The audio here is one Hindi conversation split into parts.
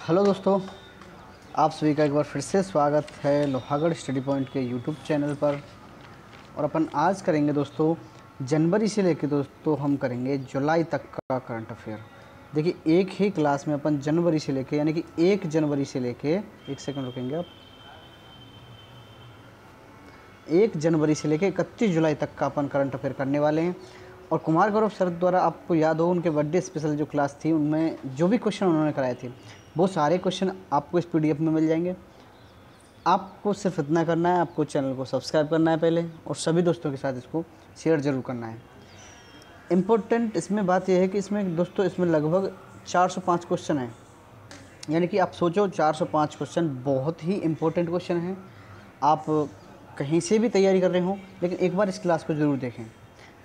हेलो दोस्तों, आप सभी का एक बार फिर से स्वागत है लोहागढ़ स्टडी पॉइंट के यूट्यूब चैनल पर। और अपन आज करेंगे दोस्तों, जनवरी से लेकर दोस्तों हम करेंगे जुलाई तक का करंट अफेयर देखिए, एक ही क्लास में अपन जनवरी से लेके, यानी कि एक जनवरी से लेके, एक सेकंड रुकेंगे आप। एक जनवरी से लेकर इकतीस जुलाई तक का अपन करंट अफेयर करने वाले हैं। और कुमार गौरव सर द्वारा आपको याद हो, उनके बर्थडे स्पेशल जो क्लास थी, उनमें जो भी क्वेश्चन उन्होंने कराए थे वो सारे क्वेश्चन आपको इस पीडीएफ में मिल जाएँगे। आपको सिर्फ़ इतना करना है, आपको चैनल को सब्सक्राइब करना है पहले और सभी दोस्तों के साथ इसको शेयर ज़रूर करना है। इम्पोर्टेंट इसमें बात यह है कि इसमें दोस्तों इसमें लगभग 405 क्वेश्चन हैं। यानी कि आप सोचो 405 क्वेश्चन बहुत ही इम्पोर्टेंट क्वेश्चन हैं। आप कहीं से भी तैयारी कर रहे हो, लेकिन एक बार इस क्लास को ज़रूर देखें।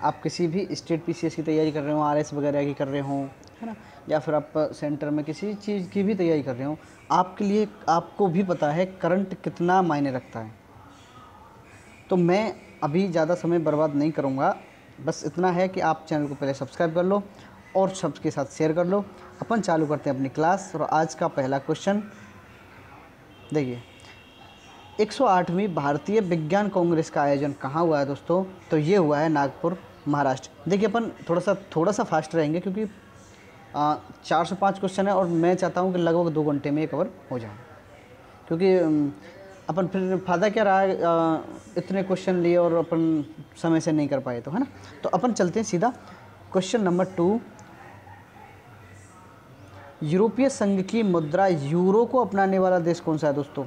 आप किसी भी स्टेट पीसीएस की तैयारी कर रहे हो आरएस वगैरह की कर रहे हो, है ना? या फिर आप सेंटर में किसी चीज़ की भी तैयारी कर रहे हो, आपके लिए आपको भी पता है करंट कितना मायने रखता है। तो मैं अभी ज़्यादा समय बर्बाद नहीं करूँगा, बस इतना है कि आप चैनल को पहले सब्सक्राइब कर लो और सबके साथ शेयर कर लो। अपन चालू करते हैं अपनी क्लास और आज का पहला क्वेश्चन। देखिए 108वीं भारतीय विज्ञान कांग्रेस का आयोजन कहाँ हुआ है दोस्तों? तो ये हुआ है नागपुर, महाराष्ट्र। देखिए, अपन थोड़ा सा थोड़ा सा फास्ट रहेंगे क्योंकि चार सौ पाँच क्वेश्चन है और मैं चाहता हूँ कि लगभग दो घंटे में ये कवर हो जाए। क्योंकि अपन फिर फ़ायदा क्या रहा है, इतने क्वेश्चन लिए और अपन समय से नहीं कर पाए तो है ना? तो अपन चलते हैं सीधा। क्वेश्चन नंबर टू यूरोपीय संघ की मुद्रा यूरो को अपनाने वाला देश कौन सा है दोस्तों?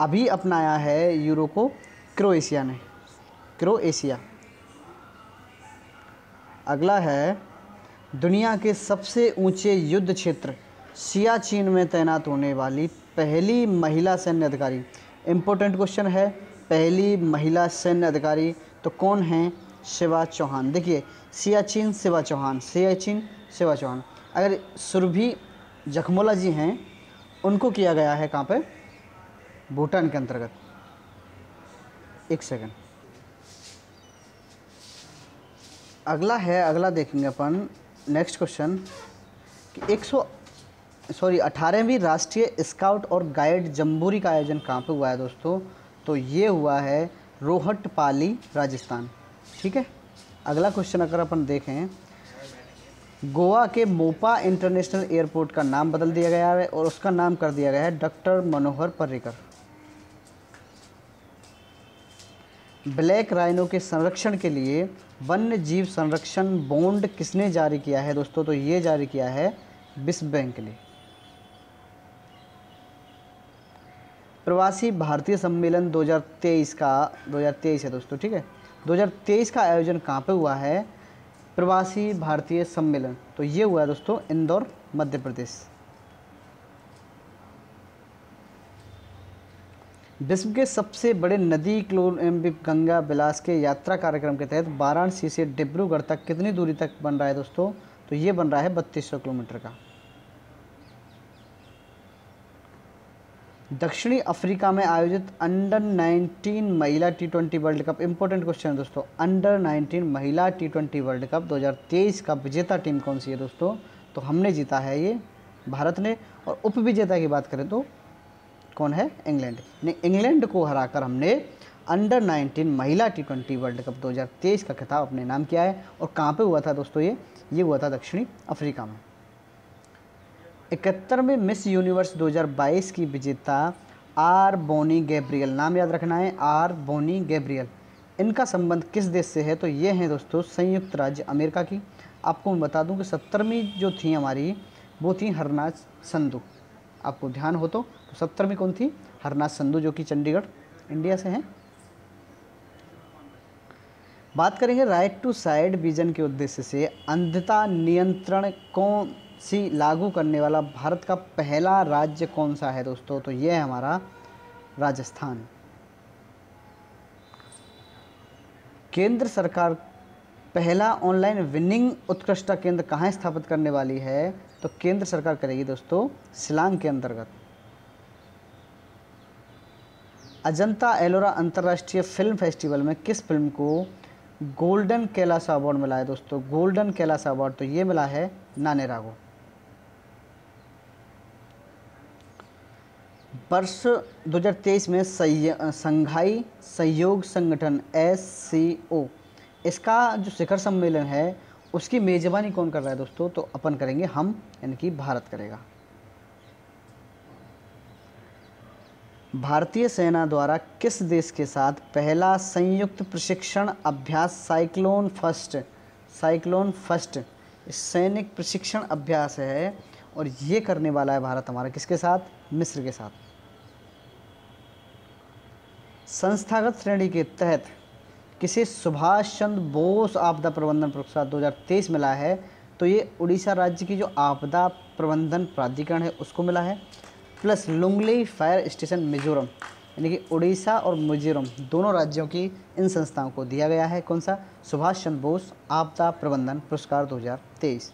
अभी अपनाया है यूरो को क्रोएशिया ने। क्रोएशिया। अगला है दुनिया के सबसे ऊँचे युद्ध क्षेत्र सियाचिन में तैनात होने वाली पहली महिला सैन्य अधिकारी। इम्पोर्टेंट क्वेश्चन है, पहली महिला सैन्य अधिकारी तो कौन है? शिवा चौहान। देखिए सियाचिन शिवा चौहान। सियाचिन शिवा चौहान। अगर सुरभि जखमोला जी हैं, उनको किया गया है कहाँ पे? भूटान के अंतर्गत। एक सेकंड अगला है, अगला देखेंगे अपन। नेक्स्ट क्वेश्चन कि 100 सॉरी अठारहवीं राष्ट्रीय स्काउट और गाइड जम्बूरी का आयोजन कहाँ पे हुआ है दोस्तों? तो ये हुआ है रोहट पाली राजस्थान। ठीक है? अगला क्वेश्चन अगर अपन देखें, गोवा के मोपा इंटरनेशनल एयरपोर्ट का नाम बदल दिया गया है और उसका नाम कर दिया गया है doctor Manohar Parrikar. Black rhino के संरक्षण के लिए वन्य जीव संरक्षण बॉन्ड किसने जारी किया है दोस्तों? तो ये जारी किया है विश्व बैंक ने। प्रवासी भारतीय सम्मेलन 2023 का 2023 है दोस्तों, ठीक है? 2023 का आयोजन कहाँ पे हुआ है? प्रवासी भारतीय सम्मेलन। तो ये हुआ है दोस्तों, इंदौर, मध्य प्रदेश। विश्व के सबसे बड़े नदी, क्लोन क्लोरम्बिक गंगा बिलास के यात्रा कार्यक्रम के तहत वाराणसी से डिब्रूगढ़ तक कितनी दूरी तक बन रहा है दोस्तों? तो ये बन रहा है बत्तीस सौ किलोमीटर का। दक्षिणी अफ्रीका में आयोजित अंडर 19 महिला T twenty world cup important question है दोस्तों। अंडर 19 महिला टी ट्वेंटी वर्ल्ड कप 2023 का विजेता टीम कौन सी है दोस्तों? तो हमने जीता है ये भारत ने। और उप विजेता की बात करें तो कौन है? इंग्लैंड। इंग्लैंड को हराकर हमने अंडर 19 महिला टी ट्वेंटी वर्ल्ड कप 2023 का खिताब अपने नाम किया है। और कहाँ पे हुआ था दोस्तों ये? ये हुआ था दक्षिणी अफ्रीका में। इकहत्तर में मिस यूनिवर्स 2022 की विजेता आर बोनी गैब्रियल नाम याद रखना है, आर बोनी गैब्रियल इनका संबंध किस देश से है? तो ये हैं दोस्तों संयुक्त राज्य अमेरिका की। आपको मैं बता दूँ कि सत्तरवीं जो थी हमारी, वो थी हरनाज संधू। आपको ध्यान हो तो, तो सत्तरवीं कौन थी? हरनाथ संधू जो कि चंडीगढ़ इंडिया से हैं। बात करेंगे राइट टू साइड विजन के उद्देश्य से। अंधता नियंत्रण कौन सी लागू करने वाला भारत का पहला राज्य कौन सा है दोस्तों? तो ये है हमारा राजस्थान। केंद्र सरकार पहला ऑनलाइन विनिंग उत्कृष्टता केंद्र कहाँ स्थापित करने वाली है? तो केंद्र सरकार करेगी दोस्तों, शिलांग के अंतर्गत। अजंता एलोरा अंतर्राष्ट्रीय फ़िल्म फेस्टिवल में किस फ़िल्म को गोल्डन कैलाश अवार्ड मिला है दोस्तों? गोल्डन कैलाश अवार्ड तो ये मिला है नाने रागो। वर्ष 2023 में संघाई सहयोग संगठन SCO इसका जो शिखर सम्मेलन है उसकी मेज़बानी कौन कर रहा है दोस्तों? तो अपन करेंगे, हम, यानी कि भारत करेगा। भारतीय सेना द्वारा किस देश के साथ पहला संयुक्त प्रशिक्षण अभ्यास साइक्लोन फ़र्स्ट साइक्लोन फ़र्स्ट सैनिक प्रशिक्षण अभ्यास है और ये करने वाला है भारत हमारा किसके साथ? मिस्र के साथ। संस्थागत श्रेणी के तहत किसे सुभाष चंद्र बोस आपदा प्रबंधन पुरस्कार 2023 मिला है तो ये उड़ीसा राज्य की जो आपदा प्रबंधन प्राधिकरण है, उसको मिला है। Plus Lunglei fire station Mizoram, यानी कि उड़ीसा और मिजोरम दोनों राज्यों की इन संस्थाओं को दिया गया है। कौन सा? सुभाष चंद्र बोस आपदा प्रबंधन पुरस्कार 2023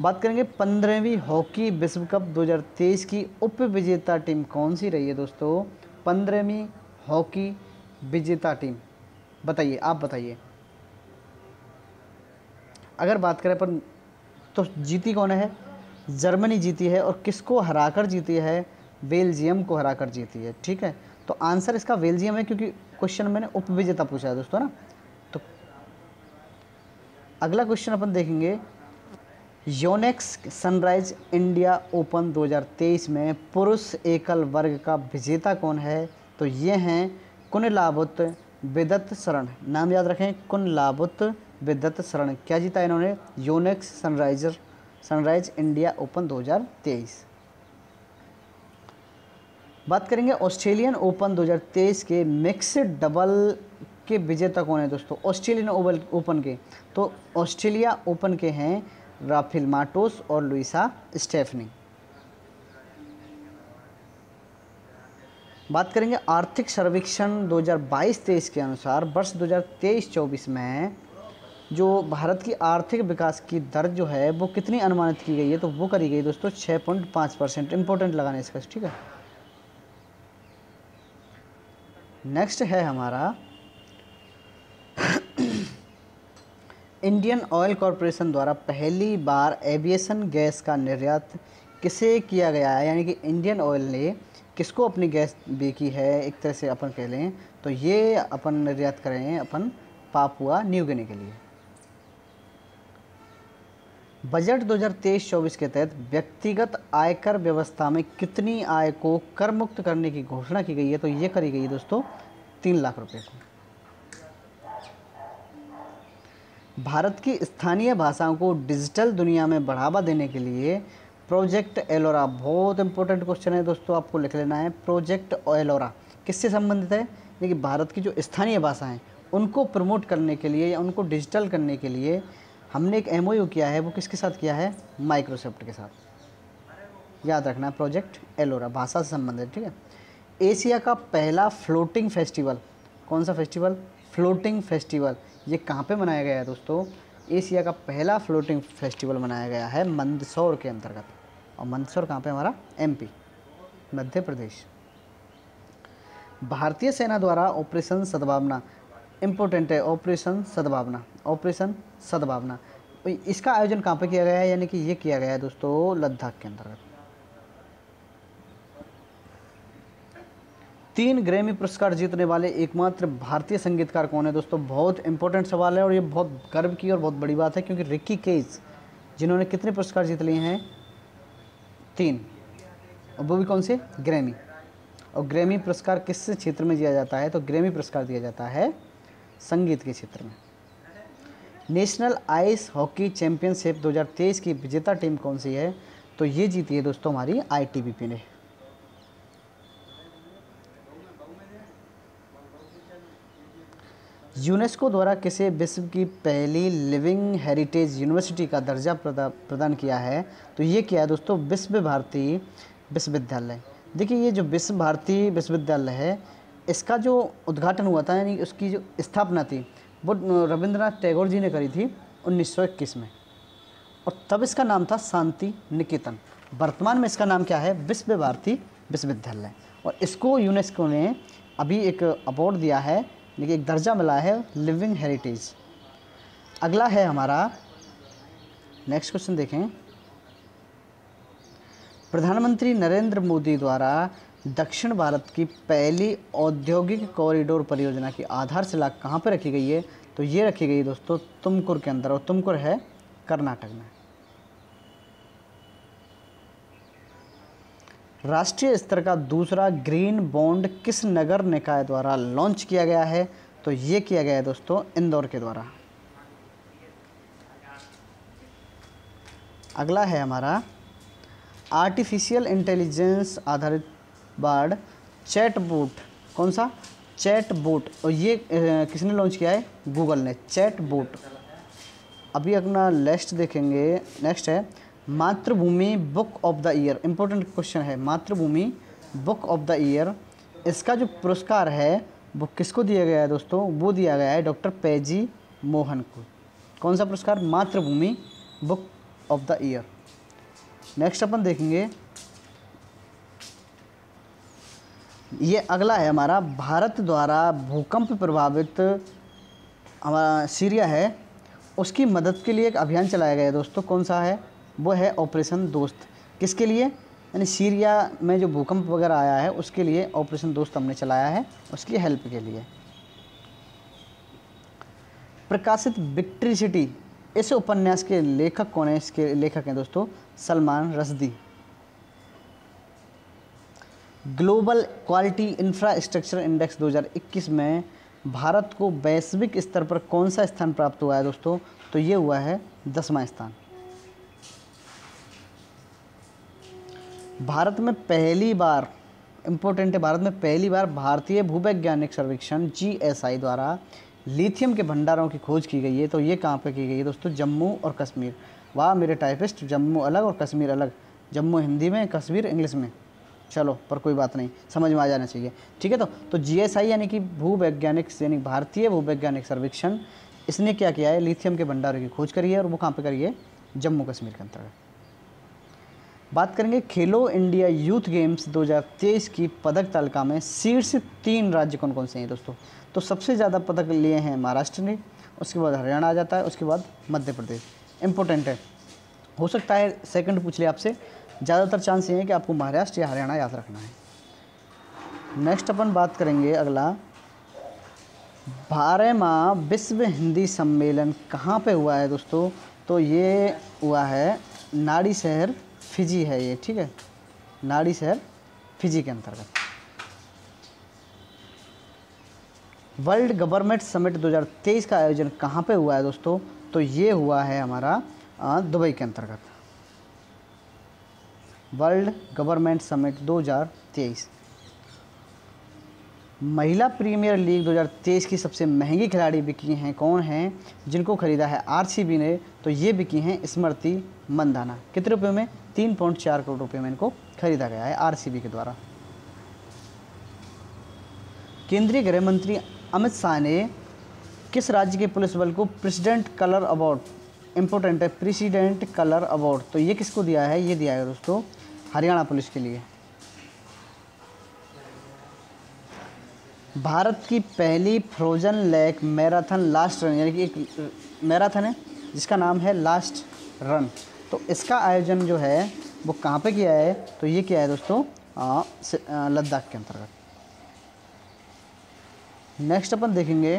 बात करेंगे पंद्रहवीं हॉकी विश्व कप 2023 की उप विजेता टीम कौन सी रही है दोस्तों? पंद्रहवीं हॉकी विजेता टीम। बताइए, आप बताइए। अगर बात करें अपन तो जीती कौन है? जर्मनी जीती है और किसको हराकर जीती है? बेल्जियम को हराकर जीती है, ठीक है? तो आंसर इसका बेल्जियम है क्योंकि क्वेश्चन मैंने उपविजेता पूछा है दोस्तों, ना? तो अगला क्वेश्चन अपन देखेंगे। योनेक्स सनराइज इंडिया ओपन 2023 में पुरुष एकल वर्ग का विजेता कौन है? तो ये हैं कुनलाबुत विदत्त शरण? नाम याद रखें कुनलाबुत विदत्त शरण। क्या जीता इन्होंने? Yonex sunriser, sunrise India open 2023 बात करेंगे ऑस्ट्रेलियन ओपन 2023 के मिक्स डबल के विजेता कौन है दोस्तों? ऑस्ट्रेलियन ओपन के। तो ऑस्ट्रेलिया ओपन के हैं राफेल माटोस और लुइसा स्टेफनी। बात करेंगे आर्थिक सर्वेक्षण 2022-23 के अनुसार वर्ष 2023-24 में जो भारत की आर्थिक विकास की दर जो है, वो कितनी अनुमानित की गई है? तो वो करी गई दोस्तों 6.5 परसेंट इम्पोर्टेंट लगाने इसका, ठीक है? नेक्स्ट है हमारा इंडियन ऑयल कॉरपोरेशन द्वारा पहली बार एविएशन गैस का निर्यात किसे किया गया है? यानी कि इंडियन ऑयल ने किसको अपनी गैस बेची है, एक तरह से अपन कह लें तो ये अपन निर्यात करें अपन पापुआ न्यू गिनी के लिए। बजट 2023-24 के तहत व्यक्तिगत आयकर व्यवस्था में कितनी आय को कर मुक्त करने की घोषणा की गई है तो ये करी गई है दोस्तों, तीन लाख रुपए को। भारत की स्थानीय भाषाओं को डिजिटल दुनिया में बढ़ावा देने के लिए प्रोजेक्ट एलोरा, बहुत इंपॉर्टेंट क्वेश्चन है दोस्तों, आपको लिख लेना है। प्रोजेक्ट एलोरा, किससे संबंधित है? देखिए, भारत की जो स्थानीय भाषा हैं, उनको प्रमोट करने के लिए या उनको डिजिटल करने के लिए हमने एक एमओयू किया है। वो किसके साथ किया है? माइक्रोसॉफ्ट के साथ। याद रखना, प्रोजेक्ट एलोरा, भाषा से संबंधित, ठीक है? एशिया का पहला फ्लोटिंग फेस्टिवल कौन सा फेस्टिवल फ्लोटिंग फेस्टिवल ये कहाँ पे मनाया गया है दोस्तों? एशिया का पहला फ्लोटिंग फेस्टिवल मनाया गया है मंदसौर के अंतर्गत। और मंदसौर कहाँ पे हमारा? एमपी मध्य प्रदेश। भारतीय सेना द्वारा ऑपरेशन सद्भावना इम्पोर्टेंट है, ऑपरेशन सद्भावना ऑपरेशन सद्भावना। इसका आयोजन कहाँ पे किया गया है? यानी कि ये किया गया है दोस्तों, लद्दाख के अंतर्गत। तीन ग्रैमी पुरस्कार जीतने वाले एकमात्र भारतीय संगीतकार कौन है दोस्तों? बहुत इंपॉर्टेंट सवाल है और ये बहुत गर्व की और बहुत बड़ी बात है, क्योंकि रिक्की केज जिन्होंने कितने पुरस्कार जीत लिए हैं? तीन। और वो भी कौन से? ग्रैमी और ग्रैमी पुरस्कार किस क्षेत्र में दिया जाता है? तो ग्रैमी पुरस्कार दिया जाता है संगीत के क्षेत्र में। नेशनल आइस हॉकी चैंपियनशिप 2023 की विजेता टीम कौन सी है? तो ये जीती है दोस्तों हमारी आईटीबीपी ने। यूनेस्को द्वारा किसे विश्व की पहली लिविंग हेरिटेज यूनिवर्सिटी का दर्जा प्रदान किया है? तो ये क्या है दोस्तों? विश्व भारती विश्वविद्यालय। देखिए, ये जो विश्व भारती विश्वविद्यालय है, इसका जो उद्घाटन हुआ था, यानी उसकी जो स्थापना थी, वो रविंद्रनाथ टैगोर जी ने करी थी 1921 में। और तब इसका नाम था शांति निकेतन। वर्तमान में इसका नाम क्या है? विश्व भारती विश्वविद्यालय। और इसको यूनेस्को ने अभी एक अवार्ड दिया है देखिए एक दर्जा मिला है लिविंग हेरिटेज। अगला है हमारा, नेक्स्ट क्वेश्चन देखें। प्रधानमंत्री नरेंद्र मोदी द्वारा दक्षिण भारत की पहली औद्योगिक कॉरिडोर परियोजना की आधारशिला कहाँ पर रखी गई है? तो ये रखी गई दोस्तों तुमकुर के अंदर, और तुमकुर है कर्नाटक में। राष्ट्रीय स्तर का दूसरा ग्रीन बॉन्ड किस नगर निकाय द्वारा लॉन्च किया गया है? तो ये किया गया है दोस्तों, इंदौर के द्वारा। अगला है हमारा, आर्टिफिशियल इंटेलिजेंस आधारित बार्ड चैट बोट कौन सा? चैट बोट और ये किसने लॉन्च किया है? गूगल ने चैट बोट अभी अपना नेक्स्ट देखेंगे। नेक्स्ट है Mathrubhumi book of the year important question है, Mathrubhumi book of the year इसका जो पुरस्कार है, वो किसको दिया गया है दोस्तों? वो दिया गया है डॉक्टर पैजी मोहन को। कौन सा पुरस्कार? Mathrubhumi book of the year next अपन देखेंगे। ये अगला है हमारा, भारत द्वारा भूकंप प्रभावित हमारा सीरिया है। उसकी मदद के लिए एक अभियान चलाया गया है दोस्तों। कौन सा है? वो है ऑपरेशन दोस्त। किसके लिए? यानी सीरिया में जो भूकंप वगैरह आया है, उसके लिए ऑपरेशन दोस्त हमने चलाया है, उसकी हेल्प के लिए। प्रकाशित विक्ट्री सिटी, इस उपन्यास के लेखक कौन है? इसके लेखक हैं दोस्तों, Salman Rushdie global quality infrastructure index 2021 में भारत को वैश्विक स्तर पर कौन सा स्थान प्राप्त हुआ है दोस्तों? तो ये हुआ है दसवां स्थान। भारत में पहली बार इम्पोर्टेंट है, भारत में पहली बार भारतीय भूवैज्ञानिक सर्वेक्षण जीएसआई द्वारा लिथियम के भंडारों की खोज की गई है। तो ये कहाँ पे की गई है दोस्तों? जम्मू और कश्मीर। वाह, मेरे टाइपिस्ट जम्मू अलग और कश्मीर अलग। जम्मू हिंदी में, कश्मीर इंग्लिश में। चलो, पर कोई बात नहीं, समझ में आ जाना चाहिए। ठीक है तो तो जीएसआई यानी कि भूवैज्ञानिक, यानी भारतीय भूवैज्ञानिक सर्वेक्षण, इसने क्या किया है? लिथियम के भंडारों की खोज करी है और वो कहाँ पर करी है? जम्मू कश्मीर के अंतर्गत। बात करेंगे खेलो इंडिया यूथ गेम्स 2023 की पदक तालिका में शीर्ष तीन राज्य कौन कौन से हैं दोस्तों? तो सबसे ज़्यादा पदक लिए हैं महाराष्ट्र ने, उसके बाद हरियाणा आ जाता है, उसके बाद मध्य प्रदेश। इम्पोर्टेंट है। हो सकता है सेकंड पूछ लिया आपसे। ज़्यादातर चांस ये है कि आपको महाराष्ट्र या हरियाणा याद रखना है। नेक्स्ट अपन बात करेंगे अगला। बारहवा विश्व हिंदी सम्मेलन कहाँ पे हुआ है दोस्तों? तो ये हुआ है नाड़ी शहर फिजी है ये, ठीक है? नाड़ी शहर फिजी के अंतर्गत। वर्ल्ड गवर्नमेंट समिट 2023 का आयोजन कहाँ पे हुआ है दोस्तों? तो ये हुआ है हमारा दुबई के अंतर्गत। वर्ल्ड गवर्नमेंट समिट 2023 महिला प्रीमियर लीग 2023 की सबसे महँगी खिलाड़ी बिकी हैं कौन हैं? जिनको खरीदा है आरसीबी ने तो ये बिकी हैं स्मृति मंदाना। कितने रुपए में? तीन पॉइंट चार करोड़ रुपए में इनको खरीदा गया है आरसीबी के द्वारा। केंद्रीय गृह मंत्री अमित शाह ने किस राज्य के पुलिस बल को प्रेसिडेंट कलर अवार्ड इम्पोर्टेंट है, प्रेसिडेंट कलर अवार्ड? तो ये किसको दिया है? ये दिया है दोस्तों, हरियाणा पुलिस के लिए। भारत की पहली frozen lake marathon last run यानी कि एक मैराथन है, जिसका नाम है लास्ट रन तो इसका आयोजन जो है, वो कहाँ पे किया है? तो ये किया है दोस्तों लद्दाख के अंतर्गत। नेक्स्ट अपन देखेंगे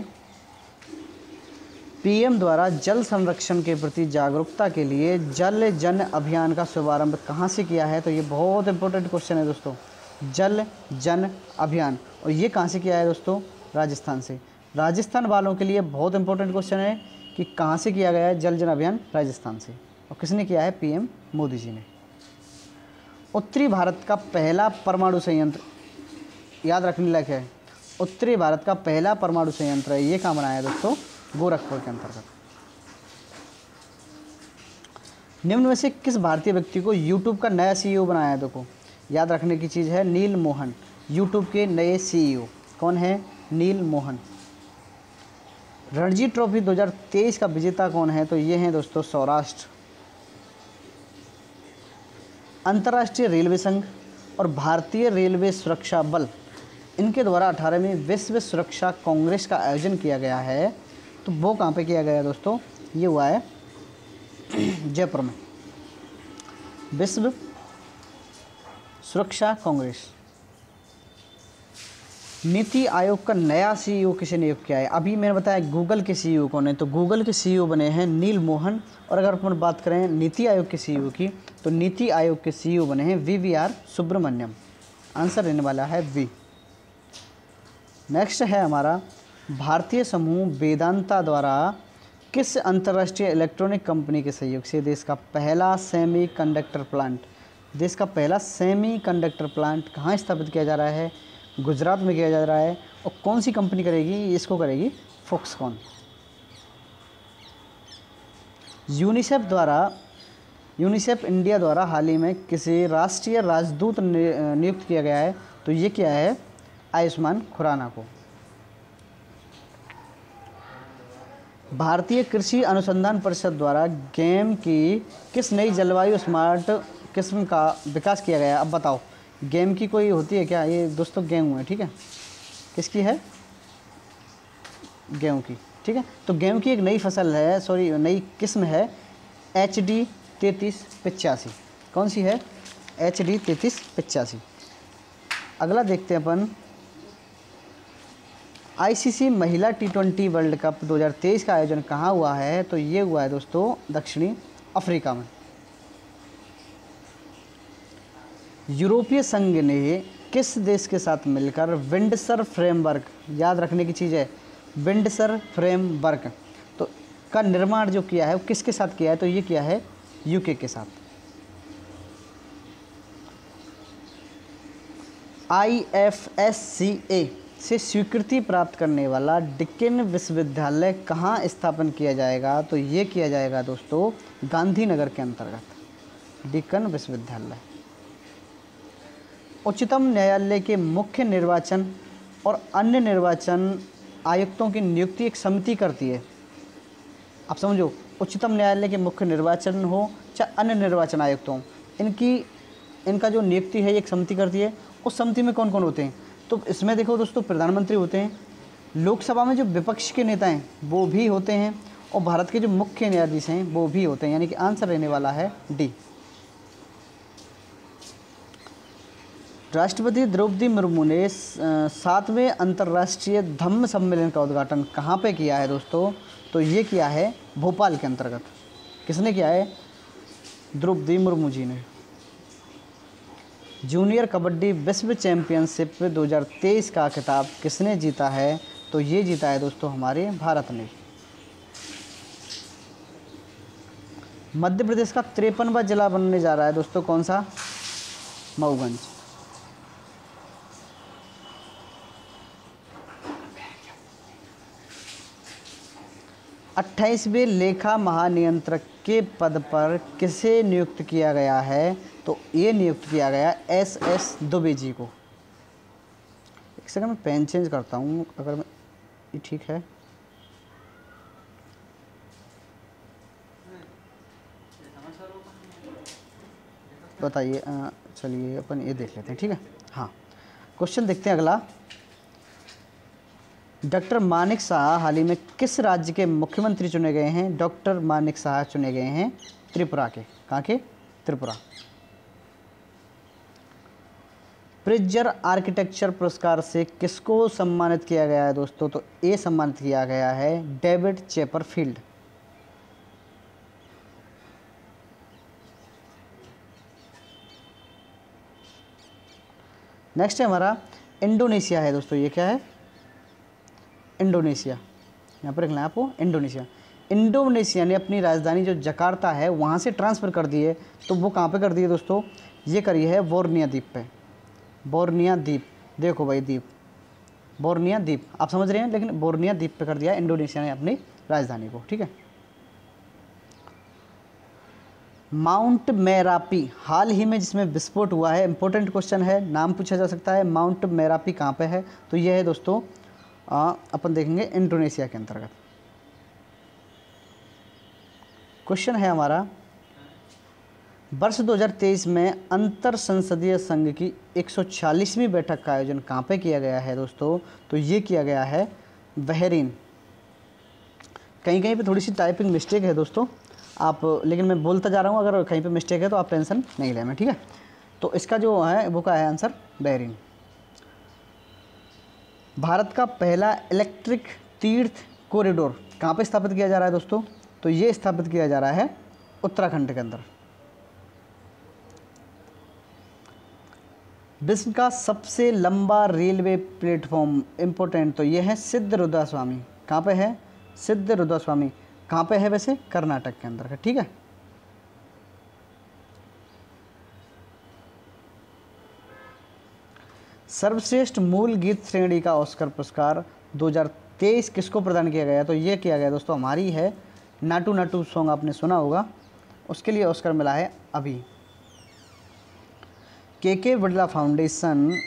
पीएम द्वारा जल संरक्षण के प्रति जागरूकता के लिए जल जन अभियान का शुभारंभ कहाँ से किया है? तो ये बहुत इंपॉर्टेंट क्वेश्चन है दोस्तों। जल जन अभियान। और ये कहाँ से किया है दोस्तों? राजस्थान से। राजस्थान वालों के लिए बहुत इंपॉर्टेंट क्वेश्चन है कि कहाँ से किया गया है जल जन अभियान? राजस्थान से। और किसने किया है? पीएम मोदी जी ने। उत्तरी भारत का पहला परमाणु संयंत्र, याद रखने लायक है, उत्तरी भारत का पहला परमाणु संयंत्र है, ये कहाँ बनाया है दोस्तों? गोरखपुर के अंतर्गत। निम्न में से किस भारतीय व्यक्ति को यूट्यूब का नया सीईओ बनाया है? देखो, याद रखने की चीज़ है नील मोहन यूट्यूब के नए सीईओ कौन है? नील मोहन। रणजी ट्रॉफी 2023 का विजेता कौन है? तो ये हैं दोस्तों सौराष्ट्र। अंतर्राष्ट्रीय रेलवे संघ और भारतीय रेलवे सुरक्षा बल। इनके द्वारा अठारहवीं विश्व सुरक्षा कांग्रेस का आयोजन किया गया है। तो वो कहाँ पे किया गया दोस्तों? ये हुआ है जयपुर में। विश्व सुरक्षा कांग्रेस। नीति आयोग का नया सीईओ किसे नियुक्त किया है? अभी मैंने बताया गूगल के सीईओ कौन है तो गूगल के सीईओ बने हैं नील मोहन। और अगर अपन बात करें नीति आयोग के सीईओ की तो नीति आयोग के सीईओ बने हैं V V R Subrahmanyam. Answer रहने वाला है वी नेक्स्ट है हमारा भारतीय समूह वेदांता द्वारा किस अंतर्राष्ट्रीय इलेक्ट्रॉनिक कंपनी के सहयोग से देश का पहला सेमी कंडक्टर प्लांट देश का पहला सेमी कंडक्टर प्लांट कहाँ स्थापित किया जा रहा है? गुजरात में किया जा रहा है और कौन सी कंपनी करेगी, इसको करेगी फोक्सकॉन यूनिसेफ द्वारा यूनिसेफ इंडिया द्वारा हाल ही में किसी राष्ट्रीय राजदूत नियुक्त किया गया है तो ये क्या है? आयुष्मान खुराना को। भारतीय कृषि अनुसंधान परिषद द्वारा गेम की किस नई जलवायु स्मार्ट किस्म का विकास किया गया अब बताओ। गेम की कोई होती है क्या? ये दोस्तों गेहूँ है, ठीक है? किसकी है? गेहूँ की, ठीक है? तो गेहूँ की एक नई फ़सल है सॉरी नई किस्म है एच डी तैतीस पचासी। कौन सी है? एच डी तैतीस पचासी। अगला देखते हैं अपन। आईसीसी महिला टी ट्वेंटी वर्ल्ड कप 2023 का आयोजन कहाँ हुआ है? तो ये हुआ है दोस्तों दक्षिणी अफ्रीका में। यूरोपीय संघ ने किस देश के साथ मिलकर विंडसर फ्रेमवर्क, याद रखने की चीज़ है, विंडसर फ्रेमवर्क तो का निर्माण जो किया है, वो किसके साथ किया है? तो ये किया है यूके के साथ। आई एफ़ एस सी ए से स्वीकृति प्राप्त करने वाला डिक्कन विश्वविद्यालय कहाँ स्थापन किया जाएगा? तो ये किया जाएगा दोस्तों गांधीनगर के अंतर्गत, डिक्कन विश्वविद्यालय। उच्चतम न्यायालय के मुख्य निर्वाचन और अन्य निर्वाचन आयुक्तों की नियुक्ति एक समिति करती है। आप समझो, उच्चतम न्यायालय के मुख्य निर्वाचन हो चाहे अन्य निर्वाचन आयुक्त हों इनकी, इनका जो नियुक्ति है एक समिति करती है। उस समिति में कौन कौन होते हैं? तो इसमें देखो दोस्तों, प्रधानमंत्री होते हैं, लोकसभा में जो विपक्ष के नेता हैं, वो भी होते हैं, और भारत के जो मुख्य न्यायाधीश हैं, वो भी होते हैं, यानी कि आंसर रहने वाला है डी। राष्ट्रपति द्रौपदी मुर्मू ने सातवें अंतर्राष्ट्रीय धम्म सम्मेलन का उद्घाटन कहाँ पे किया है दोस्तों? तो ये किया है भोपाल के अंतर्गत। किसने किया है? द्रौपदी मुर्मू जी ने। जूनियर कबड्डी विश्व चैम्पियनशिप 2023 का खिताब किसने जीता है? तो ये जीता है दोस्तों हमारे भारत ने। मध्य प्रदेश का तिरपनवा जिला बनने जा रहा है दोस्तों कौन सा? मऊगंज। अट्ठाईसवें लेखा महानियंत्रक के पद पर किसे नियुक्त किया गया है? तो ये नियुक्त किया गया एस एस दुबे जी को। एक सेकंड मैं पेन चेंज करता हूँ, अगर मैं ये ठीक है? बताइए चलिए, अपन ये देख लेते हैं, ठीक है? हाँ। क्वेश्चन देखते हैं अगला। डॉक्टर मानिक शाह हाल ही में किस राज्य के मुख्यमंत्री चुने गए हैं? डॉक्टर मानिक शाह चुने गए हैं त्रिपुरा के। कहाँ के? त्रिपुरा। प्रिजर आर्किटेक्चर पुरस्कार से किसको सम्मानित किया गया है दोस्तों? तो ए सम्मानित किया गया है डेविड चेपरफील्ड। नेक्स्ट है हमारा, इंडोनेशिया है दोस्तों, ये क्या है? इंडोनेशिया। यहाँ पर लिखना है आपको इंडोनेशिया। इंडोनेशिया ने अपनी राजधानी जो जकार्ता है, वहाँ से ट्रांसफ़र कर दी है। तो वो कहाँ पे कर दी है दोस्तों? ये करी है बोर्निया द्वीप पे। बोर्निया द्वीप। देखो भाई द्वीप। बोर्निया द्वीप। आप समझ रहे हैं? लेकिन बोर्निया द्वीप पे कर दिया इंडोनेशिया ने अपनी राजधानी को, ठीक है? Mount Merapi. हाल ही में जिसमें विस्फोट हुआ है इंपॉर्टेंट क्वेश्चन है। नाम पूछा जा सकता है, माउंट मेरापी कहाँ पे है? तो यह है दोस्तों अपन देखेंगे इंडोनेशिया के अंतर्गत। क्वेश्चन है हमारा, वर्ष 2023 में अंतर संसदीय संघ की 140वीं बैठक का आयोजन कहाँ पे किया गया है दोस्तों? तो ये किया गया है बहरीन। कहीं कहीं पे थोड़ी सी टाइपिंग मिस्टेक है दोस्तों। आप, लेकिन मैं बोलता जा रहा हूँ, अगर कहीं पे मिस्टेक है तो आप टेंशन नहीं लेना, ठीक है? तो इसका जो है, वो का है आंसर बेहरीन। भारत का पहला इलेक्ट्रिक तीर्थ कॉरिडोर कहाँ पे स्थापित किया जा रहा है दोस्तों? तो ये स्थापित किया जा रहा है उत्तराखंड के अंदर। विश्व का सबसे लंबा रेलवे प्लेटफॉर्म इम्पोर्टेंट तो ये है सिद्ध रुद्रा स्वामी कहाँ पे है? सिद्ध रुद्रा स्वामी कहाँ पे है वैसे? कर्नाटक के अंदर का ठीक है? सर्वश्रेष्ठ मूल गीत श्रेणी का ऑस्कर पुरस्कार 2023 किसको प्रदान किया गया? तो ये किया गया दोस्तों, हमारी है नाटू नाटू सॉन्ग, आपने सुना होगा। उसके लिए ऑस्कर मिला है अभी। के के बिरला फाउंडेशन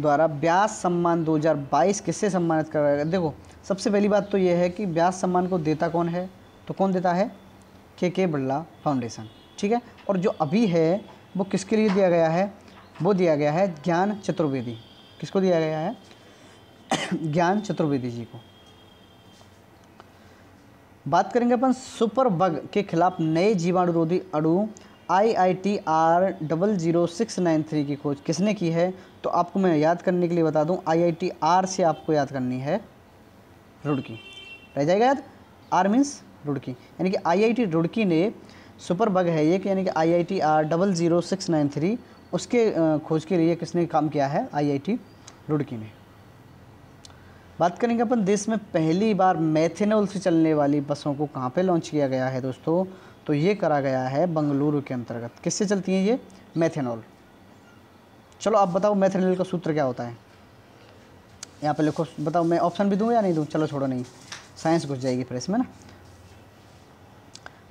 द्वारा व्यास सम्मान 2022 किससे सम्मानित करा गया? देखो, सबसे पहली बात तो ये है कि व्यास सम्मान को देता कौन है? तो कौन देता है? के के बिरला फाउंडेशन, ठीक है? और जो अभी है, वो किसके लिए दिया गया है? वो दिया गया है ज्ञान चतुर्वेदी। किसको दिया गया है? ज्ञान चतुर्वेदी जी को। बात करेंगे अपन सुपर बग के खिलाफ नए जीवाणुरोधी अणु I I T R double zero six nine three की खोज किसने की है? तो आपको मैं याद करने के लिए बता दूँ आई आई टी आर से आपको याद करनी है रुड़की। रह जाएगा याद? R means Roorkee. यानी कि आई आई टी रुड़की ने सुपर बग है ये कि यानी कि I I T R double zero six nine three उसके खोज के लिए किसने काम किया है आई आई टी रुड़की ने? बात करेंगे अपन देश में पहली बार मैथेनॉल से चलने वाली बसों को कहाँ पे लॉन्च किया गया है दोस्तों? तो ये करा गया है बंगलुरु के अंतर्गत। किससे चलती हैं ये? मैथेनॉल चलो आप बताओ मैथेनॉल का सूत्र क्या होता है? यहाँ पे लिखो, बताओ मैं ऑप्शन भी दूँ या नहीं दूँ? चलो छोड़ो नहीं। साइंस घुस जाएगी फिर इसमें ना।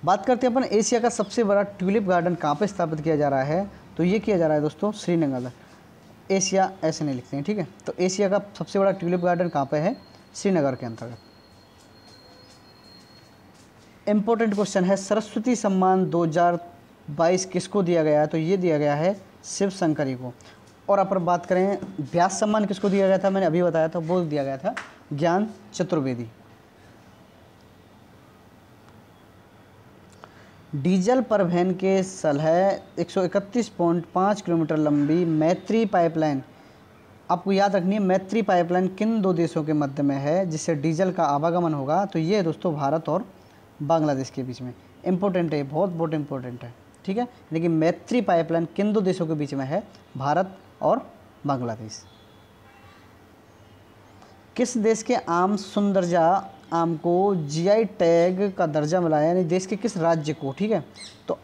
बात करते हैं अपन एशिया का सबसे बड़ा ट्यूलिप गार्डन कहाँ पे स्थापित किया जा रहा है? तो ये किया जा रहा है दोस्तों श्रीनगर एशिया ऐसे नहीं लिखते हैं, ठीक है? तो एशिया का सबसे बड़ा ट्यूलिप गार्डन कहाँ पे है? श्रीनगर के अंतर्गत। इम्पोर्टेंट क्वेश्चन है, सरस्वती सम्मान 2022 किसको दिया गया है? तो ये दिया गया है शिव शंकरी को। और अपर बात करें, व्यास सम्मान किसको दिया गया था? मैंने अभी बताया था, वो दिया गया था ज्ञान चतुर्वेदी। डीजल परिवहन के सलह 131.5 किलोमीटर लंबी मैत्री पाइपलाइन। आपको याद रखनी है, मैत्री पाइपलाइन किन दो देशों के मध्य में है जिससे डीजल का आवागमन होगा? तो ये दोस्तों, भारत और बांग्लादेश के बीच में। इम्पोर्टेंट है, बहुत बहुत इम्पोर्टेंट है। ठीक है? लेकिन मैत्री पाइपलाइन किन दो देशों के बीच में है? भारत और बांग्लादेश। किस देश के आम सुंदरजा आम को जीआई टैग का दर्जा मिला है यानी देश के किस राज्य को, ठीक है? तो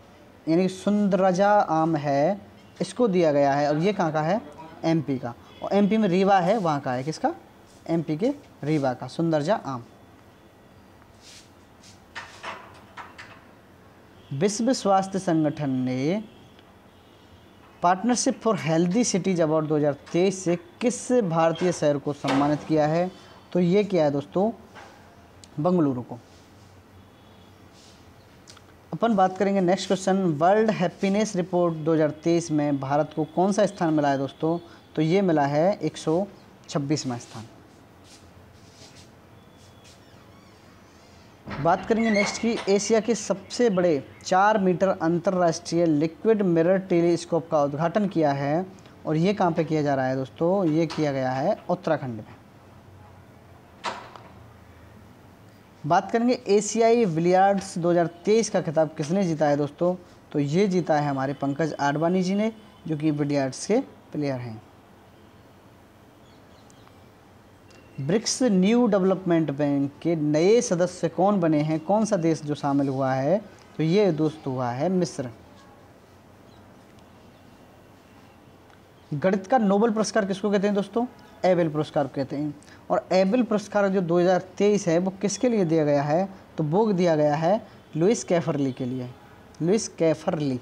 यानी सुंदरजा आम है, इसको दिया गया है, और ये कहाँ का है? एमपी का। और एमपी में रीवा है, वहाँ का है, किसका? एमपी के रीवा का सुंदरजा आम। विश्व स्वास्थ्य संगठन ने partnership for healthy cities award 2023 से किस भारतीय शहर को सम्मानित किया है? तो ये क्या है दोस्तों? बंगलुरु को। अपन बात करेंगे next question, world happiness report 2023 में भारत को कौन सा स्थान मिला है दोस्तों? तो ये मिला है एक स्थान। बात करेंगे नेक्स्ट की, एशिया के सबसे बड़े चार मीटर अंतर्राष्ट्रीय लिक्विड मिरर टेलीस्कोप का उद्घाटन किया है और ये कहाँ पे किया जा रहा है दोस्तों? ये किया गया है उत्तराखंड में। बात करेंगे एशियाई बिलियार्ड्स 2023 का खिताब किसने जीता है दोस्तों? तो ये जीता है हमारे पंकज आडवाणी जी ने, जो कि बिलियार्ड्स के प्लेयर हैं। ब्रिक्स न्यू डेवलपमेंट बैंक के नए सदस्य कौन बने हैं? कौन सा देश जो शामिल हुआ है? तो ये दोस्त हुआ है मिस्र। गणित का नोबेल पुरस्कार किसको कहते हैं दोस्तों? एवेल पुरस्कार कहते हैं। और एबेल पुरस्कार जो 2023 है, वो किसके लिए दिया गया है? तो वो दिया गया है लुइस कैफरली के लिए। Louis Cafferly.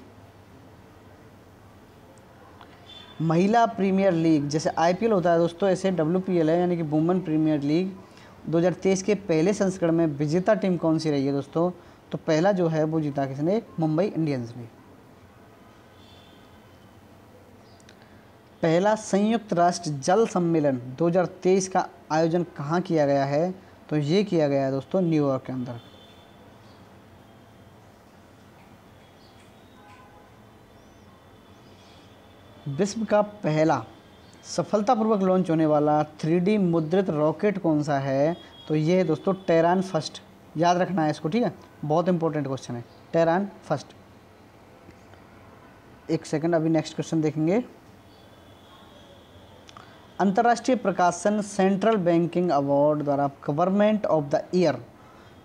महिला प्रीमियर लीग, जैसे आईपीएल होता है दोस्तों, ऐसे डब्ल्यू है, यानी कि वुमेन प्रीमियर लीग। 2023 के पहले संस्करण में विजेता टीम कौन सी रही है दोस्तों? तो पहला जो है, वो जीता किसने? मुंबई इंडियंस ने। पहला संयुक्त राष्ट्र जल सम्मेलन 2023 का आयोजन कहाँ किया गया है? तो ये किया गया है दोस्तों न्यूयॉर्क के अंदर। विश्व का पहला सफलतापूर्वक लॉन्च होने वाला थ्री मुद्रित रॉकेट कौन सा है? तो ये है दोस्तों टेरान फ़र्स्ट याद रखना है इसको, ठीक है? बहुत इंपॉर्टेंट क्वेश्चन है। टेरान फ़र्स्ट एक सेकंड अभी नेक्स्ट क्वेश्चन देखेंगे। अंतर्राष्ट्रीय प्रकाशन सेंट्रल बैंकिंग अवार्ड द्वारा गवर्नमेंट ऑफ़ द ईयर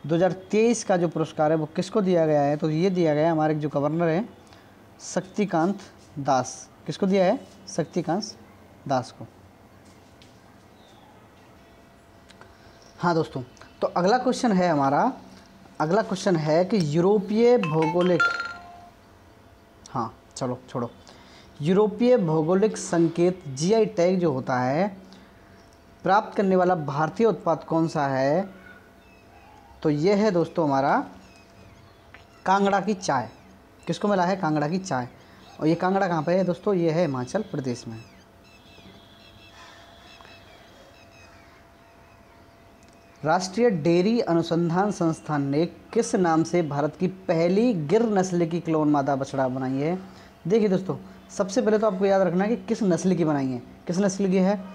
2023 का जो पुरस्कार है, वो किसको दिया गया है? तो ये दिया गया है हमारे जो गवर्नर हैं, शक्तिकांत दास। किसको दिया है? शक्तिकांत दास को। हाँ दोस्तों तो अगला क्वेश्चन है हमारा। अगला क्वेश्चन है कि यूरोपीय भौगोलिक हाँ चलो, छोड़ो। यूरोपीय भौगोलिक संकेत जीआई टैग जो होता है, प्राप्त करने वाला भारतीय उत्पाद कौन सा है? तो ये है दोस्तों हमारा कांगड़ा की चाय। किसको मिला है? कांगड़ा की चाय। और ये कांगड़ा कहाँ पर है दोस्तों? ये है हिमाचल प्रदेश में। राष्ट्रीय डेयरी अनुसंधान संस्थान ने किस नाम से भारत की पहली गिर नस्ल की क्लोन मादा बछड़ा बनाई है? देखिए दोस्तों सबसे पहले तो आपको याद रखना है कि किस नस्ल की बनाई है। किस नस्ल की है?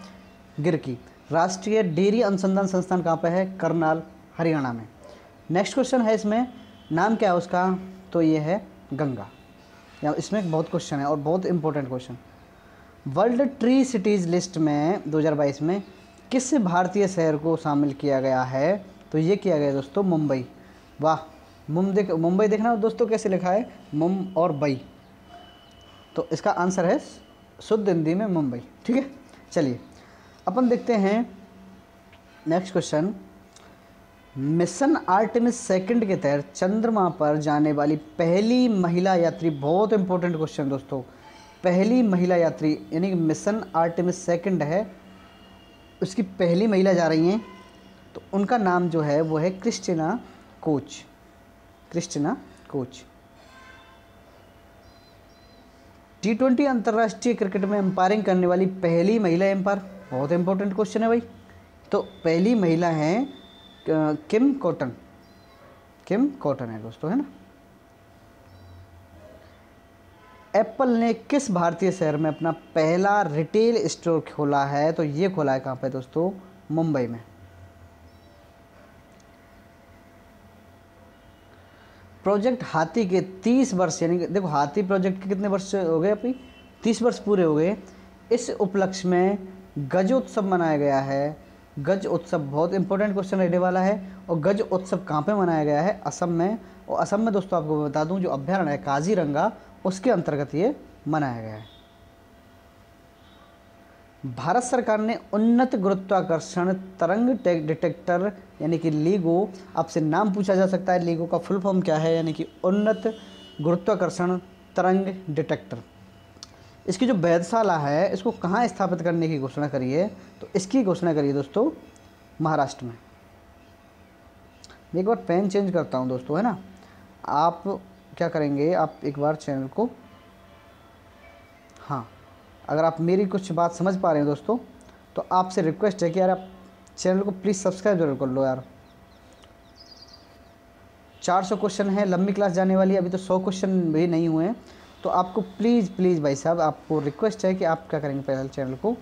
गिर की। राष्ट्रीय डेयरी अनुसंधान संस्थान कहाँ पर है? करनाल, हरियाणा में। नेक्स्ट क्वेश्चन है इसमें, नाम क्या है उसका? तो ये है गंगा। या इसमें बहुत क्वेश्चन है और बहुत important question world tree cities list में 2022 में किस भारतीय शहर को शामिल किया गया है? तो ये किया गया दोस्तों मुंबई। वाह, मुंबई देख, मुंबई देखना दोस्तों कैसे लिखा है? मुम और बई। तो इसका आंसर है शुद्ध हिंदी में मुंबई। ठीक है? चलिए, अपन देखते हैं next question mission Artemis second के तहत चंद्रमा पर जाने वाली पहली महिला यात्री, बहुत इंपॉर्टेंट क्वेश्चन दोस्तों। पहली महिला यात्री, यानी कि मिशन आर्टेमिस सेकंड है। उसकी पहली महिला जा रही हैं तो उनका नाम जो है, वो है Christina Koch. Christina Koch. T twenty अंतर्राष्ट्रीय क्रिकेट में एम्पायरिंग करने वाली पहली महिला एम्पायर बहुत इंपॉर्टेंट क्वेश्चन है भाई। तो पहली महिला हैं किम कॉटन किम कॉटन है दोस्तों, है ना? एप्पल ने किस भारतीय शहर में अपना पहला रिटेल स्टोर खोला है? तो ये खोला है कहाँ पे दोस्तों? मुंबई में। प्रोजेक्ट हाथी के 30 वर्ष, यानी देखो हाथी प्रोजेक्ट के कितने वर्ष हो गए अभी? 30 वर्ष पूरे हो गए। इस उपलक्ष्य में गज उत्सव मनाया गया है। गज उत्सव बहुत इंपॉर्टेंट क्वेश्चन रहने वाला है और गज उत्सव कहाँ पे मनाया गया है? असम में। और असम में दोस्तों आपको बता दूँ, जो अभ्यारण्य है, काजीरंगा, उसके अंतर्गत ये मनाया गया है। भारत सरकार ने उन्नत गुरुत्वाकर्षण तरंग डिटेक्टर यानी कि लीगो, आपसे नाम पूछा जा सकता है, लीगो का फुल फॉर्म क्या है, यानी कि उन्नत गुरुत्वाकर्षण तरंग डिटेक्टर। इसकी जो वैधशाला है, इसको कहाँ स्थापित करने की घोषणा करी है? तो इसकी घोषणा करिए दोस्तों, महाराष्ट्र में। मैं एक बार पेन चेंज करता हूँ दोस्तों, है ना? आप क्या करेंगे, आप एक बार चैनल को हाँ अगर आप मेरी कुछ बात समझ पा रहे हैं दोस्तों तो आपसे रिक्वेस्ट है कि यार आप चैनल को प्लीज़ सब्सक्राइब ज़रूर कर लो यार। 400 क्वेश्चन है, लंबी क्लास जाने वाली, अभी तो 100 क्वेश्चन भी नहीं हुए हैं। तो आपको प्लीज़ प्लीज़ भाई साहब, आपको रिक्वेस्ट है कि आप क्या करेंगे पहले चैनल को?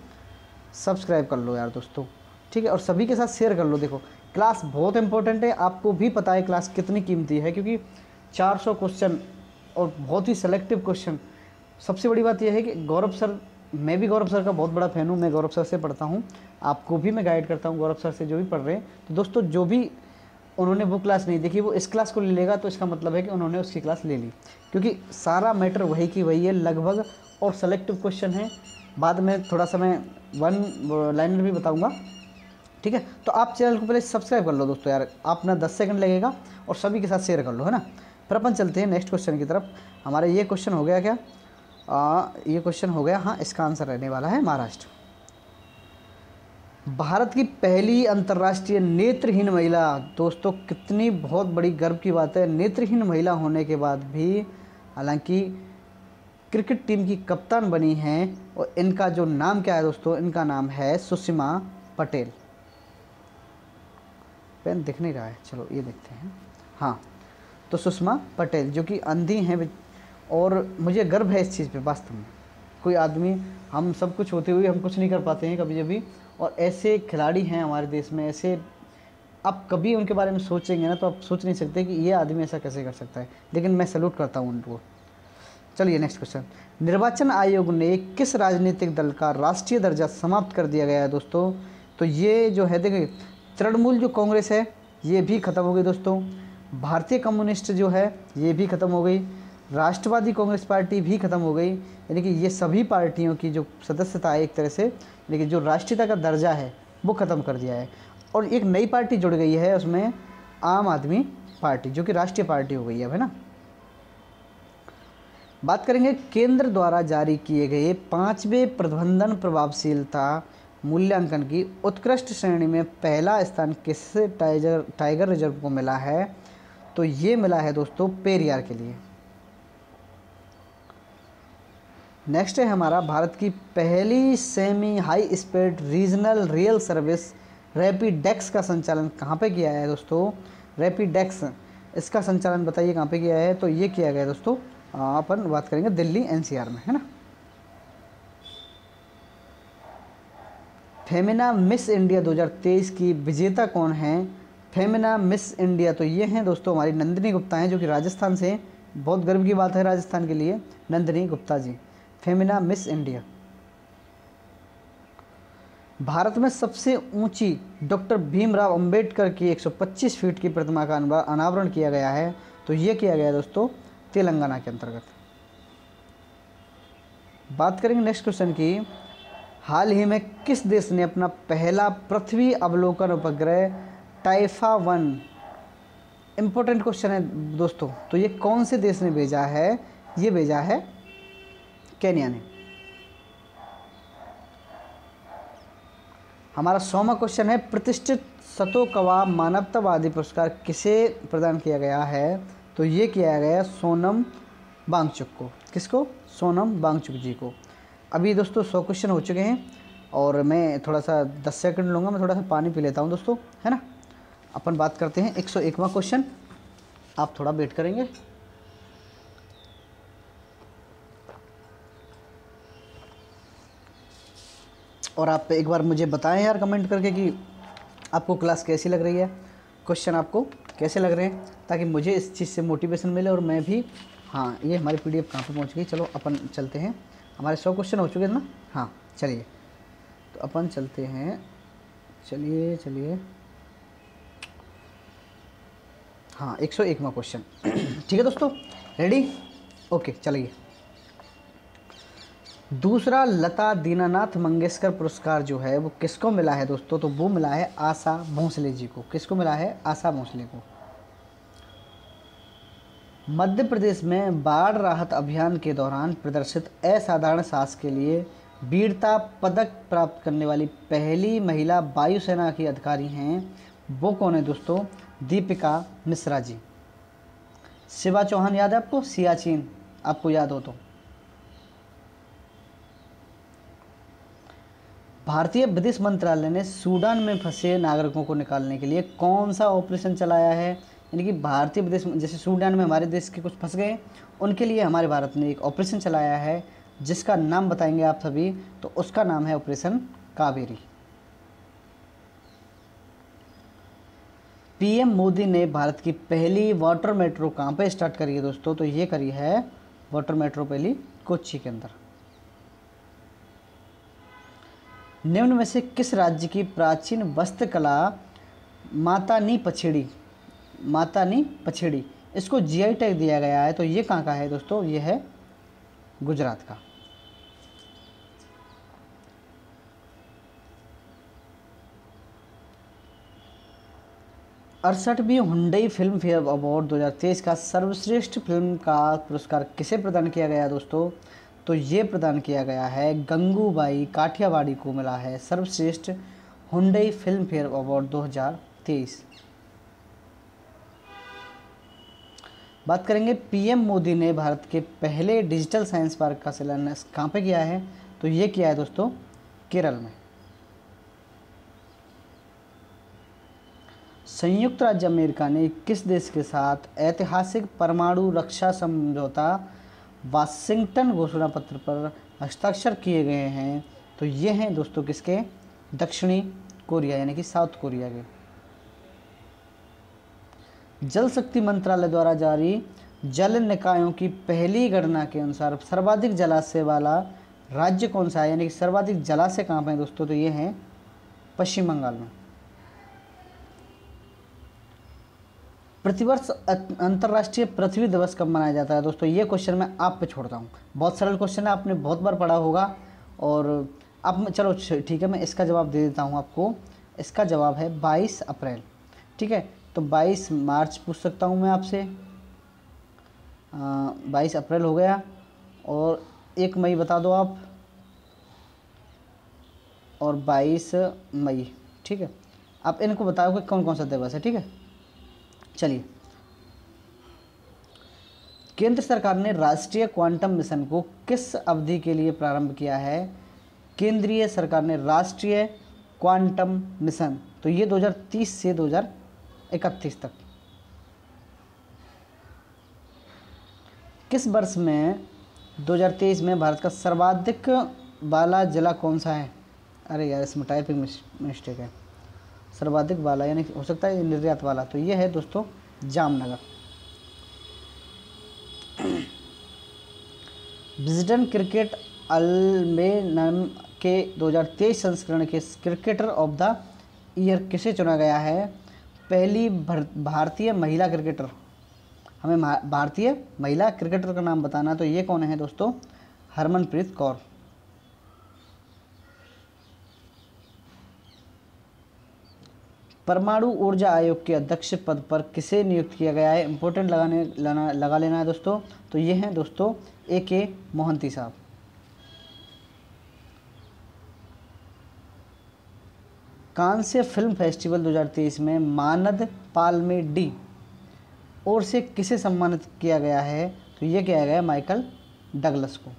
सब्सक्राइब कर लो यार दोस्तों, ठीक है? और सभी के साथ शेयर कर लो, देखो, क्लास बहुत इंपॉर्टेंट है, आपको भी पता है क्लास कितनी कीमती है, क्योंकि 400 क्वेश्चन और बहुत ही सेलेक्टिव क्वेश्चन सबसे बड़ी बात यह है कि गौरव सर मैं भी गौरव सर का बहुत बड़ा फ़ैन हूँ, मैं गौरव सर से पढ़ता हूँ। आपको भी मैं गाइड करता हूँ, गौरव सर से जो भी पढ़ रहे हैं। तो दोस्तों, जो भी उन्होंने वो क्लास नहीं देखी, वो इस क्लास को ले लेगा तो इसका मतलब है कि उन्होंने उसकी क्लास ले ली। क्योंकि सारा मैटर वही की वही है, लगभग और सेलेक्टिव क्वेश्चन है। बाद में थोड़ा सा मैं वन लाइनर भी बताऊँगा। ठीक है? तो आप चैनल को पहले सब्सक्राइब कर लो दोस्तों यार। आप ना दस सेकंड लगेगा और सभी के साथ शेयर कर लो, है ना? फिर अपन चलते हैं नेक्स्ट क्वेश्चन की तरफ़। हमारा ये क्वेश्चन हो गया क्या? आ, ये क्वेश्चन हो गया। हाँ इसका आंसर रहने वाला है महाराष्ट्र। भारत की पहली अंतर्राष्ट्रीय नेत्रहीन महिला। दोस्तों कितनी बहुत बड़ी गर्व की बात है। नेत्रहीन महिला होने के बाद भी हालाँकि क्रिकेट टीम की कप्तान बनी हैं और इनका जो नाम क्या है दोस्तों? इनका नाम है सुषमा पटेल। पेन दिख नहीं रहा है। चलो ये देखते हैं। हाँ तो सुषमा पटेल जो कि अंधी हैं और मुझे गर्व है इस चीज़ पे, वास्तव में। कोई आदमी, हम सब कुछ होते हुए हम कुछ नहीं कर पाते हैं कभी कभी और ऐसे खिलाड़ी हैं हमारे देश में, ऐसे आप कभी उनके बारे में सोचेंगे ना तो आप सोच नहीं सकते कि ये आदमी ऐसा कैसे कर सकता है। लेकिन मैं सल्यूट करता हूँ उनको। चलिए नेक्स्ट क्वेश्चन निर्वाचन आयोग ने किस राजनीतिक दल का राष्ट्रीय दर्जा समाप्त कर दिया गया है दोस्तों? तो ये जो है, देखिए, तृणमूल जो कांग्रेस है, ये भी ख़त्म हो गई दोस्तों। भारतीय कम्युनिस्ट जो है, ये भी ख़त्म हो गई। राष्ट्रवादी कांग्रेस पार्टी भी ख़त्म हो गई। यानी कि ये सभी पार्टियों की जो सदस्यता है एक तरह से, यानी कि जो राष्ट्रीयता का दर्जा है, वो ख़त्म कर दिया है। और एक नई पार्टी जुड़ गई है उसमें आम आदमी पार्टी, जो कि राष्ट्रीय पार्टी हो गई है है ना? बात करेंगे केंद्र द्वारा जारी किए गए पाँचवें प्रबंधन प्रभावशीलता मूल्यांकन की। उत्कृष्ट श्रेणी में पहला स्थान किस टाइगर टाइगर रिज़र्व को मिला है? तो ये मिला है दोस्तों, पेरियार के लिए। नेक्स्ट है हमारा, भारत की पहली semi high speed regional rail service RapidX का संचालन कहाँ पे किया है दोस्तों? रैपिडेक्स इसका संचालन बताइए कहाँ पे किया है? तो ये किया गया दोस्तों, अपन बात करेंगे दिल्ली एनसीआर में, है ना? फेमिना मिस इंडिया 2023 की विजेता कौन है? फेमिना मिस इंडिया तो ये हैं दोस्तों हमारी नंदिनी गुप्ता हैं, जो कि राजस्थान से बहुत गर्व की बात है राजस्थान के लिए, नंदिनी गुप्ता जी। Femina miss India. भारत में सबसे ऊँची डॉक्टर भीमराव अंबेडकर की 125 फीट की प्रतिमा का अनावरण किया गया है तो ये किया गया दोस्तों, तेलंगाना के अंतर्गत। बात करेंगे नेक्स्ट क्वेश्चन की, हाल ही में किस देश ने अपना पहला पृथ्वी अवलोकन उपग्रह टाइफा वन? इम्पोर्टेंट क्वेश्चन है दोस्तों तो ये कौन से देश ने भेजा है? ये भेजा है केनिया ने। हमारा सौवा क्वेश्चन है, प्रतिष्ठित सतोकवा मानवतावादी पुरस्कार किसे प्रदान किया गया है? तो ये किया गया सोनम बांगचुक को। किसको? सोनम बांगचुक जी को। अभी दोस्तों सौ क्वेश्चन हो चुके हैं और मैं थोड़ा सा दस सेकंड लूँगा, मैं थोड़ा सा पानी पी लेता हूँ दोस्तों, है ना? अपन बात करते हैं एक सौ क्वेश्चन आप थोड़ा वेट करेंगे। और आप एक बार मुझे बताएँ यार कमेंट करके कि आपको क्लास कैसी लग रही है? क्वेश्चन आपको कैसे लग रहे हैं? ताकि मुझे इस चीज़ से मोटिवेशन मिले और मैं भी हाँ ये हमारी पी डी एफ़ कहाँ पर पहुँच गई? चलो, अपन चलते हैं। हमारे सौ क्वेश्चन हो चुके हैं ना? हाँ चलिए। तो अपन चलते हैं। चलिए चलिए। हाँ एक सौ एकवा क्वेश्चन ठीक है दोस्तों? रेडी ओके चलिए। दूसरा लता दीनानाथ मंगेशकर पुरस्कार जो है, वो किसको मिला है दोस्तों? तो वो मिला है आशा भोंसले जी को। किसको मिला है? आशा भोंसले को। मध्य प्रदेश में बाढ़ राहत अभियान के दौरान प्रदर्शित असाधारण साहस के लिए वीरता पदक प्राप्त करने वाली पहली महिला वायुसेना की अधिकारी हैं। वो कौन है दोस्तों? दीपिका मिश्रा जी। शिवा चौहान, याद है आपको? सियाचिन। आपको याद हो तो। भारतीय विदेश मंत्रालय ने सूडान में फंसे नागरिकों को निकालने के लिए कौन सा ऑपरेशन चलाया है? यानी कि भारतीय विदेश जैसे सूडान में हमारे देश के कुछ फंस गए, उनके लिए हमारे भारत ने एक ऑपरेशन चलाया है, जिसका नाम बताएँगे आप सभी तो उसका नाम है ऑपरेशन कावेरी। पीएम मोदी ने भारत की पहली वाटर मेट्रो कहाँ पे स्टार्ट करी है दोस्तों? तो ये करी है वाटर मेट्रो पहली कोच्चि के अंदर। निम्न में से किस राज्य की प्राचीन वस्त्रकला माता नी पछेड़ी? माता नी पछेड़ी। इसको जीआई टैग दिया गया है तो ये कहाँ का है दोस्तों? ये है गुजरात का। अड़सठवीं हुंडई फ़िल्म फेयर अवार्ड 2023 का सर्वश्रेष्ठ फ़िल्म का पुरस्कार किसे प्रदान किया गया दोस्तों? तो ये प्रदान किया गया है। गंगूबाई काठियावाड़ी को मिला है सर्वश्रेष्ठ हुंडई फ़िल्म फेयर अवार्ड 2023 बात करेंगे पीएम मोदी ने भारत के पहले डिजिटल साइंस पार्क का शिलान्यास कहाँ पे किया है? तो ये किया है दोस्तों, केरल में। संयुक्त राज्य अमेरिका ने किस देश के साथ ऐतिहासिक परमाणु रक्षा समझौता वाशिंगटन घोषणा पत्र पर हस्ताक्षर किए गए हैं। तो ये हैं दोस्तों किसके? दक्षिणी कोरिया, यानी कि साउथ कोरिया के। जल शक्ति मंत्रालय द्वारा जारी जल निकायों की पहली गणना के अनुसार सर्वाधिक जलाशय वाला राज्य कौन सा है? यानी कि सर्वाधिक जलाशय कहाँ पर हैं दोस्तों? तो ये हैं पश्चिम बंगाल में। प्रतिवर्ष अंतर्राष्ट्रीय पृथ्वी दिवस कब मनाया जाता है? दोस्तों, ये क्वेश्चन मैं आप पे छोड़ता हूँ। बहुत सरल क्वेश्चन है, आपने बहुत बार पढ़ा होगा। और अब चलो ठीक है, मैं इसका जवाब दे देता हूँ आपको। इसका जवाब है 22 अप्रैल। ठीक है तो 22 मार्च पूछ सकता हूँ मैं आपसे। बाईस अप्रैल हो गया। और एक मई बता दो आप। और बाईस मई। ठीक है, आप इनको बताओ कि कौन कौन सा दिवस है, ठीक है? चलिए। केंद्र सरकार ने राष्ट्रीय क्वांटम मिशन को किस अवधि के लिए प्रारंभ किया है? केंद्रीय सरकार ने राष्ट्रीय क्वांटम मिशन तो ये 2030 से 2031 तक। किस वर्ष में 2023 में भारत का सर्वाधिक बाला जिला कौन सा है? अरे यार, इसमें टाइपिंग मिस्टेक है। सर्वाधिक बाला यानी हो सकता है निर्यात वाला। तो ये है दोस्तों, जामनगर। विजडन क्रिकेट अल्मेनम के 2023 संस्करण के क्रिकेटर ऑफ़ द ईयर किसे चुना गया है? पहली भारतीय महिला क्रिकेटर। हमें भारतीय महिला क्रिकेटर का नाम बताना तो ये कौन है दोस्तों? हरमनप्रीत कौर। परमाणु ऊर्जा आयोग के अध्यक्ष पद पर किसे नियुक्त किया गया है? इंपॉर्टेंट लगाने लगा, लगा लेना है दोस्तों। तो ये हैं दोस्तों ए के मोहंती साहब। कांस्य फ़िल्म फेस्टिवल 2023 में मानद पालमे डी। और से किसे सम्मानित किया गया है? तो ये किया गया माइकल डगलस को।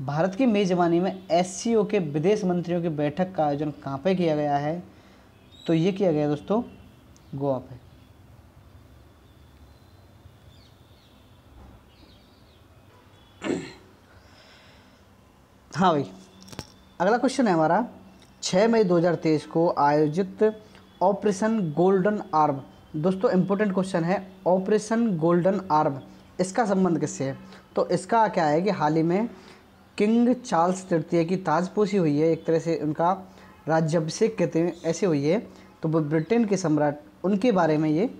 भारत की मेज़बानी में एस के विदेश मंत्रियों की बैठक का आयोजन कहाँ पे किया गया है? तो ये किया गया दोस्तों, गोवा पे। हाँ भाई, अगला क्वेश्चन है हमारा। 6 मई 2023 को आयोजित ऑपरेशन गोल्डन आर्म। दोस्तों इम्पोर्टेंट क्वेश्चन है, ऑपरेशन गोल्डन आर्म, इसका संबंध किससे है? तो इसका क्या है कि हाल ही में किंग चार्ल्स तृतीय की ताजपोशी हुई है। एक तरह से उनका राज्याभिषेक कहते हैं, ऐसे हुई है। तो वो ब्रिटेन के सम्राट, उनके बारे में ये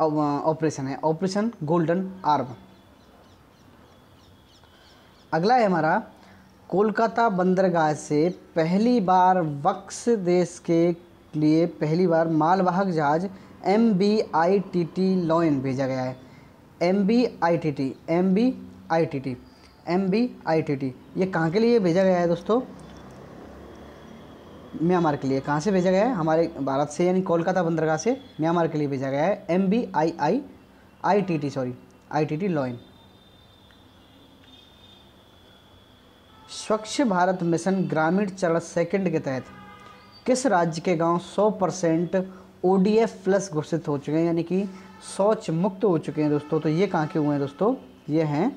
ऑपरेशन है। Operation golden arm. अगला है हमारा, कोलकाता बंदरगाह से पहली बार वक्स देश के लिए पहली बार मालवाहक जहाज़ M B I T T lion भेजा गया है। M B I T T M B I T T M B I T T ये कहाँ के लिए भेजा गया है दोस्तों? म्यांमार के लिए। कहाँ से भेजा गया है? हमारे भारत से, यानी कोलकाता, बंदरगाह से म्यांमार के लिए भेजा गया है। M B I I I T T sorry I T T lion. Swachh Bharat mission ग्रामीण चरण सेकंड के तहत किस राज्य के गाँव 100 परसेंट ओडीएफ प्लस घोषित हो चुके हैं, यानी कि शौच मुक्त हो चुके हैं दोस्तों? तो ये कहाँ के हुए हैं दोस्तों? ये हैं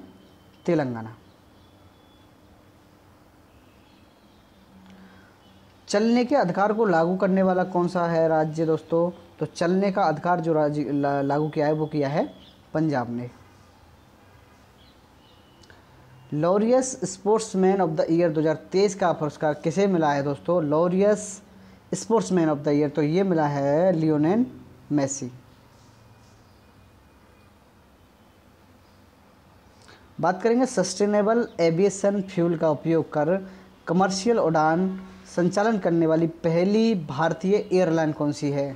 तेलंगाना। चलने के अधिकार को लागू करने वाला कौन सा है राज्य दोस्तों? तो चलने का अधिकार जो राज्य लागू किया है, वो किया है पंजाब ने। Laureus sportsman of the year 2023 का पुरस्कार किसे मिला है दोस्तों? Laureus sportsman of the year तो ये मिला है लियोनेन मेसी। बात करेंगे सस्टेनेबल एविएशन फ्यूल का उपयोग कर कमर्शियल उड़ान संचालन करने वाली पहली भारतीय एयरलाइन कौन सी है?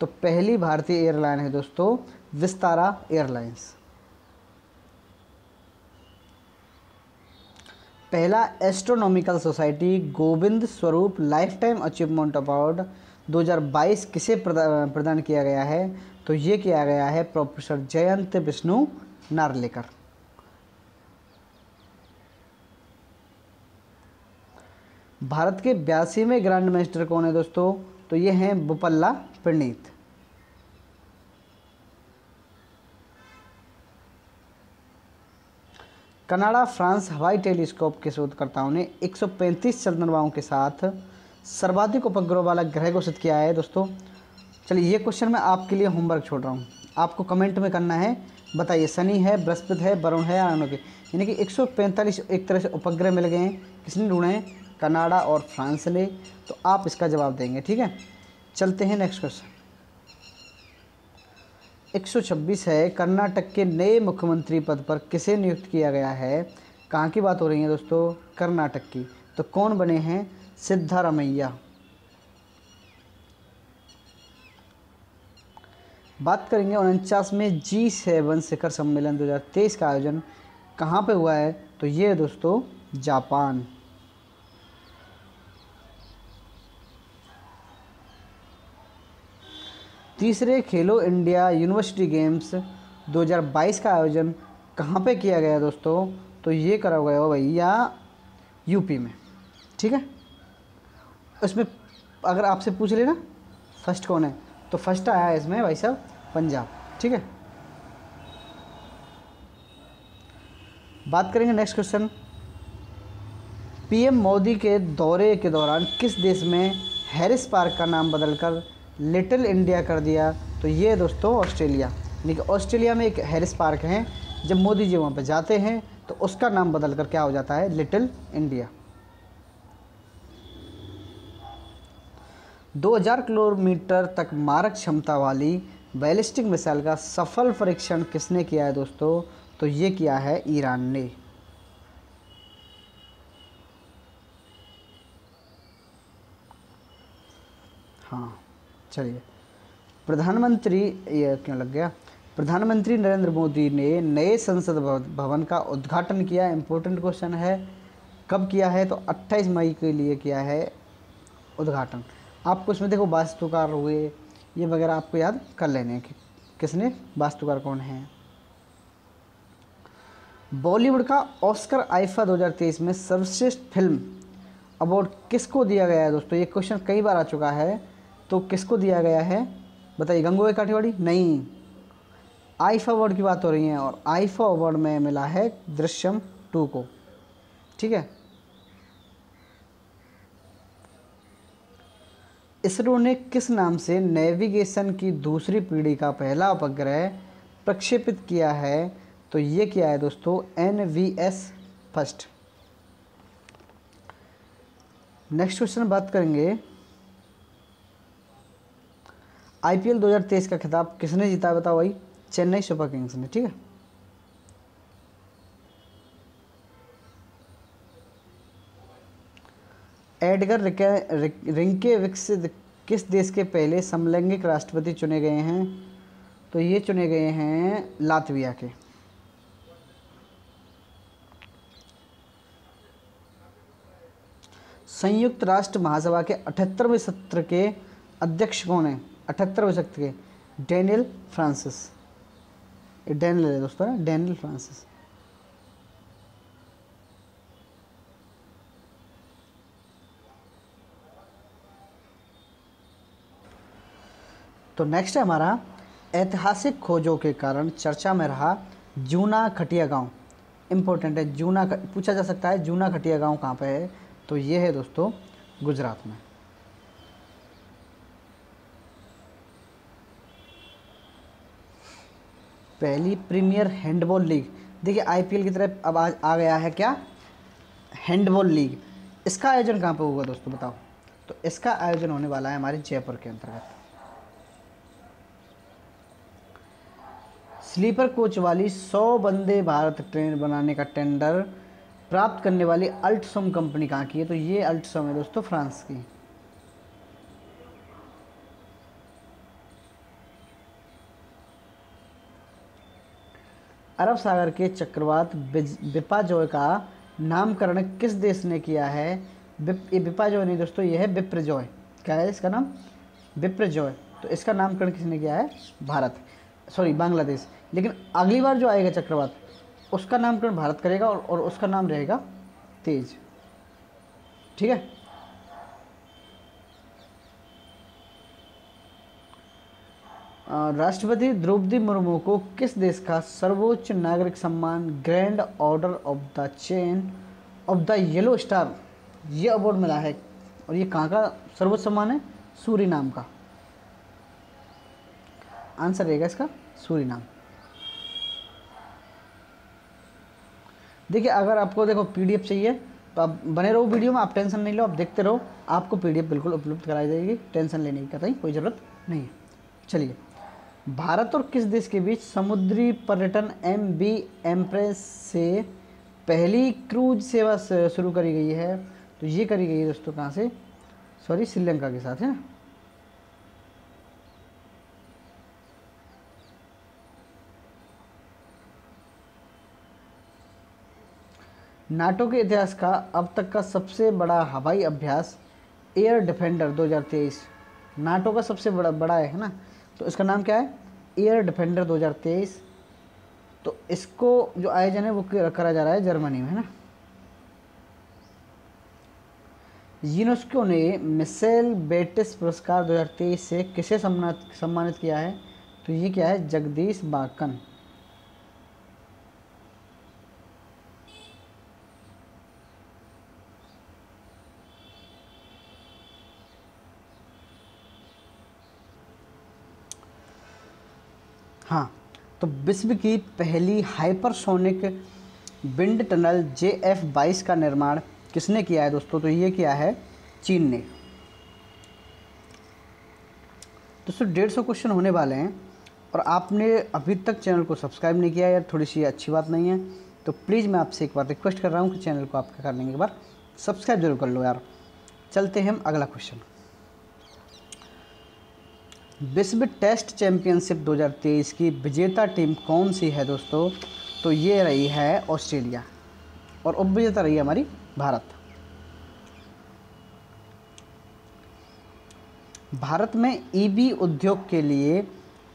तो पहली भारतीय एयरलाइन है दोस्तों, विस्तारा एयरलाइंस। पहला astronomical society Govind Swarup lifetime achievement award 2022 किसे प्रदान किया गया है? तो ये किया गया है प्रोफेसर जयंत विष्णु नार्लेकर। भारत के बयासीवें ग्रैंड मास्टर कौन है दोस्तों? तो ये हैं Bupalla Praneeth. Canada, France Hawaii telescope के शोधकर्ताओं ने 135 चंद्रमाओं के साथ सर्वाधिक उपग्रह वाला ग्रह घोषित किया है दोस्तों। चलिए, ये क्वेश्चन मैं आपके लिए होमवर्क छोड़ रहा हूँ। आपको कमेंट में करना है। बताइए, शनि है, बृहस्पति है, वरुण है या के? यानी कि 145 एक तरह से उपग्रह मिल गए हैं। किसने ढूंढे हैं? कनाडा और फ्रांस ले तो आप इसका जवाब देंगे, ठीक है? चलते हैं नेक्स्ट क्वेश्चन 126 है, कर्नाटक के नए मुख्यमंत्री पद पर किसे नियुक्त किया गया है? कहाँ की बात हो रही है दोस्तों? कर्नाटक की। तो कौन बने हैं? सिद्धारमैया। बात करेंगे उनचास में जी सेवन शिखर सम्मेलन 2023 का आयोजन कहाँ पे हुआ है? तो ये दोस्तों, जापान। तीसरे खेलो इंडिया यूनिवर्सिटी गेम्स 2022 का आयोजन कहाँ पे किया गया दोस्तों? तो ये करा गया हो भैया यूपी में, ठीक है? इसमें अगर आपसे पूछ लेना, फ़र्स्ट कौन है? तो फ़र्स्ट आया इसमें भाई साहब पंजाब, ठीक है? बात करेंगे नेक्स्ट क्वेश्चन पीएम मोदी के दौरे के दौरान किस देश में हैरिस पार्क का नाम बदलकर लिटिल इंडिया कर दिया तो ये दोस्तों ऑस्ट्रेलिया। यानी ऑस्ट्रेलिया में एक हैरिस पार्क है, जब मोदी जी वहाँ पर जाते हैं तो उसका नाम बदल कर क्या हो जाता है? Little India. 2000 किलोमीटर तक मारक क्षमता वाली बैलिस्टिक मिसाइल का सफल परीक्षण किसने किया है दोस्तों? तो ये किया है ईरान ने हाँ चलिए प्रधानमंत्री, ये क्यों लग गया? प्रधानमंत्री नरेंद्र मोदी ने नए संसद भवन का उद्घाटन किया। इम्पोर्टेंट क्वेश्चन है। कब किया है? तो 28 मई के लिए किया है उद्घाटन। आपको इसमें देखो वास्तुकार हुए, ये वगैरह आपको याद कर लेने कि किसने? वास्तुकार कौन है? बॉलीवुड का ऑस्कर आइफा 2023 में सर्वश्रेष्ठ फ़िल्म अवार्ड किसको दिया गया है दोस्तों? ये क्वेश्चन कई बार आ चुका है। तो किसको दिया गया है? बताइए गंगोई काठियावाड़ी? नहीं। आइफा अवार्ड की बात हो रही है और आईफा अवार्ड में मिला है दृश्यम टू को। ठीक है? इसरो ने किस नाम से नेविगेशन की दूसरी पीढ़ी का पहला उपग्रह प्रक्षेपित किया है? तो ये क्या है दोस्तों? N V S first next question बात करेंगे। आईपीएल 2023 का खिताब किसने जीता बताओ भाई? चेन्नई सुपर किंग्स ने, ठीक है? एडगर रिंके विकसित किस देश के पहले समलैंगिक राष्ट्रपति चुने गए हैं? तो ये चुने गए हैं लातविया के। संयुक्त राष्ट्र महासभा के अठहत्तरवें सत्र के अध्यक्ष कौन है? अठहत्तरवें सत्र के डेनियल फ्रांसिस। डेनियल है दोस्तों, ना? Daniel Francis. तो नेक्स्ट है हमारा, ऐतिहासिक खोजों के कारण चर्चा में रहा जूना खटिया गाँव। इम्पोर्टेंट है, जूना पूछा जा सकता है जूना खटिया गाँव कहाँ पे है? तो ये है दोस्तों, गुजरात में। पहली प्रीमियर हैंडबॉल लीग। देखिए आईपीएल की तरफ़ अब आ, आ गया है क्या? Handball league. इसका आयोजन कहाँ पे होगा दोस्तों बताओ? तो इसका आयोजन होने वाला है हमारे जयपुर के अंतर्गत। स्लीपर कोच वाली 100 बंदे भारत ट्रेन बनाने का टेंडर प्राप्त करने वाली अल्टसोम कंपनी कहाँ की है? तो ये अल्टसोम है दोस्तों फ्रांस की। अरब सागर के चक्रवात बिपाजॉय का नामकरण किस देश ने किया है? बिपाजॉय नहीं दोस्तों ये है विप्रजॉय क्या है इसका नाम? विप्रजॉय तो इसका नामकरण किसने किया है? भारत। सॉरी बांग्लादेश। लेकिन अगली बार जो आएगा चक्रवात उसका नामकरण भारत करेगा और, और उसका नाम रहेगा तेज। ठीक है? राष्ट्रपति द्रौपदी मुर्मू को किस देश का सर्वोच्च नागरिक सम्मान grand order of the chain of the yellow star ये अवार्ड मिला है। और ये कहाँ का सर्वोच्च सम्मान है? सूरी नाम का। आंसर रहेगा इसका सूरी नाम। देखिए, अगर आपको देखो पीडीएफ चाहिए तो आप बने रहो वीडियो में, आप टेंशन नहीं लो, आप देखते रहो। आपको पीडीएफ बिल्कुल उपलब्ध कराई जाएगी, टेंशन लेने की कतई कोई ज़रूरत नहीं है। चलिए। भारत और किस देश के बीच समुद्री पर्यटन एम बी एम्प्रेस से पहली क्रूज सेवा शुरू करी गई है? तो ये करी गई है दोस्तों कहाँ से? सॉरी श्रीलंका के साथ, है नाटो के इतिहास का अब तक का सबसे बड़ा हवाई अभ्यास एयर डिफेंडर 2023 नाटो का सबसे बड़ा बड़ा है ना? तो इसका नाम क्या है? एयर डिफेंडर 2023 तो इसको जो आयोजन है वो करा जा रहा है? जर्मनी में, है ना? यूनेस्को ने मिसेल बेटिस पुरस्कार 2023 से किसे सम्मानित सम्मानित किया है? तो ये क्या है? जगदीश बाकन हाँ तो विश्व की पहली hypersonic wind tunnel J F बाईस का निर्माण किसने किया है दोस्तों? तो ये किया है चीन ने। दोस्तों, डेढ़ सौ क्वेश्चन होने वाले हैं और आपने अभी तक चैनल को सब्सक्राइब नहीं किया यार, थोड़ी सी अच्छी बात नहीं है। तो प्लीज़ मैं आपसे एक बार रिक्वेस्ट कर रहा हूँ कि चैनल को आपका करने के बाद सब्सक्राइब ज़रूर कर लो यार। चलते हैं हम अगला क्वेश्चन। विश्व टेस्ट चैंपियनशिप 2023 की विजेता टीम कौन सी है दोस्तों? तो ये रही है ऑस्ट्रेलिया। और उपविजेता रही है हमारी भारत। भारत में ईबी उद्योग के लिए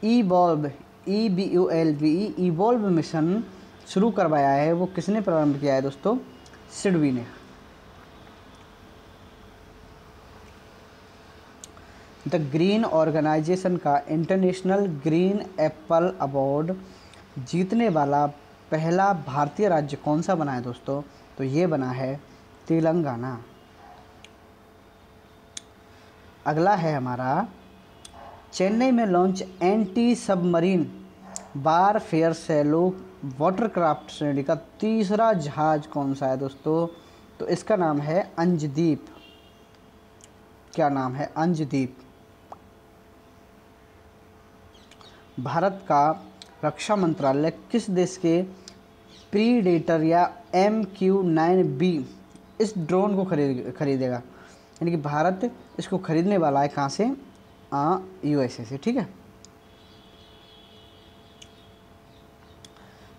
E valve E B U L B, E valve mission शुरू करवाया है। वो किसने प्रारंभ किया है दोस्तों? सिडवी ने। द ग्रीन ऑर्गेनाइजेशन का इंटरनेशनल ग्रीन एप्पल अवार्ड जीतने वाला पहला भारतीय राज्य कौन सा बना है दोस्तों? तो ये बना है तेलंगाना। अगला है हमारा, चेन्नई में launch anti submarine warfare shallow watercraft श्रेणी का तीसरा जहाज़ कौन सा है दोस्तों? तो इसका नाम है अंजदीप। क्या नाम है? अंजदीप। भारत का रक्षा मंत्रालय किस देश के प्रीडेटर या एम क्यू नाइन बी इस ड्रोन को खरीद, खरीदेगा? यानी कि भारत इसको खरीदने वाला है कहाँ से? यू यूएसए से, ठीक है?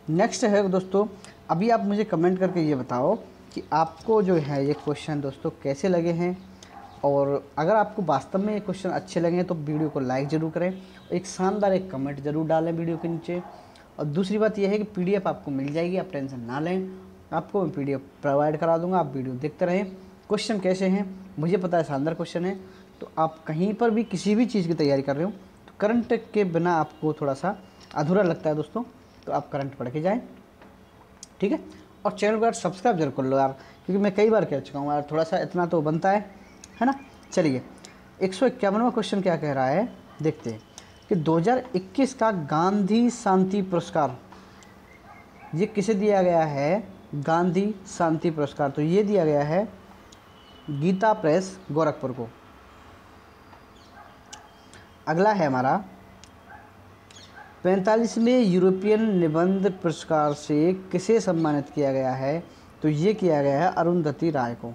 नेक्स्ट है दोस्तों, अभी आप मुझे कमेंट करके ये बताओ कि आपको जो है ये क्वेश्चन दोस्तों कैसे लगे हैं? और अगर आपको वास्तव में ये क्वेश्चन अच्छे लगे तो वीडियो को लाइक ज़रूर करें। एक शानदार एक कमेंट ज़रूर डालें वीडियो के नीचे। और दूसरी बात यह है कि पीडीएफ आपको मिल जाएगी, आप टेंशन ना लें। आपको मैं पीडीएफ प्रोवाइड करा दूँगा, आप वीडियो देखते रहें। क्वेश्चन कैसे हैं? मुझे पता है शानदार क्वेश्चन है। तो आप कहीं पर भी किसी भी चीज़ की तैयारी कर रहे हो तो करंट के बिना आपको थोड़ा सा अधूरा लगता है दोस्तों तो आप करंट पढ़ के जाएँ। ठीक है? और चैनल को यार सब्सक्राइब ज़रूर कर लो यार, क्योंकि मैं कई बार कह चुका हूँ यार, थोड़ा सा इतना तो बनता है है ना? चलिए, एक सौ इक्यावनवा क्वेश्चन क्या कह रहा है? देखते हैं। कि 2021 का गांधी शांति पुरस्कार, ये किसे दिया गया है? गांधी शांति पुरस्कार। तो ये दिया गया है गीता प्रेस गोरखपुर को। अगला है हमारा, पैंतालीसवें यूरोपियन निबंध पुरस्कार से किसे सम्मानित किया गया है? तो ये किया गया है अरुंधति राय को।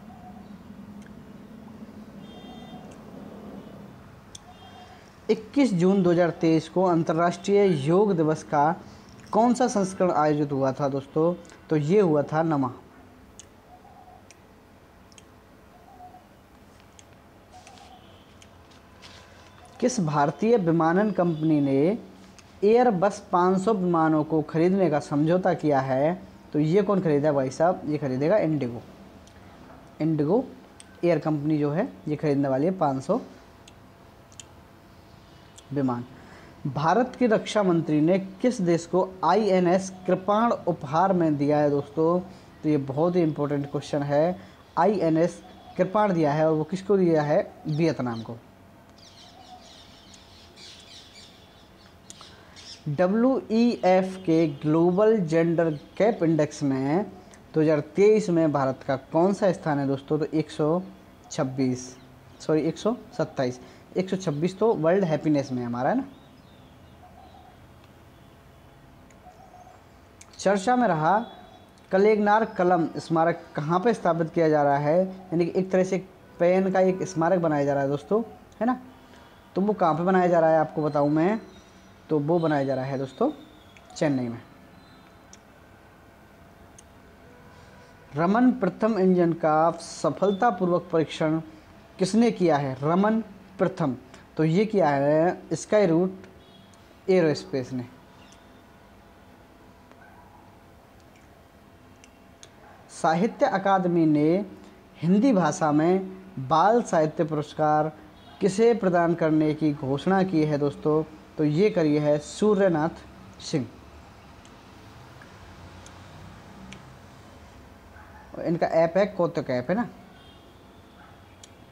21 जून 2023 को अंतर्राष्ट्रीय योग दिवस का कौन सा संस्करण आयोजित हुआ था दोस्तों? तो ये हुआ था नमा। किस भारतीय विमानन कंपनी ने एयर बस 500 विमानों को खरीदने का समझौता किया है? तो ये कौन खरीदा भाई साहब? ये खरीदेगा इंडिगो इंडिगो एयर कंपनी जो है, ये खरीदने वाली है 500 विमान भारत के रक्षा मंत्री ने किस देश को आईएनएस कृपाण उपहार में दिया है दोस्तों? तो ये बहुत ही इंपॉर्टेंट क्वेश्चन है। आईएनएस कृपाण दिया है और वो किसको दिया है? वियतनाम को। डब्ल्यूईएफ के ग्लोबल जेंडर कैप इंडेक्स में 2023 में भारत का कौन सा स्थान है दोस्तों? तो 126 सॉरी 127 126 तो वर्ल्ड हैप्पीनेस में हमारा, है ना? चर्चा में रहा, कलेगनार कलम स्मारक कहाँ पे स्थापित किया जा रहा है? यानी कि एक तरह से पेन का एक स्मारक बनाया जा रहा है दोस्तों, है ना? तो वो कहाँ पे बनाया जा रहा है आपको बताऊँ मैं? तो वो बनाया जा रहा है दोस्तों, चेन्नई में। रमन प्रथम इंजन का सफलतापूर्वक परीक्षण किसने किया है? रमन प्रथम। तो ये किया है? स्काई रूट एरोस्पेस ने। साहित्य अकादमी ने हिंदी भाषा में बाल साहित्य पुरस्कार किसे प्रदान करने की घोषणा की है दोस्तों? तो ये करिए है सूर्यनाथ सिंह। इनका ऐप है, कौतक ऐप, है ना?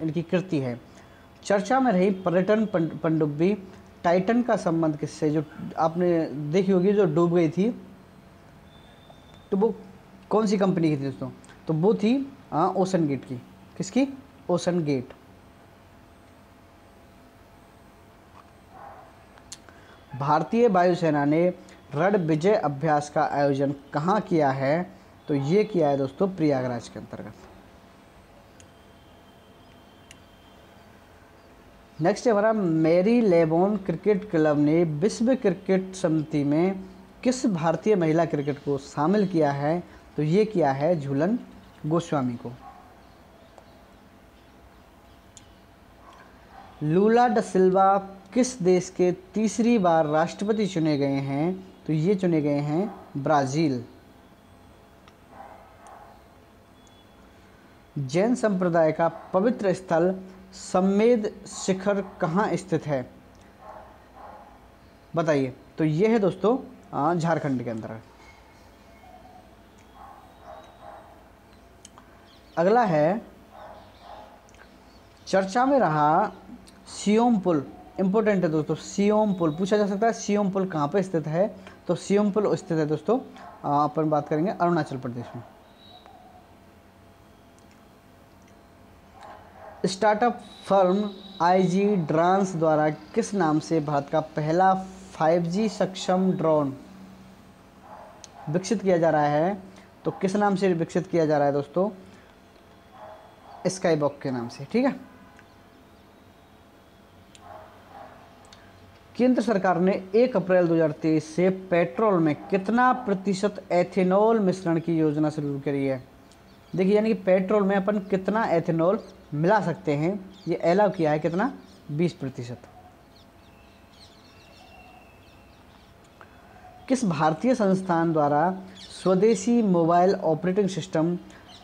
इनकी कृति है। चर्चा में रही पर्यटन पनडुब्बी टाइटन का संबंध किससे? जो आपने देखी होगी, जो डूब गई थी। तो वो कौन सी कंपनी की थी दोस्तों? तो वो थी ओसन गेट की। किसकी? Ocean Gate. भारतीय वायुसेना ने रण विजय अभ्यास का आयोजन कहाँ किया है? तो ये किया है दोस्तों प्रयागराज के अंतर्गत। नेक्स्ट हमारा मेरी लेबोन क्रिकेट क्लब ने विश्व क्रिकेट समिति में किस भारतीय महिला क्रिकेट को शामिल किया है? तो ये किया है झूलन गोस्वामी को। लूला ड सिल्वा किस देश के तीसरी बार राष्ट्रपति चुने गए हैं? तो ये चुने गए हैं ब्राज़ील। जैन संप्रदाय का पवित्र स्थल सम्मेद शिखर कहाँ स्थित है? बताइए। तो ये है दोस्तों झारखंड के अंदर। अगला है, चर्चा में रहा सियोम पुल। इम्पोर्टेंट है दोस्तों, सियोम पुल। पूछा जा सकता है सियोम पुल कहाँ पर स्थित है? तो सियोम पुल स्थित है दोस्तों अपन बात करेंगे अरुणाचल प्रदेश में। स्टार्टअप फर्म आईजी ड्रांस द्वारा किस नाम से भारत का पहला 5G सक्षम ड्रोन विकसित किया जा रहा है? तो किस नाम से विकसित किया जा रहा है दोस्तों? स्काई बॉक के नाम से, ठीक है? केंद्र सरकार ने 1 अप्रैल 2023 से पेट्रोल में कितना प्रतिशत एथेनॉल मिश्रण की योजना शुरू करी है? देखिए, यानी कि पेट्रोल में अपन कितना एथेनॉल मिला सकते हैं। ये अलाउ किया है कितना? 20 प्रतिशत। किस भारतीय संस्थान द्वारा स्वदेशी mobile operating system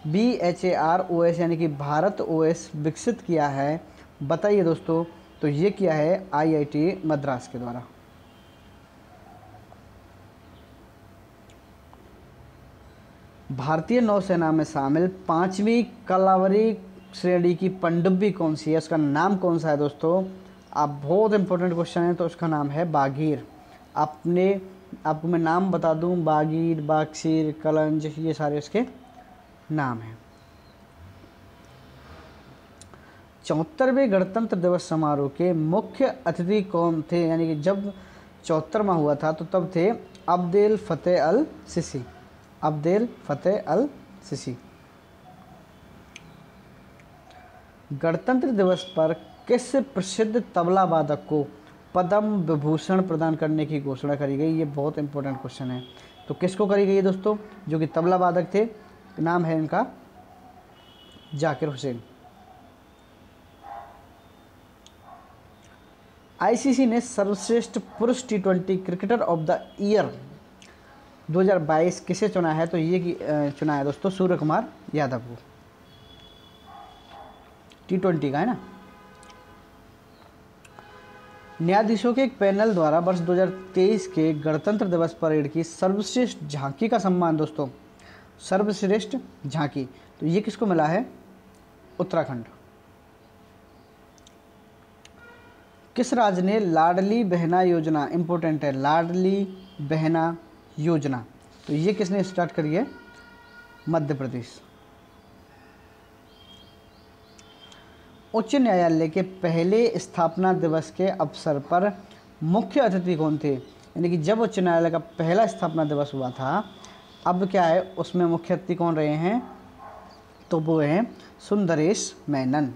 B H A R O S यानी कि भारत ओ एस विकसित किया है? बताइए दोस्तों। तो ये किया है आईआईटी मद्रास के द्वारा। भारतीय नौसेना में शामिल पांचवी कलावरी श्रेणी की पनडुब्बी कौन सी है? उसका नाम कौन सा है दोस्तों? आप बहुत इंपॉर्टेंट क्वेश्चन है तो उसका नाम है बागीर। आपने, आपको मैं नाम बता दूँ, बागीर बागशीर कलंज, ये सारे उसके नाम हैं। चौहत्तरवें गणतंत्र दिवस समारोह के मुख्य अतिथि कौन थे? यानी कि जब चौहत्तरवा हुआ था तो तब थे Abdel Fattah al Sisi Abdel Fattah al Sisi गणतंत्र दिवस पर किस प्रसिद्ध तबला वादक को पद्म विभूषण प्रदान करने की घोषणा करी गई? ये बहुत इंपॉर्टेंट क्वेश्चन है। तो किसको करी गई है दोस्तों? जो कि तबला वादक थे, नाम है इनका जाकिर हुसैन। आईसीसी ने सर्वश्रेष्ठ पुरुष T twenty cricketer of the year 2022 किसे चुना है? तो ये चुना है दोस्तों सूर्य कुमार यादव को। टी ट्वेंटी का, है ना? न्यायाधीशों के एक पैनल द्वारा वर्ष 2023 के गणतंत्र दिवस परेड की सर्वश्रेष्ठ झांकी का सम्मान, दोस्तों। सर्वश्रेष्ठ झांकी। तो ये किसको मिला है? उत्तराखंड। किस राज्य ने लाडली बहना योजना इंपॉर्टेंट है, लाडली बहना योजना। तो ये किसने स्टार्ट करी है? मध्य प्रदेश। उच्च न्यायालय के पहले स्थापना दिवस के अवसर पर मुख्य अतिथि कौन थे? यानी कि जब उच्च न्यायालय का पहला स्थापना दिवस हुआ था, अब क्या है? उसमें मुख्य अतिथि कौन रहे हैं? तो वो हैं सुंदरेश मेनन।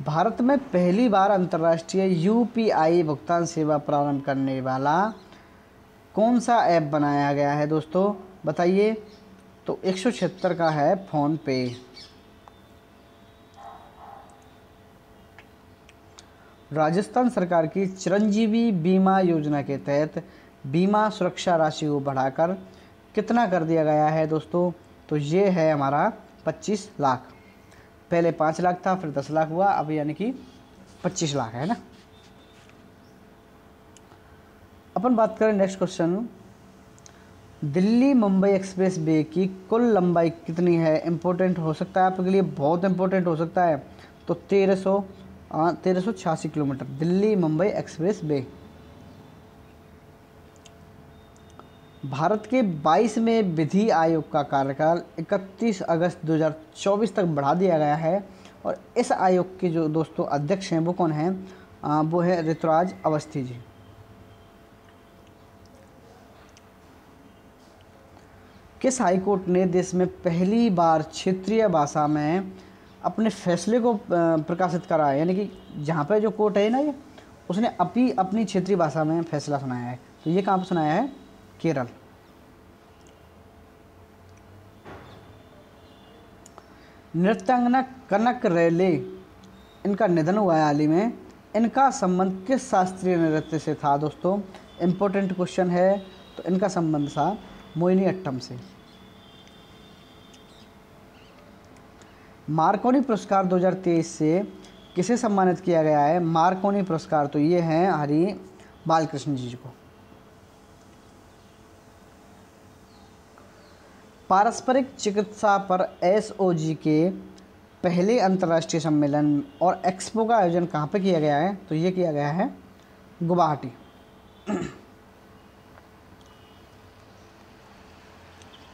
भारत में पहली बार अंतर्राष्ट्रीय यूपीआई भुगतान सेवा प्रारंभ करने वाला कौन सा ऐप बनाया गया है दोस्तों? बताइए। तो एक का है फ़ोन पे। राजस्थान सरकार की चिरंजीवी बीमा योजना के तहत बीमा सुरक्षा राशि को बढ़ाकर कितना कर दिया गया है दोस्तों? तो ये है हमारा 25 लाख। पहले पाँच लाख था, फिर दस लाख हुआ, अब यानी कि 25 लाख है ना? अपन बात करें next question. Delhi Mumbai expressway की कुल लंबाई कितनी है? इम्पोर्टेंट हो सकता है आपके लिए, बहुत इम्पोर्टेंट हो सकता है। तो तेरह सौ तेरह सौ छियासी kilometre, Delhi Mumbai expressway. Bharat के 22 में विधि आयोग का कार्यकाल 31 अगस्त 2024 तक बढ़ा दिया गया है। और इस आयोग के जो दोस्तों अध्यक्ष हैं, वो कौन हैं? वो है ऋतुराज अवस्थी जी। किस हाईकोर्ट ने देश में पहली बार क्षेत्रीय भाषा में अपने फैसले को प्रकाशित करा है? यानी कि जहाँ पर जो कोर्ट है ना ये, उसने अपनी अपनी क्षेत्रीय भाषा में फैसला सुनाया है। तो ये कहाँ पर सुनाया है? केरल। नृत्यांगना कनक रैले, इनका निधन हुआ है हाल ही में। इनका संबंध किस शास्त्रीय नृत्य से था दोस्तों? इम्पोर्टेंट क्वेश्चन है। तो इनका संबंध था मोइनी अट्टम से। मार्कोनी पुरस्कार 2023 से किसे सम्मानित किया गया है? मार्कोनी पुरस्कार तो ये हैं हरि बालकृष्ण जी को। पारस्परिक चिकित्सा पर एसओजी के पहले अंतर्राष्ट्रीय सम्मेलन और एक्सपो का आयोजन कहाँ पर किया गया है? तो ये किया गया है गुवाहाटी।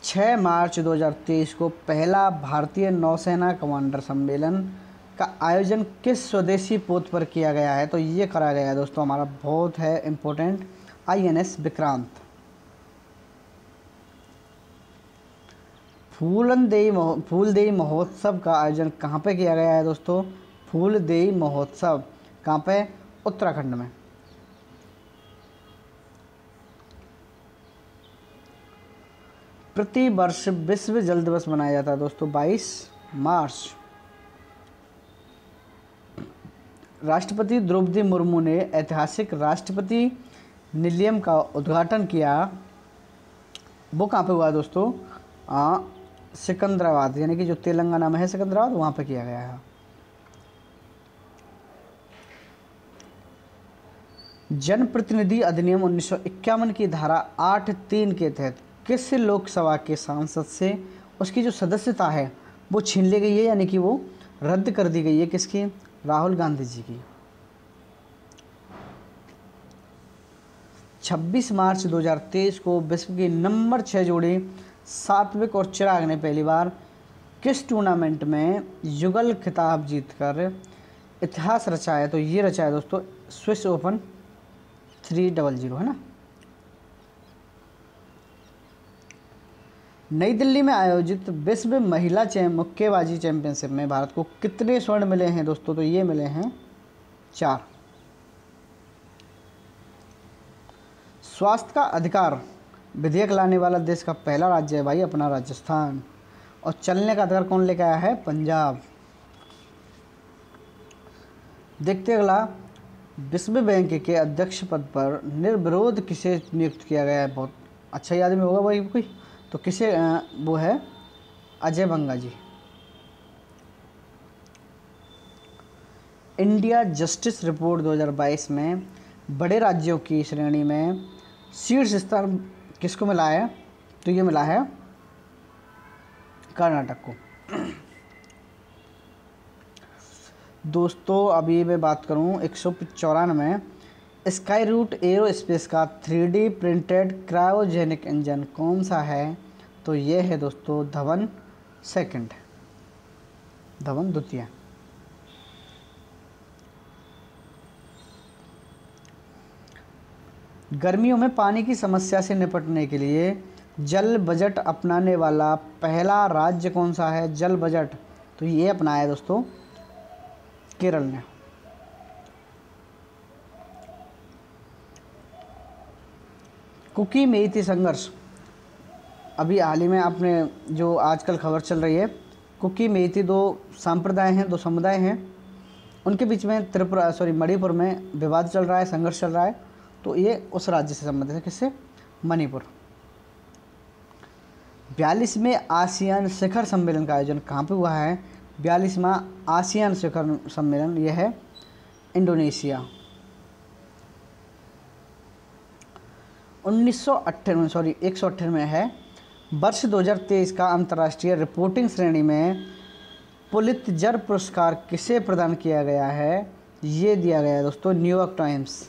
6 मार्च 2023 को पहला भारतीय नौसेना कमांडर सम्मेलन का आयोजन किस स्वदेशी पोत पर किया गया है? तो ये करा गया है दोस्तों, हमारा बहुत है इम्पोर्टेंट आईएनएस विक्रांत। फूलनदेई फूलदेई महोत्सव का आयोजन कहाँ पे किया गया है दोस्तों? फूलदेई महोत्सव, कहाँ पे? उत्तराखंड में। प्रति वर्ष विश्व जल दिवस मनाया जाता है दोस्तों 22 मार्च। राष्ट्रपति द्रौपदी मुर्मू ने ऐतिहासिक राष्ट्रपति निलयम का उद्घाटन किया। वो कहाँ पे हुआ दोस्तों? सिकंदराबाद, यानी कि जो तेलंगाना में है सिकंदराबाद, वहाँ पे किया गया है। जनप्रतिनिधि अधिनियम उन्नीस सौ इक्यावन की धारा आठ तीन के तहत किस लोकसभा के सांसद से उसकी जो सदस्यता है, वो छीन ली गई है, यानी कि वो रद्द कर दी गई है किसकी? राहुल गांधी जी की। 26 मार्च 2023 को विश्व के नंबर छः जोड़े सात्विक और चिराग ने पहली बार किस टूर्नामेंट में युगल खिताब जीतकर इतिहास रचाया? तो ये रचाया दोस्तों, Swiss open three double zero, है ना? नई दिल्ली में आयोजित विश्व महिला चैम मुक्केबाजी चैंपियनशिप में भारत को कितने स्वर्ण मिले हैं दोस्तों? तो ये मिले हैं चार। स्वास्थ्य का अधिकार, विधेयक लाने वाला देश का पहला राज्य है भाई, अपना राजस्थान। और चलने का अधिकार कौन लेकर आया है? पंजाब। देखते अगला। विश्व बैंक के अध्यक्ष पद पर निर्विरोध किसे नियुक्त किया गया है? बहुत अच्छा याद में होगा भाई, कोई। तो किसे वो है? Ajay Banga ji. India justice report 2022 में बड़े राज्यों की श्रेणी में शीर्ष स्थान किसको मिला है? तो ये मिला है कर्नाटक को। दोस्तों, अभी मैं बात करूँ एक सौ चौरानवे स्काई रूट एरो स्पेस का थ्री प्रिंटेड क्रायोजेनिक इंजन कौन सा है? तो ये है दोस्तों धवन सेकंड। धवन द्वितीय। गर्मियों में पानी की समस्या से निपटने के लिए जल बजट अपनाने वाला पहला राज्य कौन सा है? जल बजट। तो ये अपनाया दोस्तों केरल ने। कुकी मेथी संघर्ष। अभी हाल ही में आपने जो आजकल खबर चल रही है, कुकी मेथी दो संप्रदाय हैं, दो समुदाय हैं। उनके बीच में त्रिपुरा, सॉरी, मणिपुर में विवाद चल रहा है, संघर्ष चल रहा है। तो ये उस राज्य से संबंधित है किससे? मणिपुर। बयालीसवें आसियान शिखर सम्मेलन का आयोजन कहाँ पे हुआ है? बयालीसवा आसियान शिखर सम्मेलन, यह है इंडोनेशिया। उन्नीस सौ अठानवे सॉरी एक सौ में है। वर्ष 2023 का अंतर्राष्ट्रीय रिपोर्टिंग श्रेणी में पुलितजर पुरस्कार किसे प्रदान किया गया है, ये दिया गया है दोस्तों न्यूयॉर्क टाइम्स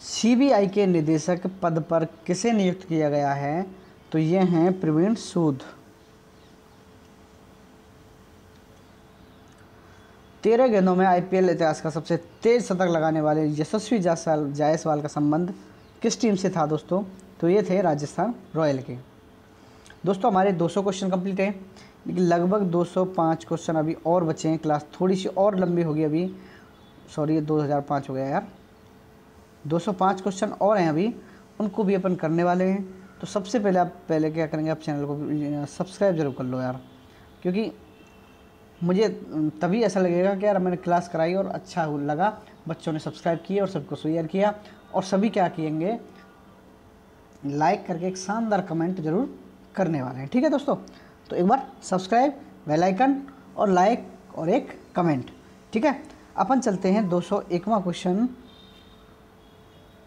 सीबीआई के निदेशक पद पर किसे नियुक्त किया गया है तो ये हैं प्रवीण सूद। तेरह गेंदों में आईपीएल इतिहास का सबसे तेज शतक लगाने वाले यशस्वी जायसवाल जायसवाल का संबंध किस टीम से था दोस्तों? तो ये थे राजस्थान रॉयल के। दोस्तों, हमारे 200 क्वेश्चन कंप्लीट हैं, लेकिन लगभग 205 क्वेश्चन अभी और बचे हैं। क्लास थोड़ी सी और लंबी होगी अभी। सॉरी ये 2005 हो गया यार। 205 क्वेश्चन और हैं अभी। उनको भी अपन करने वाले हैं। तो सबसे पहले आप, पहले क्या करेंगे? आप चैनल को सब्सक्राइब ज़रूर कर लो यार। क्योंकि मुझे तभी ऐसा लगेगा कि यार मैंने क्लास कराई और अच्छा लगा। बच्चों ने सब्सक्राइब किया और सबको शेयर किया। और सभी क्या किएँगे? लाइक करके एक शानदार कमेंट ज़रूर करने वाले हैं। ठीक है दोस्तों? तो एक बार सब्सक्राइब, बेल आइकन और लाइक और एक कमेंट। ठीक है? अपन चलते हैं दो सौ क्वेश्चन।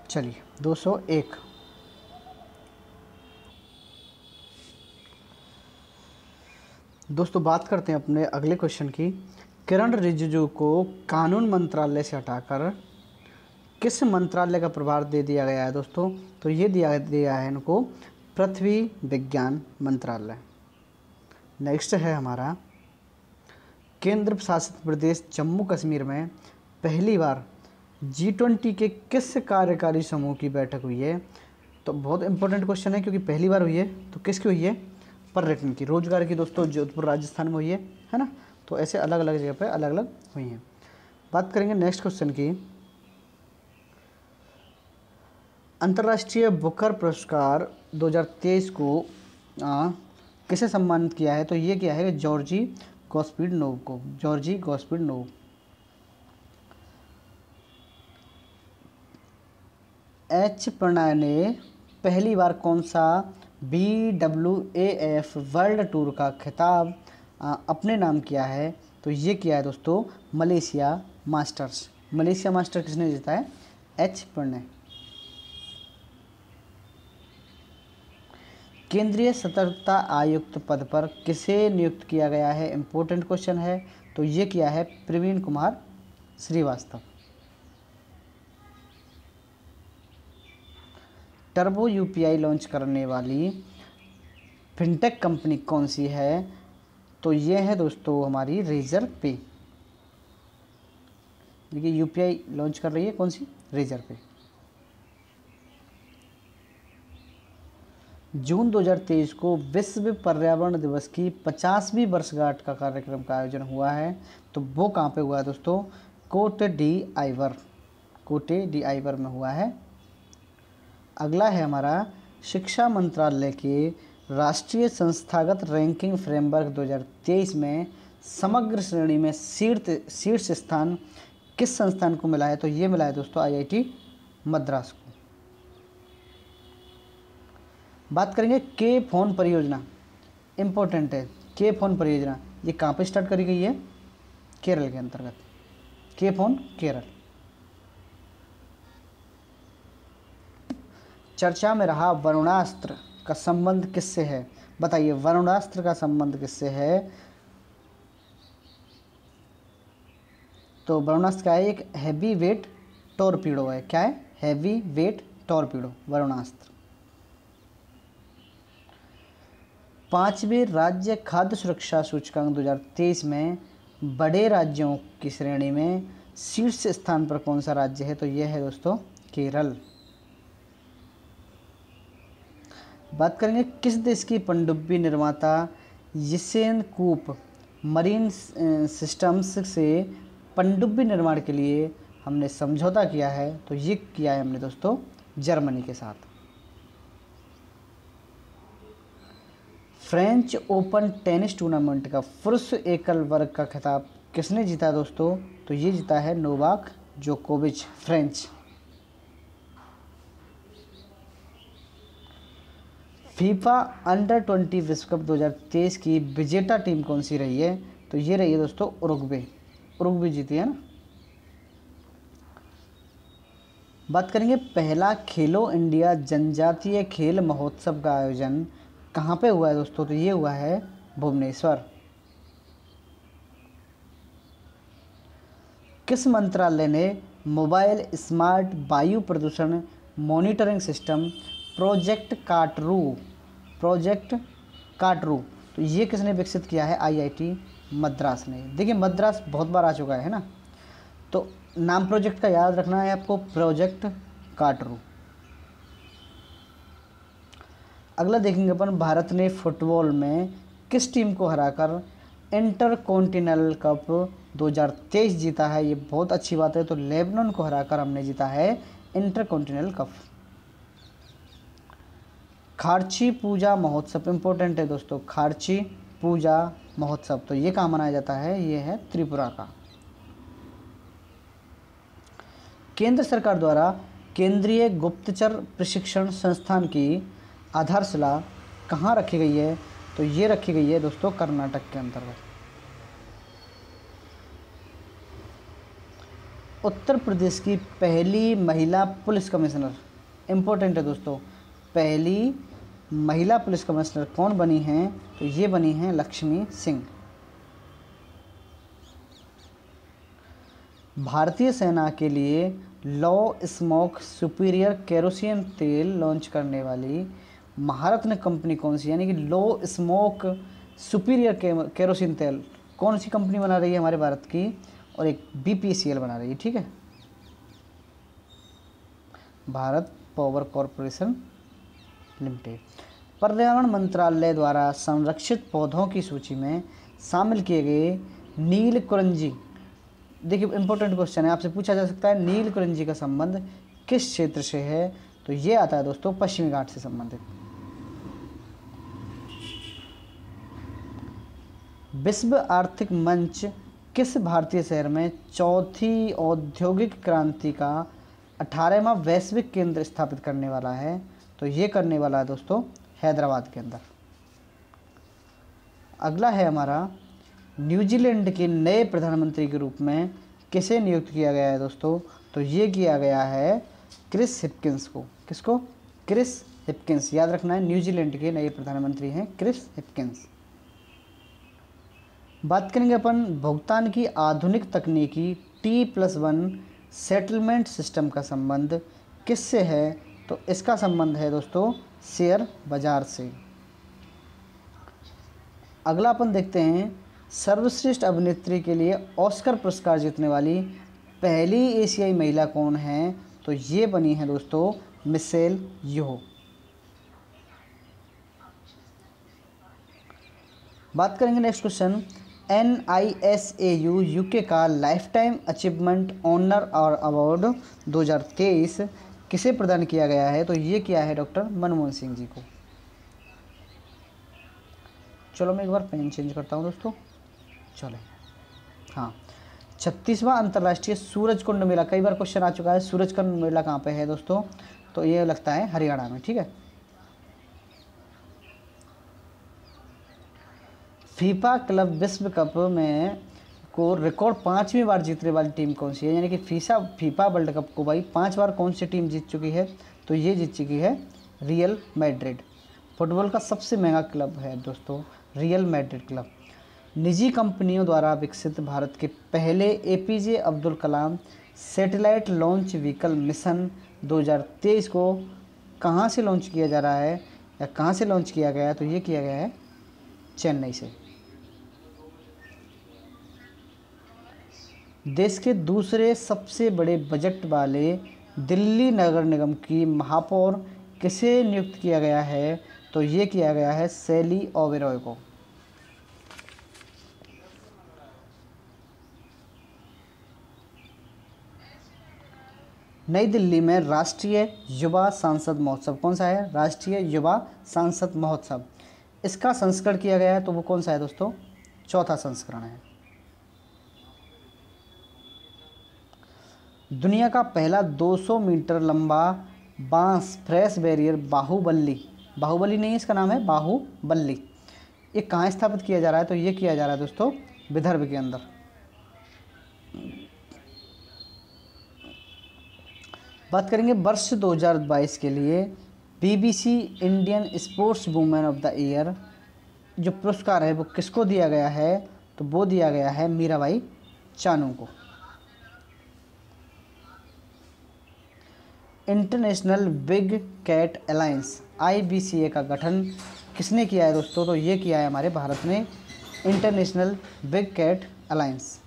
चलिए 201 दोस्तों, बात करते हैं अपने अगले क्वेश्चन की। किरण रिजिजू को कानून मंत्रालय से हटाकर किस मंत्रालय का प्रभार दे दिया गया है दोस्तों? तो ये दिया दिया है इनको पृथ्वी विज्ञान मंत्रालय। नेक्स्ट है हमारा। केंद्र शासित प्रदेश जम्मू कश्मीर में पहली बार जी ट्वेंटी के किस कार्यकारी समूह की बैठक हुई है? तो बहुत इंपॉर्टेंट क्वेश्चन है, क्योंकि पहली बार हुई है तो किसकी हुई है? पर्यटन की। रोज़गार की दोस्तों जोधपुर राजस्थान में हुई है है ना? तो ऐसे अलग अलग जगह पर अलग अलग हुई हैं। बात करेंगे नेक्स्ट क्वेश्चन की। अंतर्राष्ट्रीय बुकर पुरस्कार 2023 को आ, किसे सम्मानित किया है? तो ये क्या है जॉर्जी गॉस्पीड नोव को जॉर्जी गॉस्पीड नोव एच प्रणय ने पहली बार कौन सा B W A F world tour का खिताब अपने नाम किया है। तो ये किया है दोस्तों, मलेशिया मास्टर्स। मलेशिया मास्टर किसने जीता है? एच प्रणय। केंद्रीय सतर्कता आयुक्त पद पर किसे नियुक्त किया गया है? इम्पोर्टेंट क्वेश्चन है। तो ये किया है Praveen Kumar Srivastava. Turbo UPI launch करने वाली फिनटेक कंपनी कौन सी है? तो ये है दोस्तों हमारी रेजर पे देखिए, यूपीआई लॉन्च कर रही है कौन सी? रेजर पे जून 2023 को विश्व पर्यावरण दिवस की पचासवीं वर्षगांठ का कार्यक्रम का आयोजन हुआ है। तो वो कहाँ पे हुआ है दोस्तों? Cote d'Ivoire. कोटे डी आइवर में हुआ है। अगला है हमारा शिक्षा मंत्रालय के राष्ट्रीय संस्थागत रैंकिंग फ्रेमवर्क 2023 में समग्र श्रेणी में शीर्ष शीर्ष स्थान किस संस्थान को मिला है? तो ये मिला है दोस्तों आईआईटी मद्रास को। बात करेंगे के फ़ोन परियोजना। इम्पोर्टेंट है, के फ़ोन परियोजना। ये कहाँ पे स्टार्ट करी गई है? केरल के अंतर्गत। के फ़ोन केरल। चर्चा में रहा वरुणास्त्र का संबंध किससे है? बताइए, वरुणास्त्र का संबंध किससे है? तो वरुणास्त्र का एक हैवी वेट टॉर्पीडो है। क्या है? Heavy weight torpedo Varunastra. पाँचवें राज्य खाद्य सुरक्षा सूचकांक 2023 में बड़े राज्यों की श्रेणी में शीर्ष स्थान पर कौन सा राज्य है? तो यह है दोस्तों, केरल। बात करेंगे किस देश की पनडुब्बी निर्माता यसेन कूप मरीन सिस्टम्स से पनडुब्बी निर्माण के लिए हमने समझौता किया है तो ये किया है हमने दोस्तों जर्मनी के साथ। फ्रेंच ओपन टेनिस टूर्नामेंट का पुरुष एकल वर्ग का खिताब किसने जीता दोस्तों? तो ये जीता है नोवाक जोकोविच, फ्रेंच। फीफा अंडर ट्वेंटी विश्व कप 2023 की विजेता टीम कौन सी रही है? तो ये रही है दोस्तों उरुग्वे। उरुग्वे जीती है ना? बात करेंगे पहला खेलो इंडिया जनजातीय खेल महोत्सव का आयोजन। कहाँ पे हुआ है दोस्तों? तो ये हुआ है भुवनेश्वर। किस मंत्रालय ने मोबाइल स्मार्ट वायु प्रदूषण monitoring system project Kaatru project Kaatru तो ये किसने विकसित किया है? आईआईटी मद्रास ने। देखिए, मद्रास बहुत बार आ चुका है ना? तो नाम प्रोजेक्ट का याद रखना है आपको, प्रोजेक्ट काटरू अगला देखेंगे अपन, भारत ने फुटबॉल में किस टीम को हराकर इंटर कॉन्टिनल कप 2023 जीता है? ये बहुत अच्छी बात है तो लेबनन को हराकर हमने जीता है इंटर कॉन्टिनल कप। खारची पूजा महोत्सव इम्पोर्टेंट है दोस्तों, खारची पूजा महोत्सव। तो ये कहाँ मनाया जाता है, ये है त्रिपुरा का। केंद्र सरकार द्वारा केंद्रीय गुप्तचर प्रशिक्षण संस्थान की आधारशिला कहाँ रखी गई है? तो ये रखी गई है दोस्तों, कर्नाटक के अंतर्गत। उत्तर प्रदेश की पहली महिला पुलिस कमिश्नर। इम्पोर्टेंट है दोस्तों, पहली महिला पुलिस कमिश्नर कौन बनी हैं? तो ये बनी हैं लक्ष्मी सिंह। भारतीय सेना के लिए लो स्मोक सुपीरियर केरोसिन तेल लॉन्च करने वाली महारत्न कंपनी कौन सी यानी कि लो स्मोक सुपीरियर केरोसिन तेल। कौन सी कंपनी बना रही है हमारे भारत की? और एक बी बना रही है, ठीक है? भारत पावर कॉरपोरेशन लिमिटेड पर्यावरण मंत्रालय द्वारा संरक्षित पौधों की सूची में शामिल किए गए नील कुरंजी। देखिए इंपॉर्टेंट क्वेश्चन है। आपसे पूछा जा सकता है, नील कुरंजी का संबंध किस क्षेत्र से है? तो ये आता है दोस्तों, पश्चिमी घाट से संबंधित। विश्व आर्थिक मंच किस भारतीय शहर में चौथी औद्योगिक क्रांति का अठारहवा वैश्विक केंद्र स्थापित करने वाला है? तो ये करने वाला है दोस्तों, हैदराबाद के अंदर। अगला है हमारा, न्यूजीलैंड के नए प्रधानमंत्री के रूप में किसे नियुक्त किया गया है दोस्तों? तो ये किया गया है क्रिस हिपकिंस को। किसको? Chris Hipkins. याद रखना है, न्यूजीलैंड के नए प्रधानमंत्री हैं क्रिस हिपकिंस। बात करेंगे अपन भुगतान की आधुनिक तकनीकी T plus one settlement system का संबंध। किससे है? तो इसका संबंध है दोस्तों, शेयर बाज़ार से। अगला अपन देखते हैं, सर्वश्रेष्ठ अभिनेत्री के लिए ऑस्कर पुरस्कार जीतने वाली पहली एशियाई महिला कौन है? तो ये बनी है दोस्तों, मिसेल यो। बात करेंगे next question N I S A U UK का लाइफ टाइम अचीवमेंट ऑनर और अवार्ड 2023 किसे प्रदान किया गया है? तो ये किया है डॉक्टर मनमोहन सिंह जी को। चलो मैं एक बार पेन चेंज करता हूँ दोस्तों। चलो। हाँ। छत्तीसवां अंतर्राष्ट्रीय सूरज कुंड मेला। कई बार क्वेश्चन आ चुका है, सूरज कुंड मेला कहाँ पे है दोस्तों? तो ये लगता है हरियाणा में, ठीक है? फीफा क्लब विश्व कप में को रिकॉर्ड पांचवी बार जीतने वाली टीम कौन सी है? यानी कि फीसा फीफा वर्ल्ड कप को भाई पाँच बार कौन सी टीम जीत चुकी है? तो ये जीत चुकी है रियल मैड्रिड। फुटबॉल का सबसे महँगा क्लब है दोस्तों, रियल मैड्रिड क्लब। निजी कंपनियों द्वारा विकसित भारत के पहले APJ Abdul Kalam satellite launch vehicle mission 2023 को कहाँ से लॉन्च किया जा रहा है या कहाँ से लॉन्च किया गया तो ये किया गया है चेन्नई से। देश के दूसरे सबसे बड़े बजट वाले दिल्ली नगर निगम की महापौर किसे नियुक्त किया गया है? तो ये किया गया है सैली ओबेरॉय को। नई दिल्ली में राष्ट्रीय युवा सांसद महोत्सव, कौन सा है? राष्ट्रीय युवा सांसद महोत्सव। इसका संस्करण किया गया है तो वो कौन सा है दोस्तों? चौथा संस्करण है। दुनिया का पहला 200 मीटर लंबा बाँस फ्रेश बैरियर बाहुबली। बाहुबली नहीं, इसका नाम है बाहुबली। ये कहाँ स्थापित किया जा रहा है? तो ये किया जा रहा है दोस्तों, विदर्भ के अंदर। बात करेंगे वर्ष 2022 के लिए BBC Indian sports women of the year जो पुरस्कार है, वो किसको दिया गया है? तो वो दिया गया है मीराबाई चानू को। International big cat alliance, IBCA का गठन किसने किया है दोस्तों? तो ये किया है हमारे भारत ने international big cat alliance.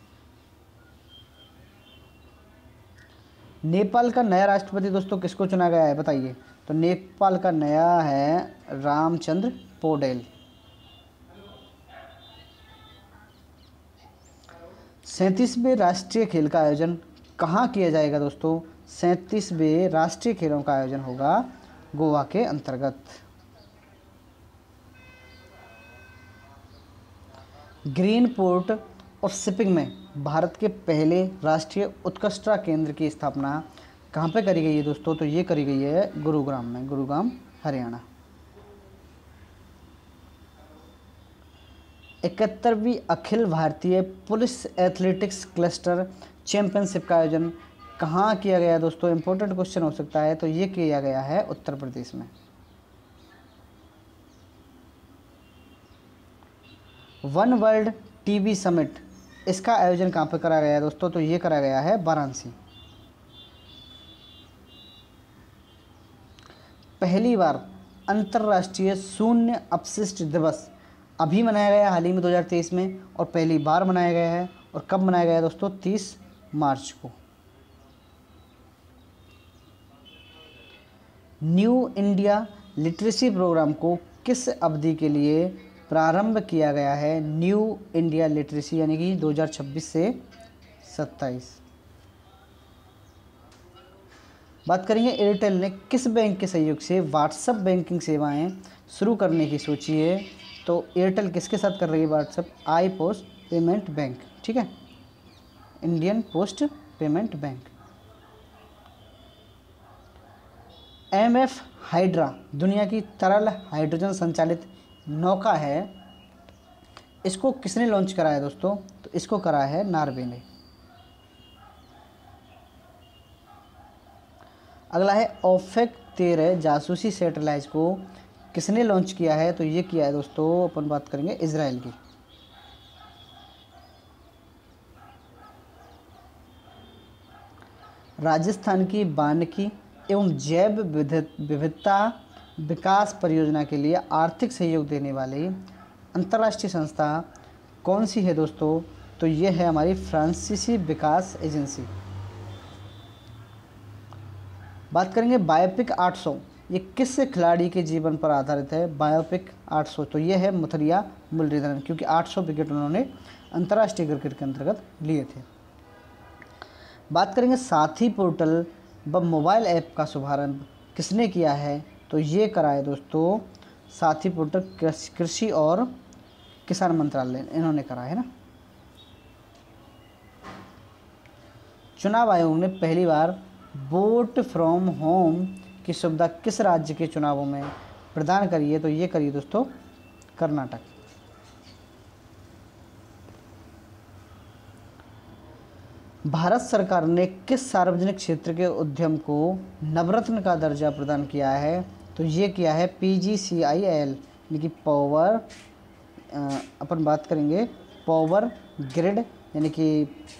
Nepal का नया राष्ट्रपति दोस्तों किसको चुना गया है बताइए? तो नेपाल का नया है रामचंद्र पोडेल। सैंतीसवें राष्ट्रीय खेल का आयोजन कहाँ किया जाएगा दोस्तों? सैंतीसवें राष्ट्रीय खेलों का आयोजन होगा गोवा के अंतर्गत। ग्रीन पोर्ट और शिपिंग में भारत के पहले राष्ट्रीय उत्कृष्टता केंद्र की स्थापना कहाँ पे करी गई है दोस्तों? तो ये करी गई है गुरुग्राम में, गुरुग्राम, हरियाणा। इकहत्तरवीं Akhil Bharatiya police athletics cluster championship का आयोजन कहाँ किया गया दोस्तों? इंपॉर्टेंट क्वेश्चन हो सकता है तो ये किया गया है उत्तर प्रदेश में। वन वर्ल्ड टीवी समिट इसका आयोजन कहाँ पर करा गया है दोस्तों? तो ये करा गया है वाराणसी। पहली बार अंतर्राष्ट्रीय शून्य अपशिष्ट दिवस अभी मनाया गया हाल ही में 2023 में, और पहली बार मनाया गया है, और कब मनाया गया है दोस्तों? 30 मार्च को। न्यू इंडिया लिटरेसी प्रोग्राम को किस अवधि के लिए प्रारंभ किया गया है? न्यू इंडिया लिटरेसी यानी कि 2026 से 27 बात करेंगे एयरटेल ने किस बैंक के सहयोग से व्हाट्सएप बैंकिंग सेवाएँ शुरू करने की सोची है? तो एयरटेल किसके साथ कर रही है WhatsApp? I post payment bank, ठीक है? Indian post payment bank. M F Hydra दुनिया की तरल हाइड्रोजन संचालित नौका है। इसको किसने लॉन्च कराया दोस्तों? तो इसको कराया है नार्वे ने। अगला है ओफेक तेरह जासूसी सैटेलाइट को किसने लॉन्च किया है? तो ये किया है दोस्तों, अपन बात करेंगे इसराइल की। राजस्थान की बानकी एवं जैव विविधता विकास परियोजना के लिए आर्थिक सहयोग देने वाली अंतर्राष्ट्रीय संस्था कौन सी है दोस्तों? तो ये है हमारी फ्रांसीसी विकास एजेंसी। बात करेंगे बायोपिक 800 ये किस खिलाड़ी के जीवन पर आधारित है? बायोपिक 800 तो ये है मुथरिया मुरलीधरन क्योंकि 800 विकेट उन्होंने अंतर्राष्ट्रीय क्रिकेट के अंतर्गत लिए थे। बात करेंगे साथी पोर्टल व मोबाइल ऐप का शुभारंभ किसने किया है? तो ये करा है दोस्तों, साथी पोर्टल कृषि और किसान मंत्रालय इन्होंने करा है ना? चुनाव आयोग ने पहली बार वोट फ्रॉम होम की सुविधा किस राज्य के चुनावों में प्रदान करी है? तो ये करिए दोस्तों, कर्नाटक। भारत सरकार ने किस सार्वजनिक क्षेत्र के उद्यम को नवरत्न का दर्जा प्रदान किया है? तो ये किया है पी जी सी आई एल यानी कि पावर अपन बात करेंगे पावर ग्रिड यानी कि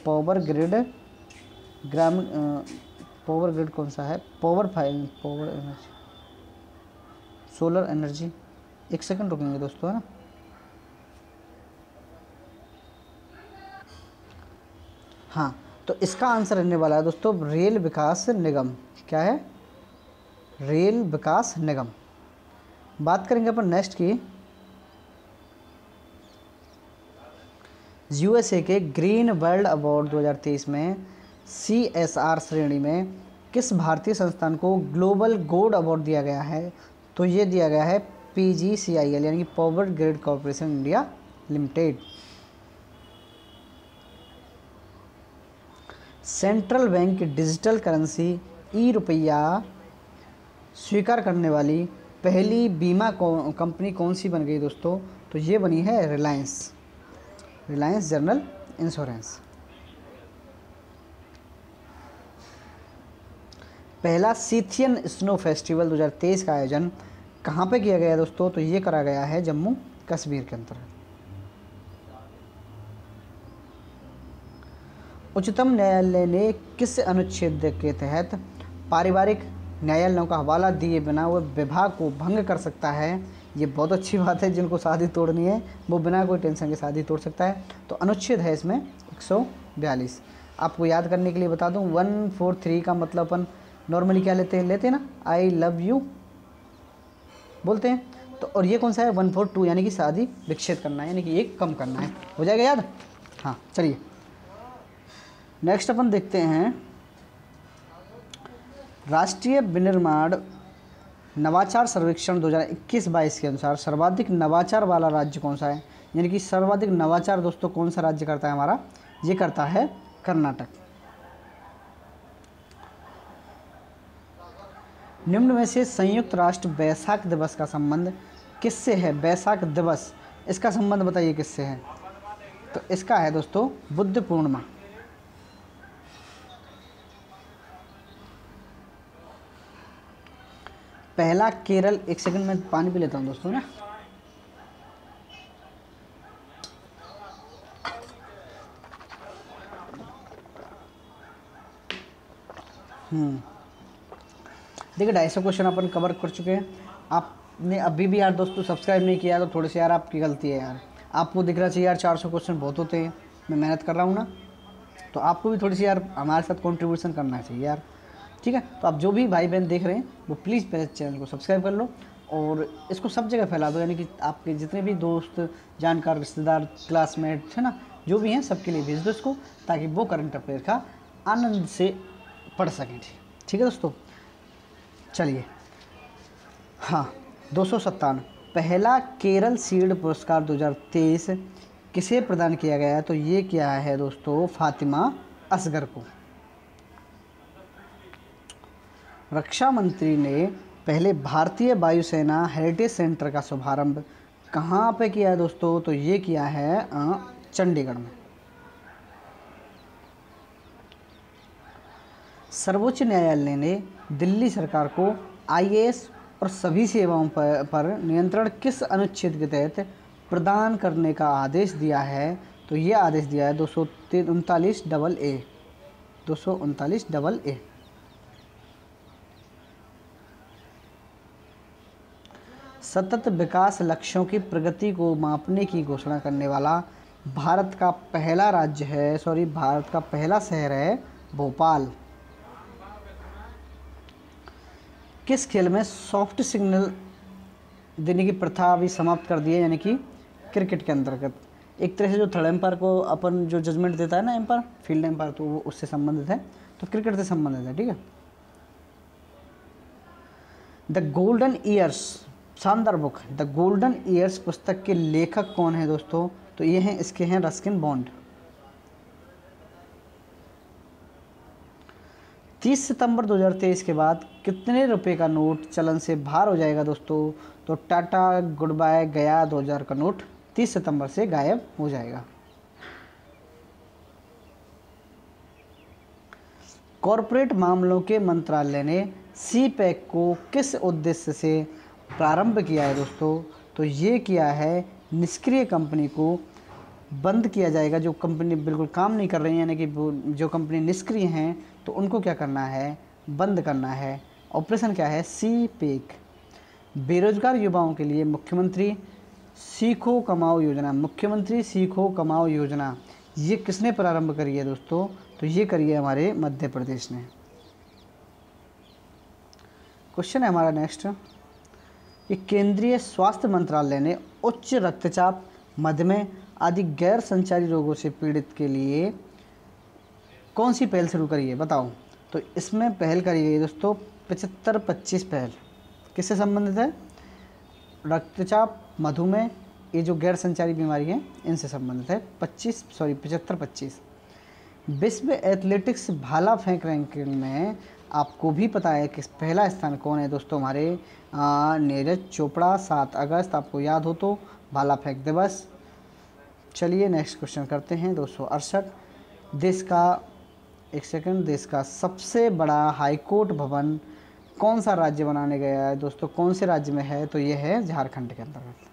पावर ग्रिड ग्रामीण पावर ग्रिड कौन सा है? Power file power energy solar energy एक सेकंड रुकेंगे दोस्तों, है ना? हाँ तो इसका आंसर रहने वाला है दोस्तों, रेल विकास निगम। क्या है? रेल विकास निगम। बात करेंगे अपन नेक्स्ट की। यूएसए के ग्रीन वर्ल्ड अवार्ड 2023 में सीएसआर श्रेणी में किस भारतीय संस्थान को ग्लोबल गोल्ड अवार्ड दिया गया है? तो ये दिया गया है पीजीसीआईएल यानी कि power grid corporation India limited central bank की डिजिटल करेंसी ई रुपया स्वीकार करने वाली पहली बीमा कंपनी कौन सी बन गई दोस्तों? तो ये बनी है रिलायंस रिलायंस जनरल इंश्योरेंस पहला सीथियन स्नो फेस्टिवल 2023 का आयोजन कहाँ पे किया गया दोस्तों? तो ये करा गया है जम्मू कश्मीर के अंतर्गत। उच्चतम न्यायालय ने किस अनुच्छेद के तहत पारिवारिक न्यायालयों का हवाला दिए बिना वो विवाह को भंग कर सकता है? ये बहुत अच्छी बात है, जिनको शादी तोड़नी है, वो बिना कोई टेंशन के शादी तोड़ सकता है। तो अनुच्छेद है इसमें एक सौ बयालीस। आपको याद करने के लिए बता दूँ, वन फोर थ्री का मतलब अपन नॉर्मली क्या लेते हैं? लेते हैं ना, आई लव यू, बोलते हैं। तो और ये कौन सा है? वन फोर टू, यानी कि शादी विक्षेद करना है, यानी कि एक कम करना है। हो जाएगा याद? हाँ चलिए। नेक्स्ट अपन देखते हैं। राष्ट्रीय विनिर्माण नवाचार सर्वेक्षण 2021-22 के अनुसार सर्वाधिक नवाचार वाला राज्य कौन सा है? यानी कि सर्वाधिक नवाचार दोस्तों कौन सा राज्य करता है हमारा? ये करता है कर्नाटक। निम्न में से संयुक्त राष्ट्र बैसाख दिवस का संबंध किससे है? बैसाख दिवस। इसका संबंध बताइए किससे है? तो इसका है दोस्तों बुद्ध पूर्णिमा। पहला केरल, एक सेकंड में पानी पी लेता हूँ दोस्तों ना? हम्म। देखिए, ढाई सौ क्वेश्चन अपन कवर कर चुके हैं। आपने अभी भी यार दोस्तों सब्सक्राइब नहीं किया तो थोड़े से यार आपकी गलती है यार। आपको दिख रहा चाहिए यार चार सौ क्वेश्चन बहुत होते हैं। मैं मेहनत कर रहा हूँ ना। तो आपको भी थोड़ी सी यार हमारे साथ कॉन्ट्रीब्यूशन करना चाहिए यार। ठीक है? तो आप जो भी भाई बहन देख रहे हैं, वो प्लीज़ मेरे चैनल को सब्सक्राइब कर लो और इसको सब जगह फैला दो, यानी कि आपके जितने भी दोस्त, जानकार, रिश्तेदार क्लासमेट है ना, जो भी हैं, सबके लिए भेज दो इसको, ताकि वो करंट अफेयर का आनंद से पढ़ सकें, ठीक है? दोस्तों? चलिए। हाँ दो सौ पहला केरल सीड पुरस्कार 2023 किसे प्रदान किया गया है? तो ये क्या है दोस्तों? फातिमा असगर को। रक्षा मंत्री ने पहले भारतीय वायुसेना हेरिटेज सेंटर का शुभारंभ कहाँ पे किया है दोस्तों? तो ये किया है चंडीगढ़ में। सर्वोच्च न्यायालय ने दिल्ली सरकार को आईएएस और सभी सेवाओं पर, पर नियंत्रण किस अनुच्छेद के तहत प्रदान करने का आदेश दिया है? तो ये आदेश दिया है दो सौ उनतालीस डबल ए। दो सौ उनतालीस डबल ए। सतत विकास लक्ष्यों की प्रगति को मापने की घोषणा करने वाला भारत का पहला राज्य है सॉरी भारत का पहला शहर है भोपाल। किस खेल में सॉफ्ट सिग्नल देने की प्रथा अभी समाप्त कर दी है, यानी कि क्रिकेट के अंतर्गत? एक तरह से जो थर्ड एम्पायर को अपन जो जजमेंट देता है ना एम्पायर फ़ील्ड एम्पायर तो वो उससे संबंधित है। तो क्रिकेट से संबंधित है, ठीक है? द गोल्डन ईयर्स शानदार बुक द गोल्डन ईयर्स पुस्तक के लेखक कौन है दोस्तों? तो ये हैं, इसके हैं रस्किन बॉन्ड। 30 सितंबर 2023 के बाद कितने रुपए का नोट चलन से बाहर हो जाएगा दोस्तों? तो टाटा गुड बाय गया 2000 का नोट 30 सितंबर से गायब हो जाएगा। कॉरपोरेट मामलों के मंत्रालय ने सी पैक को किस उद्देश्य से प्रारंभ किया है दोस्तों। तो ये किया है, निष्क्रिय कंपनी को बंद किया जाएगा। जो कंपनी बिल्कुल काम नहीं कर रही है, यानी कि जो कंपनी निष्क्रिय हैं तो उनको क्या करना है? बंद करना है। ऑपरेशन क्या है? सी पेक बेरोजगार युवाओं के लिए मुख्यमंत्री सीखो कमाओ योजना। मुख्यमंत्री सीखो कमाओ योजना। ये किसने प्रारंभ करी है दोस्तों? तो ये करी है हमारे मध्य प्रदेश ने। क्वेश्चन है हमारा नेक्स्ट। कि केंद्रीय स्वास्थ्य मंत्रालय ने उच्च रक्तचाप, मधुमेह आदि गैर संचारी रोगों से पीड़ित के लिए कौन सी पहल शुरू करी है? बताओ। तो इसमें पहल करी गई दोस्तों, पचहत्तर पच्चीस पहल। किससे संबंधित है? रक्तचाप, मधुमेह, ये जो गैर संचारी बीमारी हैं, इनसे संबंधित है। पच्चीस सॉरी पचहत्तर, पच्चीस। विश्व एथलेटिक्स भाला फेंक रैंकिंग में आपको भी पता है कि पहला स्थान कौन है दोस्तों? हमारे नीरज चोपड़ा, सात अगस्त। आपको याद हो तो भाला फेंक दिवस चलिए नेक्स्ट क्वेश्चन करते हैं दो सौ अड़सठ, देश का, एक सेकंड देश का सबसे बड़ा हाईकोर्ट भवन कौन सा राज्य बनाने गया है? दोस्तों, कौन से राज्य में है? तो ये है झारखंड के अंतर्गत।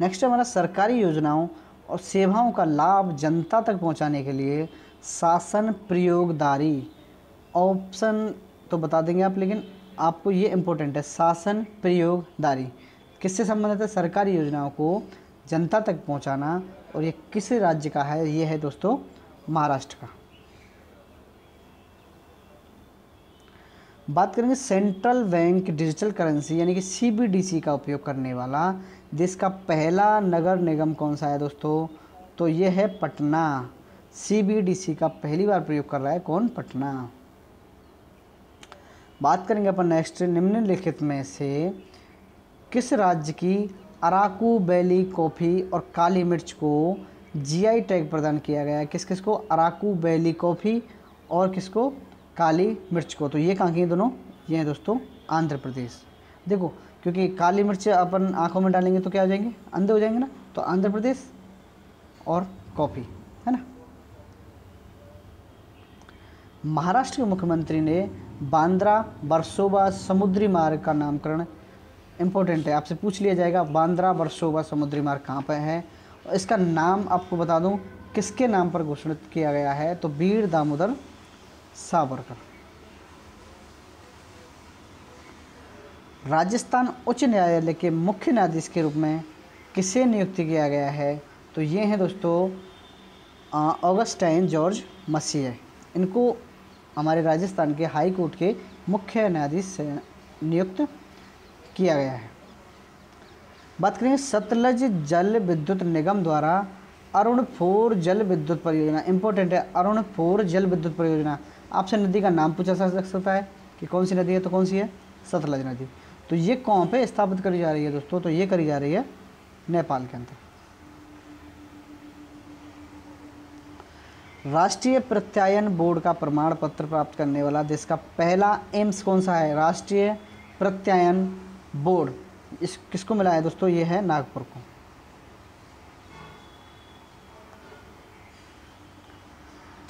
नेक्स्ट हमारा सरकारी योजनाओं। और सेवाओं का लाभ जनता तक पहुँचाने के लिए शासन प्रयोगदारी। ऑप्शन तो बता देंगे आप, लेकिन आपको ये इम्पोर्टेंट है, शासन प्रयोगदारी। किससे संबंधित है? सरकारी योजनाओं को जनता तक पहुंचाना, और ये किस राज्य का है? ये है दोस्तों, महाराष्ट्र का। बात करेंगे सेंट्रल बैंक डिजिटल करेंसी यानी कि सीबीडीसी का उपयोग करने वाला देश का पहला नगर निगम कौन सा है दोस्तों? तो ये है पटना। सीबीडीसी का पहली बार प्रयोग कर रहा है कौन? पटना। बात करेंगे अपन नेक्स्ट निम्नलिखित में से, किस राज्य की अराकू बैली, कॉफ़ी और काली मिर्च को जीआई टैग प्रदान किया गया है? किस किस को अराकू बैली, कॉफ़ी और किसको? काली मिर्च को। तो ये कहाँ की दोनों? ये हैं दोस्तों, आंध्र प्रदेश। देखो क्योंकि काली मिर्च अपन आँखों में डालेंगे तो क्या हो जाएँगे? अंधे हो जाएँगे ना? तो आंध्र प्रदेश और कॉफ़ी, है ना? महाराष्ट्र के मुख्यमंत्री ने बांद्रा बरसोबा समुद्री मार्ग का नामकरण इम्पोर्टेंट है। आपसे पूछ लिया जाएगा, बांद्रा बरसोबा समुद्री मार्ग कहाँ पर है? इसका नाम आपको बता दूँ, किसके नाम पर घोषित किया गया है? तो वीर दामोदर सावरकर। राजस्थान उच्च न्यायालय के मुख्य न्यायाधीश के रूप में किसे नियुक्त किया गया है? तो ये हैं दोस्तों ऑगस्टाइन जॉर्ज मसीह। इनको हमारे राजस्थान के हाई कोर्ट के मुख्य न्यायाधीश से नियुक्त किया गया है। बात करें सतलज जल विद्युत निगम द्वारा अरुण फोर जल विद्युत परियोजना। इंपॉर्टेंट है, अरुण फोर जल विद्युत परियोजना। आपसे नदी का नाम पूछा जा सकता है कि कौन सी नदी है? तो कौन सी है? सतलज नदी। तो ये कौन पे स्थापित करी जा रही है दोस्तों तो ये करी जा रही है नेपाल के अंदर। राष्ट्रीय प्रत्यायन बोर्ड का प्रमाण पत्र प्राप्त करने वाला देश का पहला एम्स कौन सा है? राष्ट्रीय प्रत्यायन बोर्ड। इस, किसको मिला है दोस्तों? ये है नागपुर को।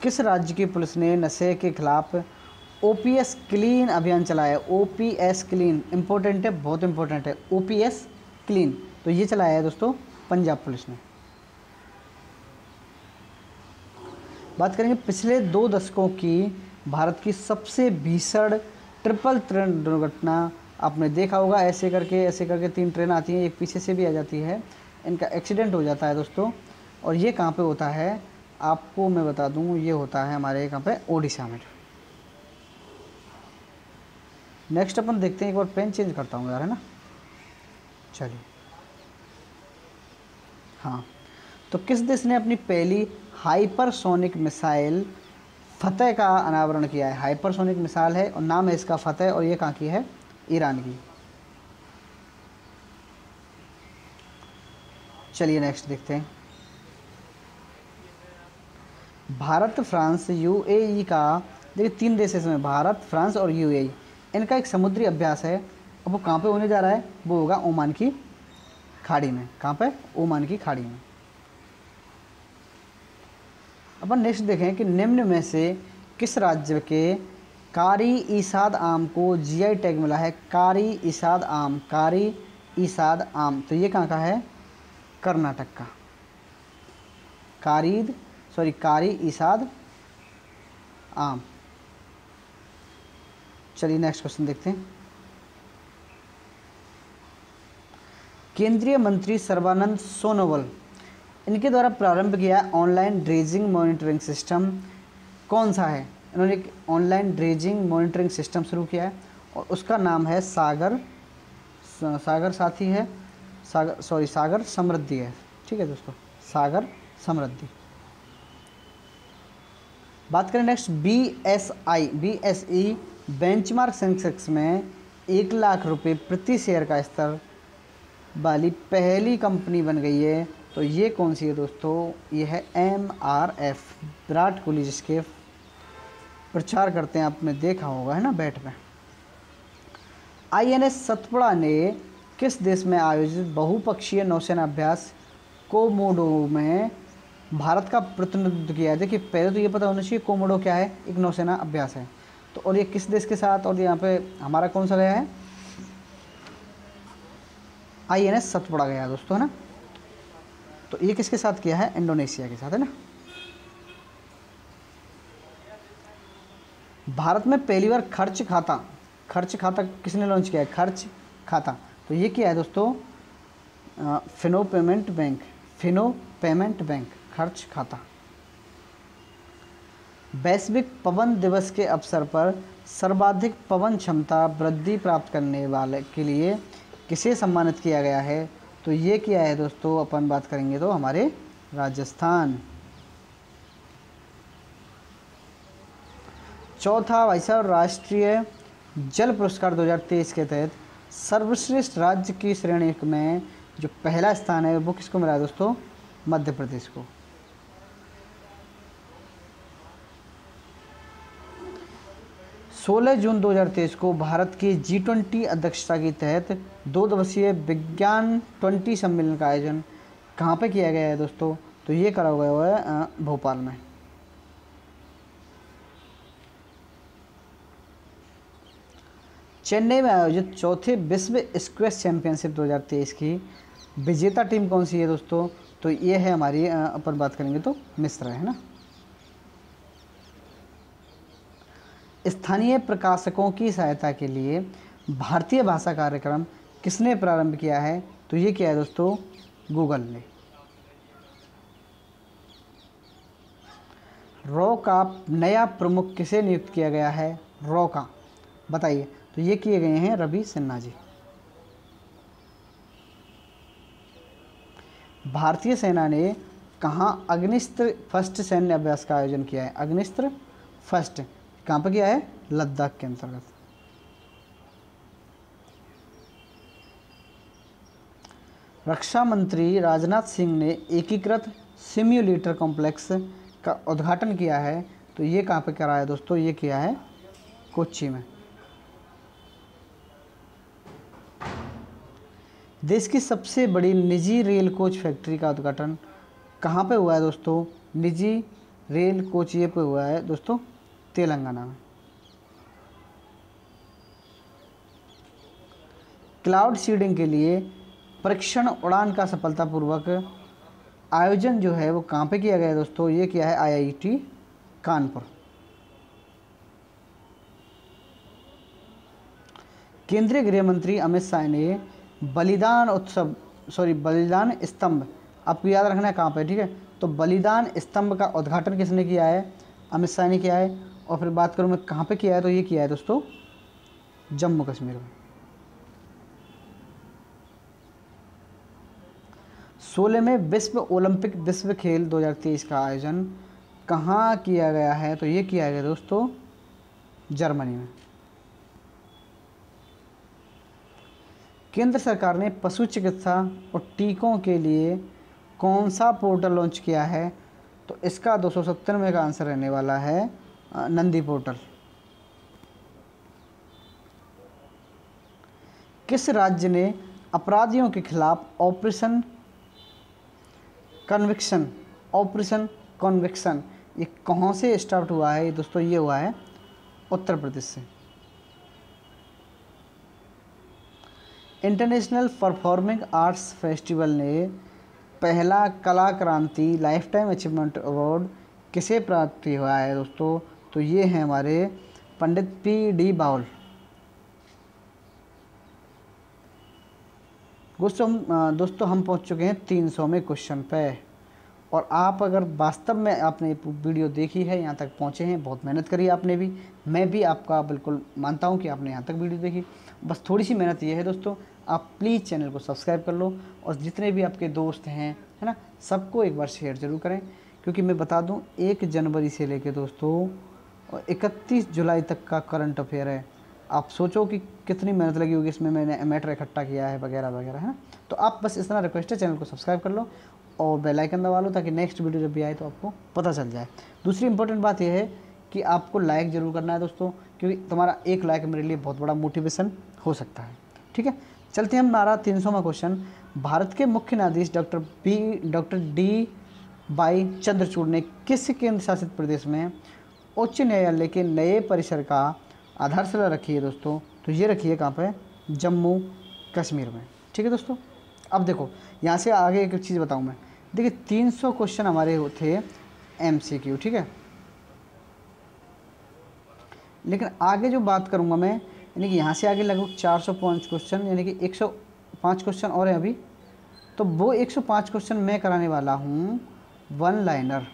किस राज्य की पुलिस ने नशे के खिलाफ ओपीएस क्लीन अभियान चलाया है। O P S clean important है, बहुत इम्पोर्टेंट है। ओ पी एस क्लीन तो ये चलाया है दोस्तों पंजाब पुलिस ने। बात करेंगे पिछले दो दशकों की, भारत की सबसे भीषण ट्रिपल ट्रेन दुर्घटना, आपने देखा होगा, ऐसे करके ऐसे करके तीन ट्रेन आती हैं, एक पीछे से भी आ जाती है। इनका एक्सीडेंट हो जाता है दोस्तों, और ये कहाँ पे होता है, आपको मैं बता दूँ, ये होता है हमारे कहाँ पे, ओडिशा में। नेक्स्ट अपन देखते हैं, एक बार पेन चेंज करता हूँ यार, है ना? चलिए। हाँ। तो किस देश ने अपनी पहली हाइपरसोनिक मिसाइल फतेह का अनावरण किया है? हाइपरसोनिक मिसाइल है, और नाम है इसका फतेह, और ये कहाँ की है? ईरान की। चलिए नेक्स्ट देखते हैं। भारत, फ्रांस यूएई का, देखिए, तीन देश इसमें, भारत, फ्रांस और यूएई इनका एक समुद्री अभ्यास है। अब वो कहाँ पे होने जा रहा है? वो होगा ओमान की खाड़ी में। कहाँ पे? ओमान की खाड़ी में। अपन नेक्स्ट देखें कि निम्न में से किस राज्य के कारी ईसाद आम को जीआई टैग मिला है? कारी ईसाद आम, कारी ईसाद आम। तो ये कहाँ का है? कर्नाटक का। कारीद सॉरी कारी ईसाद आम। चलिए नेक्स्ट क्वेश्चन देखते हैं। केंद्रीय मंत्री सर्बानंद सोनोवाल, इनके द्वारा प्रारंभ किया ऑनलाइन ड्रेजिंग मॉनिटरिंग सिस्टम कौन सा है? इन्होंने एक ऑनलाइन ड्रेजिंग मॉनिटरिंग सिस्टम शुरू किया है और उसका नाम है सागर सागर साथी है, सागर सॉरी सागर समृद्धि है। ठीक है दोस्तों, सागर समृद्धि। बात करें next B S I B S E benchmark Sensex में एक लाख रुपए प्रति शेयर का स्तर वाली पहली कंपनी बन गई है। तो ये कौन सी है दोस्तों? ये है M R F Virat Kohli जिसके प्रचार करते हैं, आपने देखा होगा, है ना, बैट में। आई एन एस सतपुड़ा ने किस देश में आयोजित बहुपक्षीय नौसेना अभ्यास कोमोडो में भारत का प्रतिनिधित्व किया? है देखिए, पहले तो ये पता होना चाहिए कोमोडो क्या है? एक नौसेना अभ्यास है। तो और ये किस देश के साथ और यहाँ पे हमारा कौन सा गया है? आई एन एस सतपुड़ा गया दोस्तों, है ना? तो ये किसके साथ किया है? इंडोनेशिया के साथ, है ना? भारत में पहली बार खर्च खाता खर्च खाता किसने लॉन्च किया है? खर्च खाता। तो ये क्या है दोस्तों? Fino payment bank Fino payment bank खर्च खाता। वैश्विक पवन दिवस के अवसर पर सर्वाधिक पवन क्षमता वृद्धि प्राप्त करने वाले के लिए किसे सम्मानित किया गया है? तो ये क्या है दोस्तों, अपन बात करेंगे तो हमारे राजस्थान। चौथा वैसा राष्ट्रीय जल पुरस्कार 2023 के तहत सर्वश्रेष्ठ राज्य की श्रेणी में जो पहला स्थान है, वो किसको मिला है दोस्तों? मध्य प्रदेश को। 16 जून 2023 को भारत की जी ट्वेंटी अध्यक्षता के तहत दो दिवसीय विज्ञान ट्वेंटी सम्मेलन का आयोजन कहाँ पे किया गया है दोस्तों? तो ये करा हुआ है भोपाल में। चेन्नई में आयोजित चौथे विश्व स्क्वैश चैंपियनशिप 2023 की विजेता टीम कौन सी है दोस्तों? तो ये है हमारी अपन बात करेंगे तो मिस्र है ना? स्थानीय प्रकाशकों की सहायता के लिए भारतीय भाषा कार्यक्रम किसने प्रारंभ किया है? तो ये क्या है दोस्तों, गूगल ने। रॉ का नया प्रमुख किसे नियुक्त किया गया है? रॉ का। बताइए तो ये किए गए हैं रवि सिन्हा जी। भारतीय सेना ने कहाँ अग्निस्त्र फ़र्स्ट सैन्य अभ्यास का आयोजन किया है? अग्निस्त्र फ़र्स्ट। कहाँ पर किया है? लद्दाख के अंतर्गत। रक्षा मंत्री राजनाथ सिंह ने एकीकृत सिम्यूलेटर कॉम्प्लेक्स का उद्घाटन किया है। तो ये कहाँ पे करा है दोस्तों? ये किया है कोच्चि में। देश की सबसे बड़ी निजी रेल कोच फैक्ट्री का उद्घाटन कहाँ पे हुआ है दोस्तों? निजी रेल कोच ये पे हुआ है दोस्तों। तेलंगाना में। क्लाउड सीडिंग के लिए परीक्षण उड़ान का सफलतापूर्वक आयोजन जो है वो कहाँ पे किया गया दोस्तों? ये किया है? आईआईटी कानपुर। केंद्रीय गृह मंत्री अमित शाह ने बलिदान उत्सव सॉरी बलिदान स्तंभ आपको याद रखना है कहाँ पे, ठीक है? तो बलिदान स्तंभ का उद्घाटन किसने किया है? अमित शाह ने किया है। और फिर बात करूँ मैं कहाँ पे किया है तो ये किया है दोस्तों, जम्मू कश्मीर में। सोलह में विश्व ओलंपिक विश्व खेल 2023 का आयोजन कहाँ किया गया है तो ये किया गया दोस्तों, जर्मनी में। केंद्र सरकार ने पशु चिकित्सा और टीकों के लिए कौन सा पोर्टल लॉन्च किया है तो इसका दो सौ सत्तर में का आंसर रहने वाला है नंदी पोर्टल। किस राज्य ने अपराधियों के खिलाफ ऑपरेशन कन्विक्शन ऑपरेशन कन्विक्शन, ये कहाँ से स्टार्ट हुआ है? दोस्तों, ये हुआ है उत्तर प्रदेश से। इंटरनेशनल परफॉर्मिंग आर्ट्स फेस्टिवल ने पहला कला क्रांति लाइफ टाइम अचीवमेंट अवार्ड किसे प्राप्त हुआ है दोस्तों? तो ये हैं हमारे पंडित पी डी बाउल दोस्तों, हम दोस्तों, हम पहुँच चुके हैं तीन सौ में क्वेश्चन पे। और आप अगर वास्तव में आपने वीडियो देखी है, यहाँ तक पहुँचे हैं, बहुत मेहनत करी आपने भी। मैं भी आपका बिल्कुल मानता हूँ कि आपने यहाँ तक वीडियो देखी। बस थोड़ी सी मेहनत ये है दोस्तों, आप प्लीज़ चैनल को सब्सक्राइब कर लो और जितने भी आपके दोस्त हैं, है ना, सबको एक बार शेयर ज़रूर करें। क्योंकि मैं बता दूँ, एक जनवरी से लेकर दोस्तों इकतीस जुलाई तक का करंट अफेयर है। आप सोचो कि कितनी मेहनत लगी होगी इसमें, मैंने मैटर इकट्ठा किया है वगैरह वगैरह, है ना? तो आप बस इतना रिक्वेस्ट है, चैनल को सब्सक्राइब कर लो और बेल आइकन दबा लो ताकि नेक्स्ट वीडियो जब भी आए तो आपको पता चल जाए। दूसरी इंपॉर्टेंट बात यह है कि आपको लाइक ज़रूर करना है दोस्तों, क्योंकि तुम्हारा एक लाइक मेरे लिए बहुत बड़ा मोटिवेशन हो सकता है। ठीक है? चलते हम नारा तीन सौ में क्वेश्चन भारत के मुख्य न्यायाधीश doctor B, doctor D Y Chandrachud ने किस केंद्र शासित प्रदेश में उच्च न्यायालय के नए परिसर का आधारशिला रखी है दोस्तों। तो ये रखी है कहाँ पर जम्मू कश्मीर में। ठीक है दोस्तों? अब देखो, यहाँ से आगे एक चीज़ बताऊँ मैं। देखिए 300 क्वेश्चन हमारे थे एमसीक्यू ठीक है? लेकिन आगे जो बात करूँगा मैं, यानी कि यहाँ से आगे लगभग 405 क्वेश्चन, यानी कि 105 क्वेश्चन और हैं अभी। तो वो 105 क्वेश्चन मैं कराने वाला हूँ वन लाइनर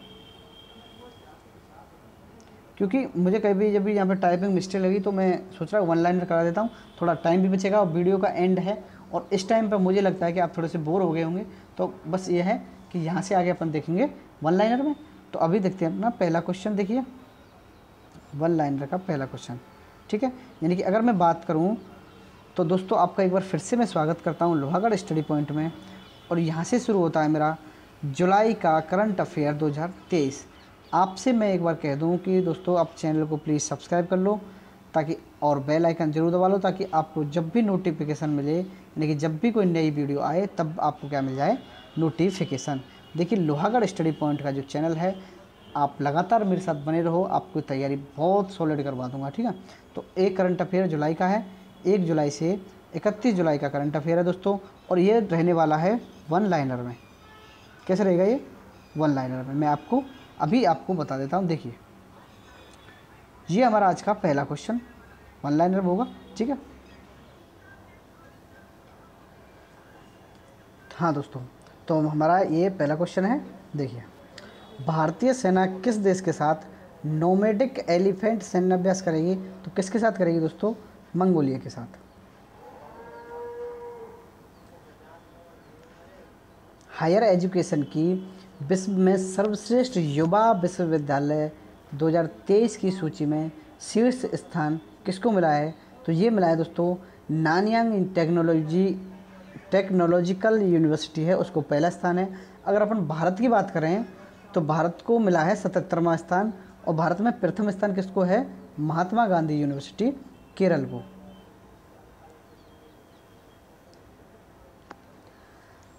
क्योंकि मुझे कभी जब भी यहाँ पर टाइपिंग मिस्टेक लगी तो मैं सोच रहा हूँ वन लाइनर करा देता हूँ। थोड़ा टाइम भी बचेगा और वीडियो का एंड है। और इस टाइम पर मुझे लगता है कि आप थोड़े से बोर हो गए होंगे। तो बस ये है कि यहाँ से आगे अपन देखेंगे वन लाइनर में। तो अभी देखते हैं अपना पहला क्वेश्चन देखिए। वन लाइनर का पहला क्वेश्चन ठीक है? यानी कि अगर मैं बात करूँ तो दोस्तों आपका एक बार फिर से मैं स्वागत करता हूँ लोहागढ़ स्टडी पॉइंट में। और यहाँ से शुरू होता है मेरा जुलाई का करंट अफेयर 2023 आपसे मैं एक बार कह दूँ कि दोस्तों, आप चैनल को प्लीज़ सब्सक्राइब कर लो, ताकि और बेल आइकन ज़रूर दबा लो, ताकि आपको जब भी नोटिफिकेशन मिले, यानी कि जब भी कोई नई वीडियो आए, तब आपको क्या मिल जाए? नोटिफिकेशन देखिए, लोहागढ़ स्टडी पॉइंट का जो चैनल है, आप लगातार मेरे साथ बने रहो, आपको तैयारी बहुत सॉलिड करवा दूँगा, ठीक है? तो एक करंट अफेयर जुलाई का है, एक जुलाई से इकतीस जुलाई का करंट अफेयर है दोस्तों, और ये रहने वाला है वन लाइनर में। कैसे रहेगा ये? वन लाइनर में। मैं आपको अभी आपको बता देता हूँ, देखिए। ये हमारा आज का पहला क्वेश्चन वन लाइनर होगा, ठीक है? हाँ दोस्तों तो हमारा ये पहला क्वेश्चन है, देखिए। भारतीय सेना किस देश के साथ नोमेडिक एलिफेंट सैन्य अभ्यास करेगी? तो किसके साथ करेगी दोस्तों? मंगोलिया के साथ। हायर एजुकेशन की विश्व में सर्वश्रेष्ठ युवा विश्वविद्यालय 2023 की सूची में शीर्ष स्थान किसको मिला है? तो ये मिला है दोस्तों, नानयांग टेक्नोलॉजी, टेक्नोलॉजिकल यूनिवर्सिटी है, उसको पहला स्थान है। अगर अपन भारत की बात करें तो भारत को मिला है सतहत्तरवा स्थान और भारत में प्रथम स्थान किसको है? महात्मा गांधी यूनिवर्सिटी, केरल को।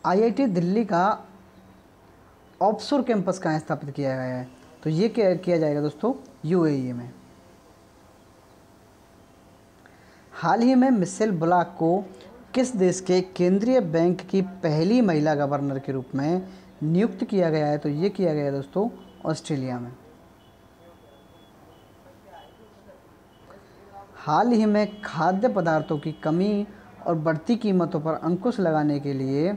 आईआईटी दिल्ली का ऑफशोर कैंपस कहाँ स्थापित किया गया है? तो ये क्या, किया जाएगा दोस्तों? यूएई में। हाल ही में मिसेल ब्लाक को किस देश के केंद्रीय बैंक की पहली महिला गवर्नर के रूप में नियुक्त किया गया है? तो ये किया गया है दोस्तों, ऑस्ट्रेलिया में। हाल ही में खाद्य पदार्थों की कमी और बढ़ती कीमतों पर अंकुश लगाने के लिए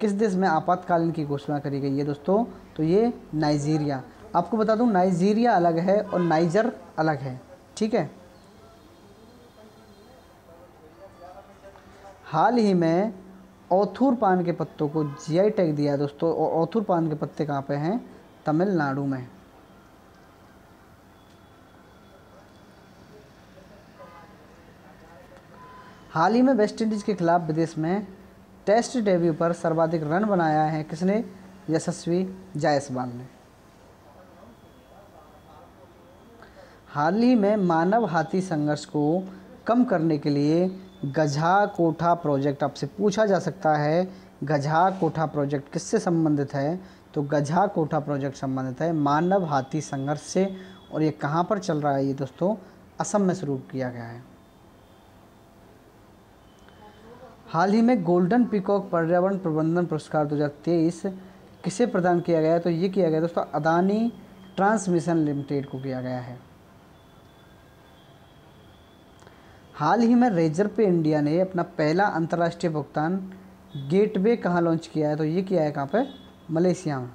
किस देश में आपातकालीन की घोषणा करी गई है दोस्तों? तो ये नाइजीरिया। आपको बता दूँ, नाइजीरिया अलग है और नाइजर अलग है, ठीक है? हाल ही में ओथुर पान के पत्तों को जीआई टैग दिया दोस्तों, और ओथुर पान के पत्ते कहाँ पे हैं? तमिलनाडु में। हाल ही में वेस्ट इंडीज़ के खिलाफ विदेश में टेस्ट डेब्यू पर सर्वाधिक रन बनाया है किसने? यशस्वी जायसवाल ने। हाल ही में मानव हाथी संघर्ष को कम करने के लिए गझा कोठा प्रोजेक्ट, आपसे पूछा जा सकता है गझा कोठा प्रोजेक्ट किससे संबंधित है? तो गझा कोठा प्रोजेक्ट संबंधित है मानव हाथी संघर्ष से, और ये कहाँ पर चल रहा है ये दोस्तों? असम में शुरू किया गया है। हाल ही में गोल्डन पिकॉक पर्यावरण प्रबंधन पुरस्कार 2023 किसे प्रदान किया गया तो ये किया गया दोस्तों, अदानी ट्रांसमिशन लिमिटेड को किया गया है। हाल ही में रेजर पे इंडिया ने अपना पहला अंतर्राष्ट्रीय भुगतान गेटवे कहाँ लॉन्च किया है? तो ये किया है कहाँ पे? मलेशिया में।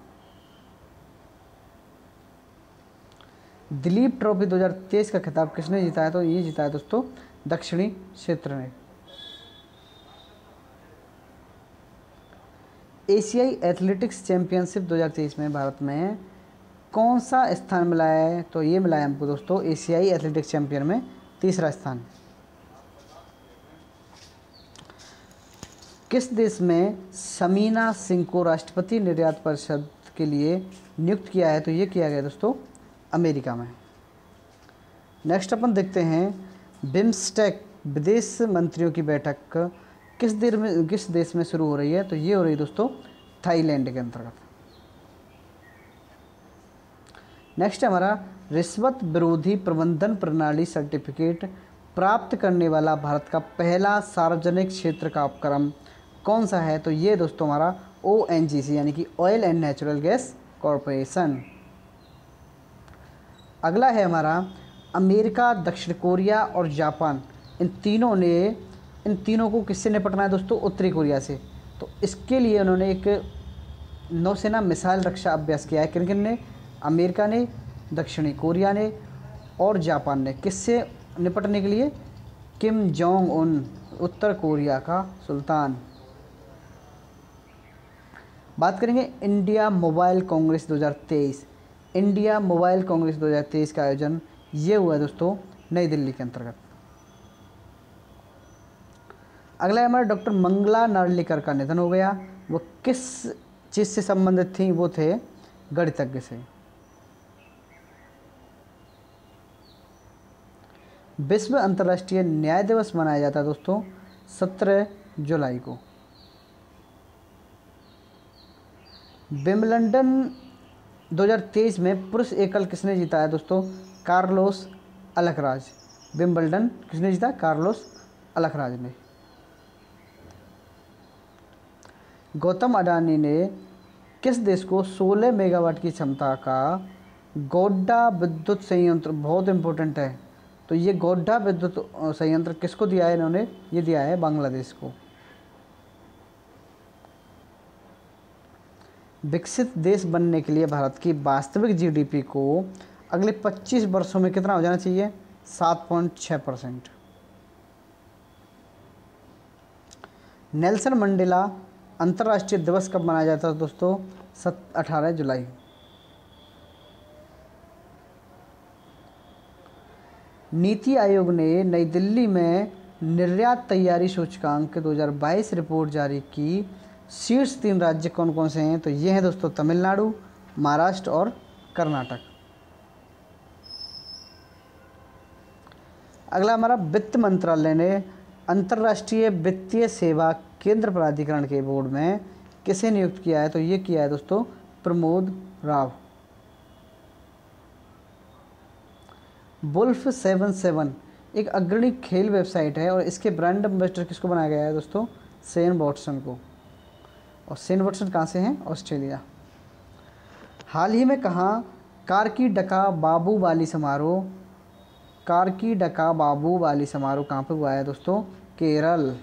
दिलीप ट्रॉफी 2023 का खिताब किसने जीता है? तो ये जीता है दोस्तों, दक्षिणी क्षेत्र ने। एशियाई एथलेटिक्स चैंपियनशिप 2023 में भारत में कौन सा स्थान मिला है? तो ये मिला है हमको दोस्तों, एशियाई एथलेटिक्स चैंपियन में तीसरा स्थान। किस देश में समीना सिंह को राष्ट्रपति निर्यात परिषद के लिए नियुक्त किया है? तो ये किया गया दोस्तों, अमेरिका में। नेक्स्ट अपन देखते हैं, बिम्स्टेक विदेश मंत्रियों की बैठक किस देर में, किस देश में शुरू हो रही है? तो ये हो रही है दोस्तों, थाईलैंड के अंतर्गत। नेक्स्ट हमारा, रिश्वत विरोधी प्रबंधन प्रणाली सर्टिफिकेट प्राप्त करने वाला भारत का पहला सार्वजनिक क्षेत्र का उपक्रम कौन सा है? तो ये दोस्तों हमारा ओएनजीसी यानी कि oil and natural gas corporation अगला है हमारा, अमेरिका, दक्षिण कोरिया और जापान। इन तीनों ने इन तीनों को किससे निपटना है दोस्तों? उत्तरी कोरिया से। तो इसके लिए उन्होंने एक नौसेना मिसाइल रक्षा अभ्यास किया है। किन किन ने? अमेरिका ने, दक्षिणी कोरिया ने और जापान ने। किससे निपटने के लिए? किम जोंग उन उत्तर कोरिया का सुल्तान। बात करेंगे India mobile congress 2023 India mobile congress 2023 का आयोजन ये हुआ दोस्तों, नई दिल्ली के अंतर्गत। अगला है हमारा डॉक्टर मंगला नार्लिकर का निधन हो गया। वो किस चीज़ से संबंधित थी? वो थे गणितज्ञ से। विश्व अंतर्राष्ट्रीय न्याय दिवस मनाया जाता है दोस्तों, सत्रह जुलाई को। विम्बलडन 2023 में पुरुष एकल किसने जीता है दोस्तों? कार्लोस अलखराज। विम्बलडन किसने जीता? कार्लोस अलखराज ने। गौतम अडानी ने किस देश को 16 मेगावाट की क्षमता का गोड्डा विद्युत संयंत्र, बहुत इम्पोर्टेंट है। तो ये गोड्डा विद्युत संयंत्र किसको दिया है इन्होंने? ये दिया है बांग्लादेश को। विकसित देश बनने के लिए भारत की वास्तविक जीडीपी को अगले 25 वर्षों में कितना हो जाना चाहिए? सात पॉइंट छः परसेंट। नेल्सन मंडेला अंतर्राष्ट्रीय दिवस कब मनाया जाता है दोस्तों? सत, अठारह जुलाई। नीति आयोग ने नई दिल्ली में निर्यात तैयारी सूचकांक 2022 रिपोर्ट जारी की। शीर्ष तीन राज्य कौन कौन से हैं? तो ये हैं दोस्तों, तमिलनाडु, महाराष्ट्र और कर्नाटक। अगला हमारा वित्त मंत्रालय ने अंतर्राष्ट्रीय वित्तीय सेवा केंद्र प्राधिकरण के बोर्ड में किसे नियुक्त किया है? तो ये किया है दोस्तों, प्रमोद राव। बुल्फ सेवन सेवन एक अग्रणी खेल वेबसाइट है और इसके ब्रांड एम्बेसडर किसको बनाया गया है दोस्तों? सेन वॉटसन को। और सेन वॉटसन कहाँ से हैं? ऑस्ट्रेलिया। हाल ही में कहाँ कार की डका बाबू वाली समारोह, कार की डका बाबू वाली समारोह कहाँ पे हुआ है दोस्तों? केरल।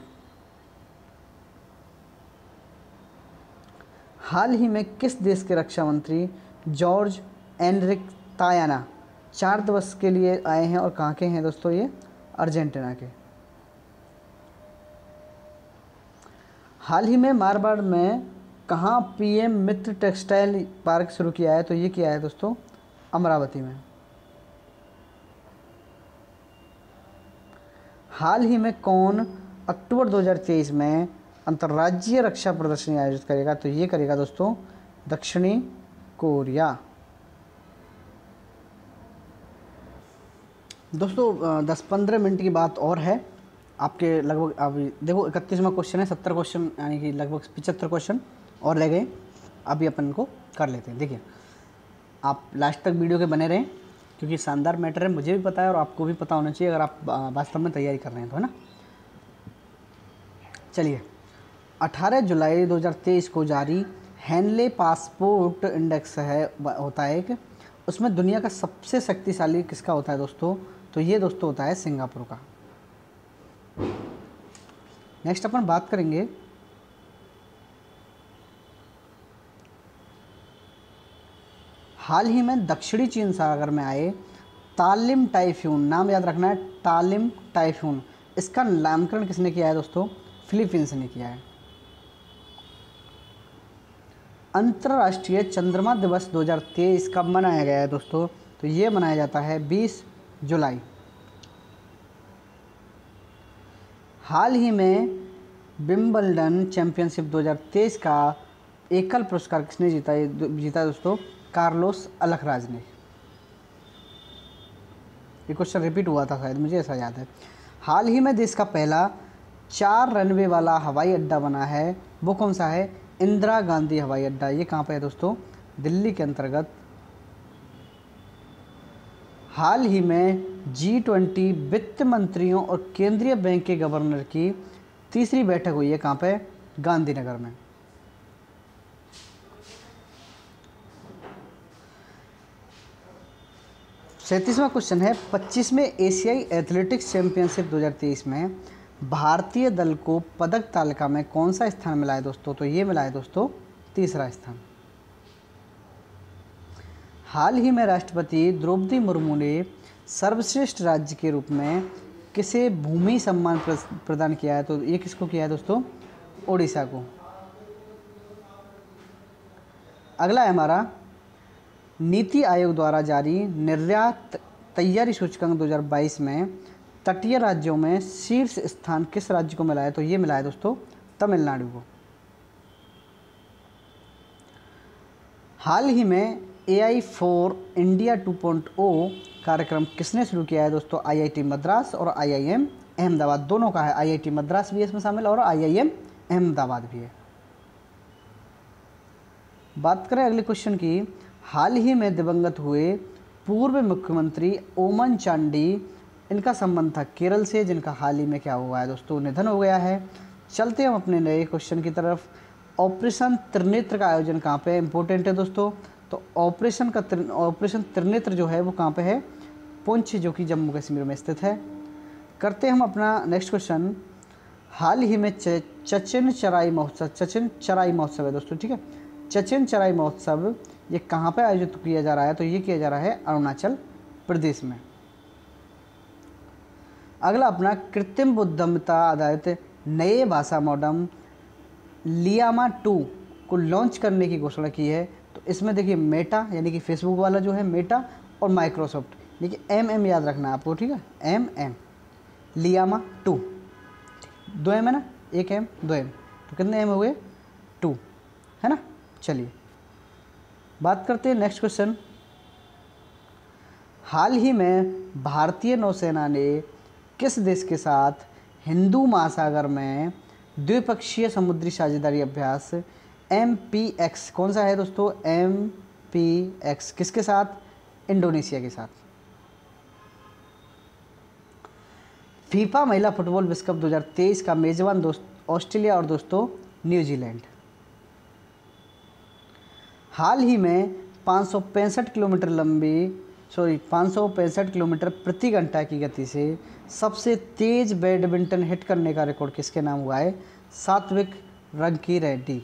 हाल ही में किस देश के रक्षा मंत्री जॉर्ज एनरिक तायाना चार दिवस के लिए आए हैं और कहाँ के हैं दोस्तों ये? अर्जेंटीना के। हाल ही में मारवाड़ में कहाँ पीएम मित्र टेक्सटाइल पार्क शुरू किया है? तो ये किया है दोस्तों, अमरावती में। हाल ही में कौन अक्टूबर 2023 में अंतर्राज्यीय रक्षा प्रदर्शनी आयोजित करेगा तो ये करेगा दोस्तों, दक्षिणी कोरिया। दोस्तों दस पंद्रह मिनट की बात और है। आपके लगभग अभी देखो, इकतीसवा क्वेश्चन है, सत्तर क्वेश्चन यानी कि लगभग पिचहत्तर क्वेश्चन और रह गए। अभी अपन को कर लेते हैं। देखिए, आप लास्ट तक वीडियो के बने रहें, क्योंकि शानदार मैटर है, मुझे भी पता है और आपको भी पता होना चाहिए, अगर आप वास्तव में तैयारी कर रहे हैं तो है ना? चलिए। 18 जुलाई 2023 को जारी हैनले पासपोर्ट इंडेक्स है होता है एक। उसमें दुनिया का सबसे शक्तिशाली किसका होता है दोस्तों? तो ये दोस्तों होता है सिंगापुर का। नेक्स्ट अपन बात करेंगे। हाल ही में दक्षिणी चीन सागर में आए तालिम टाइफ्यून नाम याद रखना है, तालिम टाइफ्यून इसका नामकरण किसने किया है दोस्तों? फिलीपींस ने किया है। अंतर्राष्ट्रीय चंद्रमा दिवस 2023 कब मनाया गया है दोस्तों? तो ये मनाया जाता है 20 जुलाई। हाल ही में विम्बलडन चैंपियनशिप 2023 का एकल पुरस्कार किसने जीता जीता दोस्तों, कार्लोस अलखराज ने। ये क्वेश्चन रिपीट हुआ था शायद, मुझे ऐसा याद है। हाल ही में देश का पहला चार रनवे वाला हवाई अड्डा बना है। वो कौन सा है? इंदिरा गांधी हवाई अड्डा, ये कहाँ पे है दोस्तों? दिल्ली के अंतर्गत। हाल ही में जी ट्वेंटी वित्त मंत्रियों और केंद्रीय बैंक के गवर्नर की तीसरी बैठक हुई है कहाँ पे? गांधीनगर में। सैंतीसवां क्वेश्चन है, पच्चीसवें एशियाई एथलेटिक्स चैंपियनशिप 2023 में भारतीय दल को पदक तालिका में कौन सा स्थान मिला है दोस्तों? तो ये मिला है दोस्तों, तीसरा स्थान। हाल ही में राष्ट्रपति द्रौपदी मुर्मू ने सर्वश्रेष्ठ राज्य के रूप में किसे भूमि सम्मान प्रदान किया है? तो ये किसको किया है दोस्तों? ओडिशा को। अगला है हमारा, नीति आयोग द्वारा जारी निर्यात तैयारी सूचकांक 2022 में तटीय राज्यों में शीर्ष स्थान किस राज्य को मिला है? तो ये मिला है दोस्तों, तमिलनाडु को। हाल ही में A I for India two point O कार्यक्रम किसने शुरू किया है दोस्तों? आईआईटी मद्रास और आईआईएम अहमदाबाद। दोनों का है। आईआईटी मद्रास भी इसमें शामिल और आईआईएम अहमदाबाद भी है। बात करें अगले क्वेश्चन की। हाल ही में दिवंगत हुए पूर्व मुख्यमंत्री ओमन चांडी इनका संबंध था केरल से, जिनका हाल ही में क्या हुआ है दोस्तों, निधन हो गया है। चलते हम अपने नए क्वेश्चन की तरफ़। ऑपरेशन त्रिनेत्र का आयोजन कहाँ पे इम्पोर्टेंट है दोस्तों। तो ऑपरेशन का ऑपरेशन त्रिनेत्र जो है, वो कहाँ पे है? पुंछ जो कि जम्मू कश्मीर में स्थित है। करते हम अपना नेक्स्ट क्वेश्चन हाल ही में चचिन चराई महोत्सव चचिन चराई महोत्सव है दोस्तों, ठीक है? चचिन चराई महोत्सव, ये कहाँ पर आयोजित किया जा रहा है? तो ये किया जा रहा है अरुणाचल प्रदेश में। अगला अपना कृत्रिम बुद्धिमत्ता आधारित नए भाषा मॉडम, लियामा टू को लॉन्च करने की घोषणा की है। तो इसमें देखिए मेटा यानी कि फेसबुक वाला जो है मेटा और माइक्रोसॉफ्ट देखिए एम एम याद रखना आपको, ठीक है? M M Llama two. दो एम है ना? एक एम दो एम तो कितने एम हो गए? टू, है ना? चलिए, बात करते हैं नेक्स्ट क्वेश्चन हाल ही में भारतीय नौसेना ने किस देश के साथ हिंदू महासागर में द्विपक्षीय समुद्री साझेदारी अभ्यास एम पी एक्स कौन सा है दोस्तों? एम पी एक्स किसके साथ? इंडोनेशिया के साथ। फीफा महिला फुटबॉल विश्व कप 2023 का मेजबान दोस्त ऑस्ट्रेलिया और दोस्तों, न्यूजीलैंड। हाल ही में पाँच किलोमीटर लंबी, सॉरी, पाँच किलोमीटर प्रति घंटा की गति से सबसे तेज बैडमिंटन हिट करने का रिकॉर्ड किसके नाम हुआ है? सात्विक रंकी रेड्डी।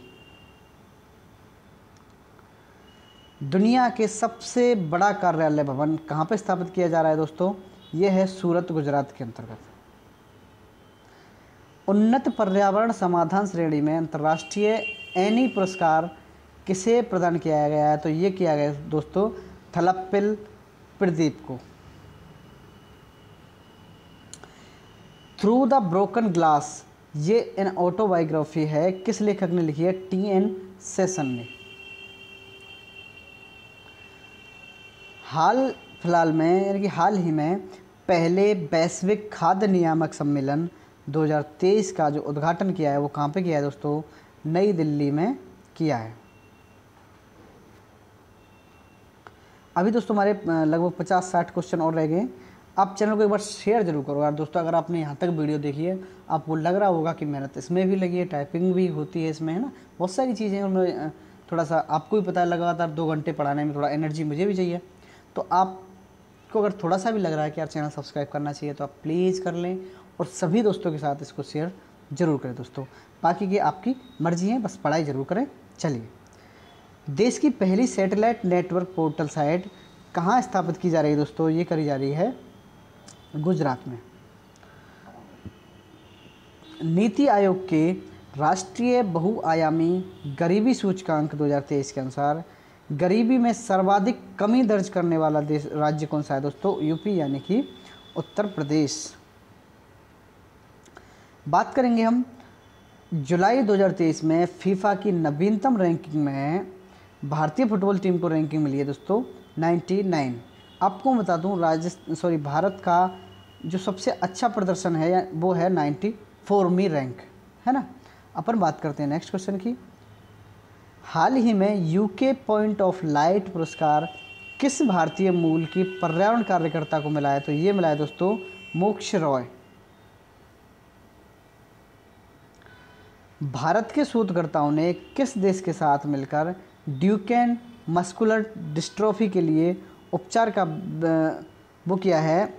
दुनिया के सबसे बड़ा कार्यालय भवन कहाँ पर स्थापित किया जा रहा है दोस्तों? यह है सूरत, गुजरात के अंतर्गत। उन्नत पर्यावरण समाधान श्रेणी में अंतर्राष्ट्रीय एनी पुरस्कार किसे प्रदान किया गया है? तो ये किया गया दोस्तों, थलप्पिल प्रदीप को। थ्रू द ब्रोकन ग्लास ये एन ऑटोबायोग्राफी है, किस लेखक ने लिखी है? टी एन सेशन ने। हाल, फ़िलहाल में, यानी कि हाल ही में, पहले वैश्विक खाद्य नियामक सम्मेलन 2023 का जो उद्घाटन किया है, वो कहाँ पे किया है दोस्तों? नई दिल्ली में किया है। अभी दोस्तों हमारे लगभग पचास साठ क्वेश्चन और रह गए। आप चैनल को एक बार शेयर ज़रूर करो। यार दोस्तों, अगर आपने यहाँ तक वीडियो देखी है, आपको लग रहा होगा कि मेहनत इसमें भी लगी है टाइपिंग भी होती है इसमें, है ना? बहुत सारी चीज़ें उनमें थोड़ा सा आपको भी पता है, लगातार दो घंटे पढ़ाने में थोड़ा एनर्जी मुझे भी चाहिए। तो आपको अगर थोड़ा सा भी लग रहा है कि यार चैनल सब्सक्राइब करना चाहिए तो आप प्लीज़ कर लें और सभी दोस्तों के साथ इसको शेयर ज़रूर करें दोस्तों। बाकी की आपकी मर्ज़ी है, बस पढ़ाई ज़रूर करें। चलिए। देश की पहली सैटेलाइट नेटवर्क पोर्टल साइट कहाँ स्थापित की जा रही है दोस्तों? ये करी जा रही है गुजरात में। नीति आयोग के राष्ट्रीय बहुआयामी गरीबी सूचकांक 2023 के अनुसार गरीबी में सर्वाधिक कमी दर्ज करने वाला देश राज्य कौन सा है दोस्तों? यूपी यानी कि उत्तर प्रदेश। बात करेंगे हम जुलाई 2023 में फीफा की नवीनतम रैंकिंग में भारतीय फुटबॉल टीम को रैंकिंग मिली है दोस्तों 99 आपको बता दूँ राजस्थान सॉरी भारत का जो सबसे अच्छा प्रदर्शन है, वो है 94 मी रैंक, है ना? अपन बात करते हैं नेक्स्ट क्वेश्चन की। हाल ही में यूके पॉइंट ऑफ़ लाइट पुरस्कार किस भारतीय मूल की पर्यावरण कार्यकर्ता को मिला है? तो ये मिला है दोस्तों, मोक्ष रॉय। भारत के शोधकर्ताओं ने किस देश के साथ मिलकर ड्यूकेन मस्कुलर डिस्ट्रॉफी के लिए उपचार का वो किया है,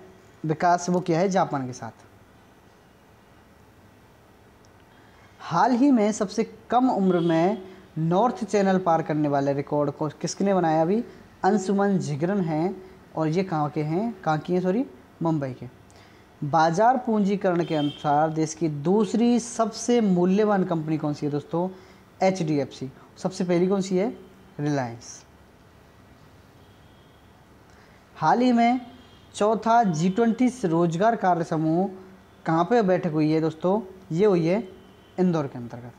विकास वो किया है जापान के साथ। हाल ही में सबसे कम उम्र में नॉर्थ चैनल पार करने वाले रिकॉर्ड को किसने बनाया अभी? अंशुमन जिगरन हैं और ये कहाँ के हैं? कहाँ की हैं? सॉरी, मुंबई के। बाज़ार पूंजीकरण के अनुसार देश की दूसरी सबसे मूल्यवान कंपनी कौन सी है दोस्तों? एच सबसे पहली कौन सी है? रिलायंस। हाल ही में चौथा जी ट्वेंटी रोज़गार कार्य समूह कहाँ पे बैठक हुई है दोस्तों? ये हुई है इंदौर के अंतर्गत।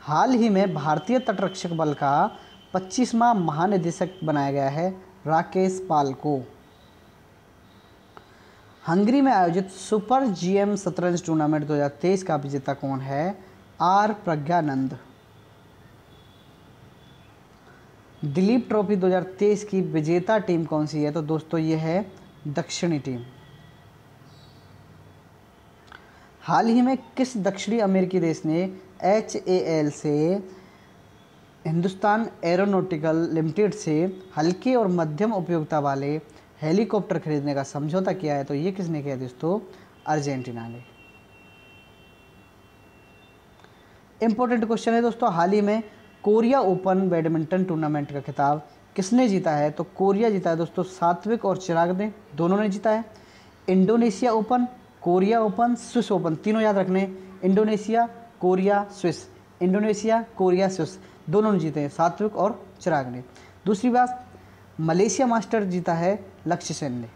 हाल ही में भारतीय तटरक्षक बल का 25वां महानिदेशक बनाया गया है राकेश पाल को। हंगरी में आयोजित सुपर जीएम शतरंज टूर्नामेंट 2023 का विजेता कौन है? आर प्रज्ञानंद। दिलीप ट्रॉफी 2023 की विजेता टीम कौन सी है? तो दोस्तों, ये है दक्षिणी टीम। हाल ही में किस दक्षिणी अमेरिकी देश ने एल से हिंदुस्तान एरोनॉटिकल लिमिटेड से हल्के और मध्यम उपयोगिता वाले हेलीकॉप्टर खरीदने का समझौता किया है? तो ये किसने किया दोस्तों? अर्जेंटीना ने। इंपॉर्टेंट क्वेश्चन है दोस्तों, हाल ही में कोरिया ओपन बैडमिंटन टूर्नामेंट का खिताब किसने जीता है? तो कोरिया जीता है दोस्तों सात्विक और चिराग ने, दोनों ने जीता है। Indonesia Open, Korea Open, Swiss Open, तीनों याद रखने। Indonesia, Korea, Swiss. Indonesia, Korea, Swiss, दोनों ने जीते हैं, सात्विक और चिराग ने। दूसरी बात, मलेशिया मास्टर जीता है लक्ष्य सेन ने।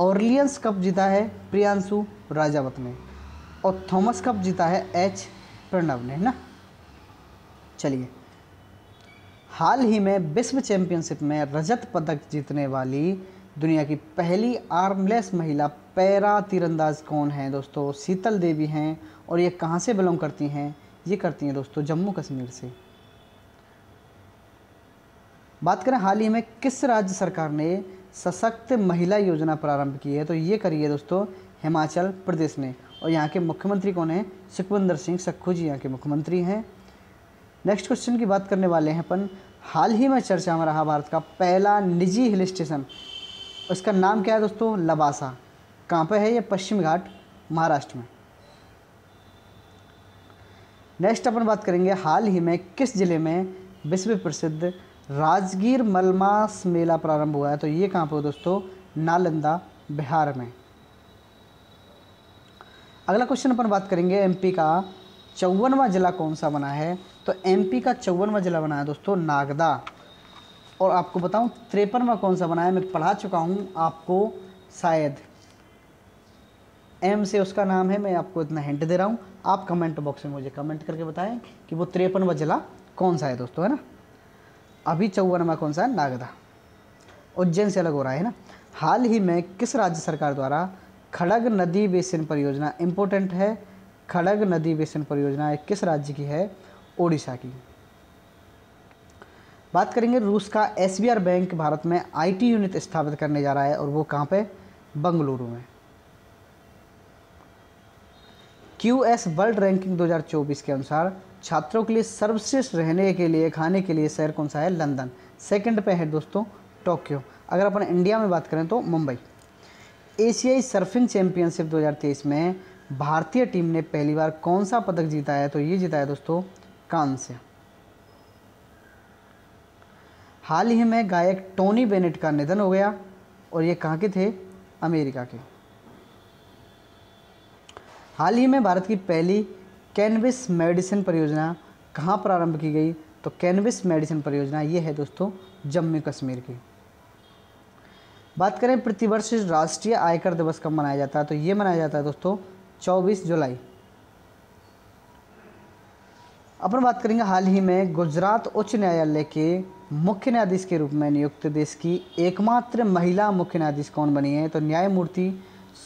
ऑर्लियंस कप जीता है प्रियांशु राजावत ने। और थॉमस कप जीता है एच प्रणव ने, है ना? चलिए। हाल ही में विश्व चैंपियनशिप में रजत पदक जीतने वाली दुनिया की पहली आर्मलेस महिला पैरा तीरंदाज कौन है? दोस्तों, शीतल देवी हैं और ये कहाँ से बिलोंग करती हैं? ये करती हैं दोस्तों, जम्मू कश्मीर से। बात करें हाल ही में किस राज्य सरकार ने सशक्त महिला योजना प्रारंभ की है? तो ये करी है दोस्तों, हिमाचल प्रदेश ने और यहाँ के मुख्यमंत्री कौन है? सुखविंदर सिंह सक्खू जी, यहाँ के मुख्यमंत्री हैं। नेक्स्ट क्वेश्चन की बात करने वाले हैं, अपन। हाल ही में चर्चा में रहा भारत का पहला निजी हिल स्टेशन। उसका नाम क्या है दोस्तों? लबासा। कहाँ पर है ये? पश्चिम घाट, महाराष्ट्र में। नेक्स्ट अपन बात करेंगे हाल ही में किस ज़िले में विश्व प्रसिद्ध राजगीर मलमास मेला प्रारंभ हुआ है? तो ये कहाँ पर दोस्तों? नालंदा, बिहार में। अगला क्वेश्चन अपन बात करेंगे एमपी का। चौवनवा जिला कौन सा बना है? तो एमपी का चौवनवा जिला बना है दोस्तों, नागदा। और आपको बताऊँ तिरपनवा कौन सा बना है, मैं पढ़ा चुका हूँ आपको शायद। एम से उसका नाम है, मैं आपको इतना हिंट दे रहा हूँ। आप कमेंट बॉक्स में मुझे कमेंट करके बताएँ कि वो तिरपनवा जिला कौन सा है दोस्तों, है ना? अभी चौवनवा कौन सा है? नागदा। उज्जैन से अलग हो रहा है ना? हाल ही में किस राज्य सरकार द्वारा खड़ग नदी बेसिन परियोजना इम्पोर्टेंट है? खड़ग नदी बेसिन परियोजना किस राज्य की है? ओडिशा की। बात करेंगे रूस का एसबीआर बैंक भारत में आईटी यूनिट स्थापित करने जा रहा है और वो कहाँ पे? बंगलुरु में। क्यू एस वर्ल्ड रैंकिंग 2024 के अनुसार छात्रों के लिए सर्वश्रेष्ठ रहने के लिए, खाने के लिए शहर कौन सा है? लंदन। सेकंड पे है दोस्तों टोक्यो अगर अपन इंडिया में बात करें तो मुंबई। एशियाई सर्फिंग चैंपियनशिप 2023 में भारतीय टीम ने पहली बार कौन सा पदक जीता है? तो ये जीता है दोस्तों कांस्य हाल ही में गायक टोनी बेनेट का निधन हो गया और ये कहाँ के थे? अमेरिका के। हाल ही में भारत की पहली कैनविस मेडिसिन परियोजना कहाँ प्रारंभ की गई? तो कैनविस मेडिसिन परियोजना ये है दोस्तों, जम्मू कश्मीर की। बात करें प्रतिवर्ष राष्ट्रीय आयकर दिवस कब मनाया जाता है? तो ये मनाया जाता है दोस्तों 24 जुलाई। अपन बात करेंगे हाल ही में गुजरात उच्च न्यायालय के मुख्य न्यायाधीश के रूप में नियुक्त देश की एकमात्र महिला मुख्य न्यायाधीश कौन बनी है? तो न्यायमूर्ति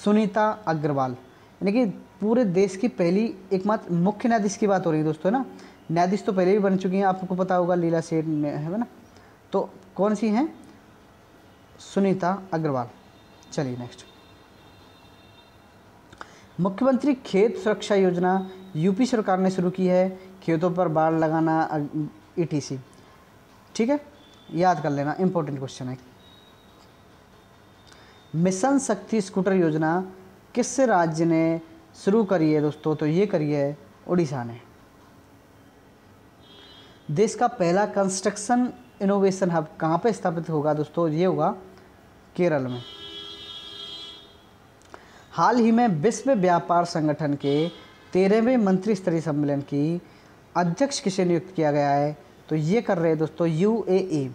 सुनीता अग्रवाल। यानी कि पूरे देश की पहली एकमात्र मुख्य न्यायाधीश की बात हो रही है दोस्तों, है ना? न्यायाधीश तो पहले भी बन चुकी हैं, आपको पता होगा, लीला सेठ है ना? तो कौन सी हैं? सुनीता अग्रवाल। चलिए नेक्स्ट मुख्यमंत्री खेत सुरक्षा योजना यूपी सरकार ने शुरू की है। खेतों पर बाढ़ लगाना ईटीसी ठीक है? याद कर लेना इंपॉर्टेंट क्वेश्चन है। मिशन शक्ति स्कूटर योजना किस राज्य ने शुरू करी है दोस्तों? तो ये करी है उड़ीसा ने। देश का पहला कंस्ट्रक्शन इनोवेशन हब कहाँ पे स्थापित होगा दोस्तों? ये होगा केरल में। हाल ही में विश्व व्यापार संगठन के तेरहवें मंत्री स्तरीय सम्मेलन की अध्यक्ष किसे नियुक्त किया गया है? तो ये कर रहे हैं दोस्तों, यू ए ए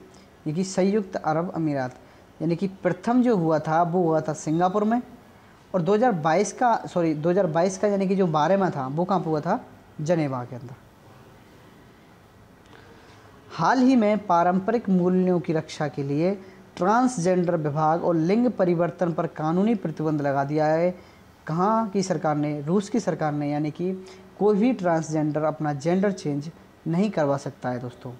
कि संयुक्त अरब अमीरात। यानी कि प्रथम जो हुआ था, वो हुआ था सिंगापुर में। और 2022 का, सॉरी 2022 का यानी कि जो बारहवा था, वो कहाँ पर हुआ था? जनेवा के अंदर। हाल ही में पारंपरिक मूल्यों की रक्षा के लिए ट्रांसजेंडर विभाग और लिंग परिवर्तन पर कानूनी प्रतिबंध लगा दिया है। कहाँ की सरकार ने? रूस की सरकार ने, यानी कि कोई भी ट्रांसजेंडर अपना जेंडर चेंज नहीं करवा सकता है दोस्तों।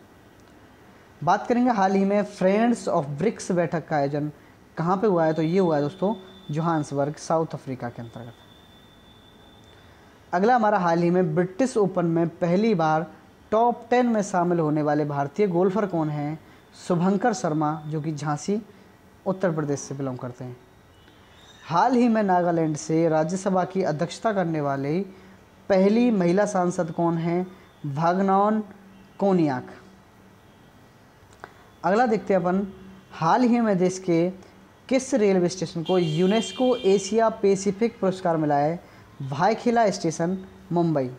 बात करेंगे हाल ही में फ्रेंड्स ऑफ़ ब्रिक्स बैठक का आयोजन कहाँ पे हुआ है? तो ये हुआ है दोस्तों, जोहान्सबर्ग, साउथ अफ्रीका के अंतर्गत। अगला हमारा हाल ही में ब्रिटिश ओपन में पहली बार टॉप टेन में शामिल होने वाले भारतीय गोल्फर कौन हैं? शुभंकर शर्मा, जो कि झांसी, उत्तर प्रदेश से बिलोंग करते हैं। हाल ही में नागालैंड से राज्यसभा की अध्यक्षता करने वाले पहली महिला सांसद कौन हैं? भागनौन कोनियाक। अगला देखते हैं अपन, हाल ही में देश के किस रेलवे स्टेशन को यूनेस्को एशिया पैसिफिक पुरस्कार मिला है? भाईखेला स्टेशन, मुंबई।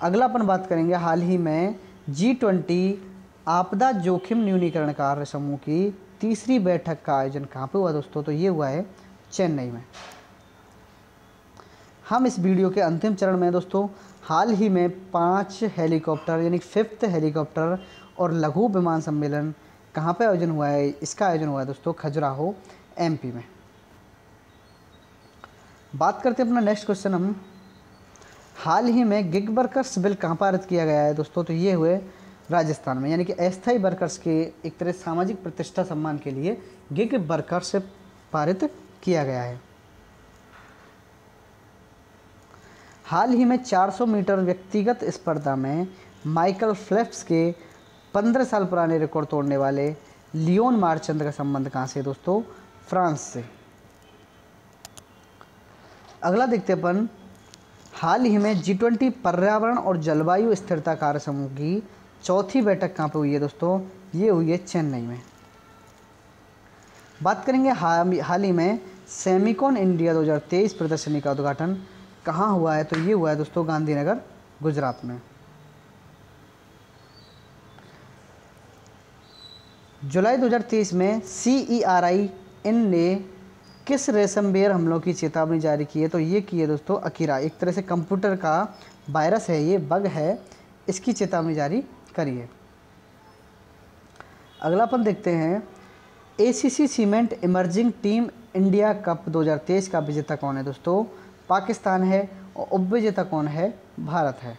अगला अपन बात करेंगे हाल ही में जी ट्वेंटी आपदा जोखिम न्यूनीकरण कार्य समूह की तीसरी बैठक का आयोजन कहाँ पे हुआ दोस्तों? तो ये हुआ है चेन्नई में। हम इस वीडियो के अंतिम चरण में दोस्तों, हाल ही में पाँच हेलीकॉप्टर, यानी फिफ्थ हेलीकॉप्टर और लघु विमान सम्मेलन कहाँ पर आयोजन हुआ है? इसका आयोजन हुआ है दोस्तों, खजुराहो एमपी में। बात करते हैं अपना नेक्स्ट क्वेश्चन हम। हाल ही में गिग वर्कर्स बिल कहाँ पारित किया गया है दोस्तों? तो ये हुए राजस्थान में, यानी कि अस्थायी वर्कर्स के एक तरह सामाजिक प्रतिष्ठा सम्मान के लिए गिग वर्कर्स पारित किया गया है। हाल ही में 400 मीटर व्यक्तिगत स्पर्धा में माइकल फ्लेप्स के 15 साल पुराने रिकॉर्ड तोड़ने वाले लियोन मारचंद का संबंध कहाँ से दोस्तों? फ्रांस से। अगला देखते अपन। हाल ही में जी ट्वेंटी पर्यावरण और जलवायु स्थिरता कार्य समूह की चौथी बैठक कहाँ पे हुई है दोस्तों? ये हुई है चेन्नई में। बात करेंगे हाल ही में सेमिकॉन इंडिया 2023 प्रदर्शनी का उद्घाटन। कहाँ हुआ है तो ये हुआ है दोस्तों गांधीनगर, गुजरात में। जुलाई 2023 में सी ई आर आई इन ने किस रेशमबेर हमलों की चेतावनी जारी की है? तो ये की है दोस्तों, अकीरा। एक तरह से कंप्यूटर का वायरस है, ये बग है, इसकी चेतावनी जारी करी है। अगला अपन देखते हैं A ACC cement emerging team India cup 2023 का विजेता कौन है दोस्तों? पाकिस्तान है और उप विजेता कौन है? भारत है।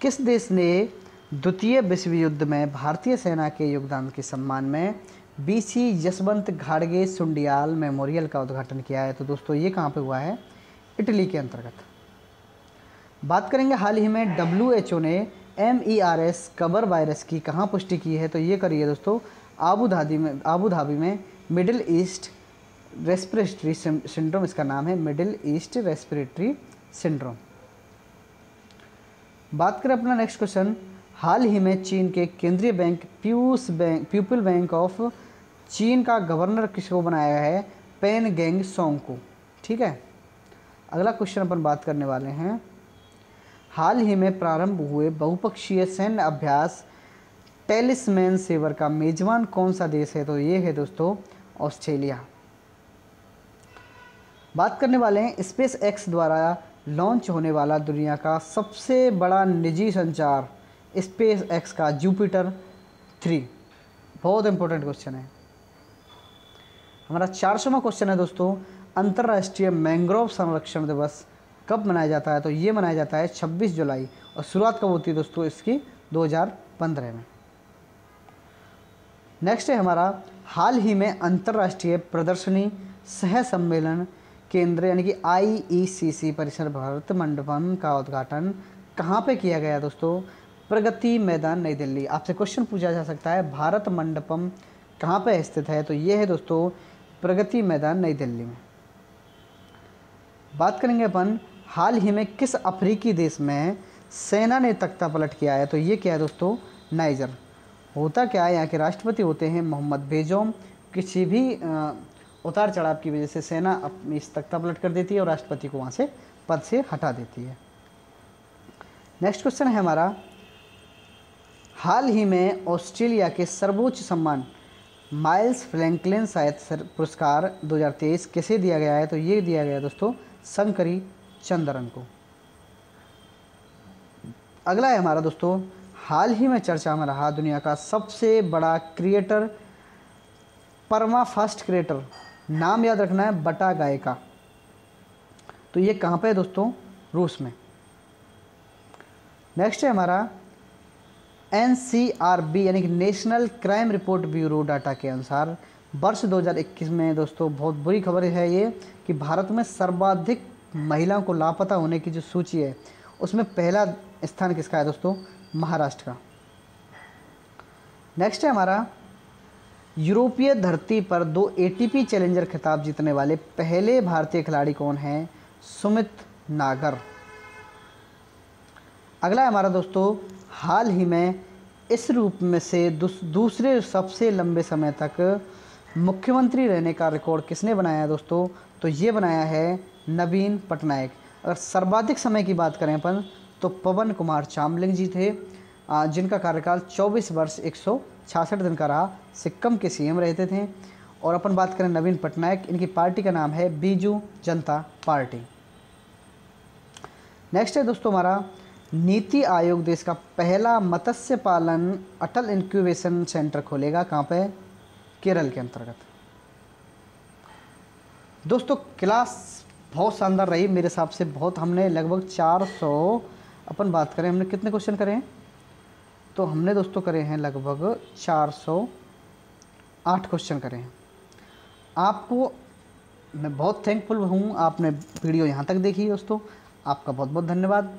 किस देश ने द्वितीय विश्व युद्ध में भारतीय सेना के योगदान के सम्मान में बीसी यशवंत घाड़गे सुंडियाल मेमोरियल का उद्घाटन किया है? तो दोस्तों, ये कहाँ पे हुआ है? इटली के अंतर्गत। बात करेंगे हाल ही में डब्ल्यू एच ओ ने एम ई आर एस कबर वायरस की कहाँ पुष्टि की है? तो ये करिए दोस्तों, आबू धाबी में, आबू धाबी में मिडिल ईस्ट रेस्पिरेटरी सिंड्रोम इसका नाम है मिडिल ईस्ट रेस्पिरेटरी सिंड्रोम बात करें अपना नेक्स्ट क्वेश्चन हाल ही में चीन के केंद्रीय बैंक, पीयूष बैंक पीपल बैंक ऑफ़ चीन का गवर्नर किसको बनाया है? पेन गेंग सोंग को। ठीक है? अगला क्वेश्चन अपन बात करने वाले हैं। हाल ही में प्रारंभ हुए बहुपक्षीय सैन्य अभ्यास टेलिसमैन सेवर का मेजबान कौन सा देश है? तो ये है दोस्तों, ऑस्ट्रेलिया। बात करने वाले हैं स्पेस एक्स द्वारा लॉन्च होने वाला दुनिया का सबसे बड़ा निजी संचार स्पेस एक्स का जुपिटर थ्री बहुत इंपॉर्टेंट क्वेश्चन है। हमारा चार सौवा क्वेश्चन है दोस्तों, अंतर्राष्ट्रीय मैंग्रोव संरक्षण दिवस कब मनाया जाता है? तो ये मनाया जाता है 26 जुलाई और शुरुआत कब होती है दोस्तों इसकी? 2015 में। नेक्स्ट है हमारा, हाल ही में अंतर्राष्ट्रीय प्रदर्शनी सह सम्मेलन केंद्र यानी कि आईईसीसी परिसर भारत मंडपम का उद्घाटन कहाँ पे किया गया दोस्तों? प्रगति मैदान, नई दिल्ली। आपसे क्वेश्चन पूछा जा सकता है, भारत मंडपम कहाँ पे स्थित है? तो ये है दोस्तों, प्रगति मैदान, नई दिल्ली में। बात करेंगे अपन, हाल ही में किस अफ्रीकी देश में सेना ने तख्ता पलट किया है? तो ये क्या है दोस्तों? नाइजर। होता क्या है? यहाँ के राष्ट्रपति होते हैं मोहम्मद बेजोम। किसी भी उतार चढ़ाव की वजह से सेना अपनी इस तख्ता पलट कर देती है और राष्ट्रपति को वहाँ से पद से हटा देती है। नेक्स्ट क्वेश्चन है हमारा। हाल ही में ऑस्ट्रेलिया के सर्वोच्च सम्मान माइल्स फ्रैंकलिन साहित्य पुरस्कार 2023 किसे दिया गया है? तो ये दिया गया दोस्तों, शंकरी चंद्रन को। अगला है हमारा दोस्तों, हाल ही में चर्चा में रहा दुनिया का सबसे बड़ा क्रिएटर परमा फ़र्स्ट क्रिएटर नाम याद रखना है बटा गाय का। तो ये कहाँ पे है दोस्तों? रूस में। नेक्स्ट है हमारा एनसीआरबी यानी कि national crime report bureau data के अनुसार, वर्ष 2021 में दोस्तों बहुत बुरी खबर है ये कि भारत में सर्वाधिक महिलाओं को लापता होने की जो सूची है, उसमें पहला स्थान किसका है दोस्तों? महाराष्ट्र का। नेक्स्ट है हमारा यूरोपीय धरती पर दो एटीपी चैलेंजर खिताब जीतने वाले पहले भारतीय खिलाड़ी कौन हैं? सुमित नागर। अगला है हमारा दोस्तों, हाल ही में इस रूप में से दूसरे सबसे लंबे समय तक मुख्यमंत्री रहने का रिकॉर्ड किसने बनाया है दोस्तों? तो ये बनाया है नवीन पटनायक। अगर सर्वाधिक समय की बात करें अपन तो पवन कुमार चामलिंग जी थे। जिनका कार्यकाल 24 वर्ष एक सौ छियासठ दिन का रहा। सिक्किम के सीएम रहते थे। और अपन बात करें नवीन पटनायक, इनकी पार्टी का नाम है बीजू जनता पार्टी। नेक्स्ट है दोस्तों हमारा, नीति आयोग देश का पहला मत्स्य पालन अटल इंक्यूबेशन सेंटर खोलेगा। कहाँ पे? केरल के अंतर्गत। दोस्तों क्लास बहुत शानदार रही। मेरे हिसाब से बहुत हमने लगभग 400 अपन बात करें, हमने कितने क्वेश्चन करें तो हमने दोस्तों करे हैं लगभग 408 क्वेश्चन करे हैं। आपको, मैं बहुत थैंकफुल हूँ, आपने वीडियो यहाँ तक देखी है दोस्तों। आपका बहुत बहुत धन्यवाद।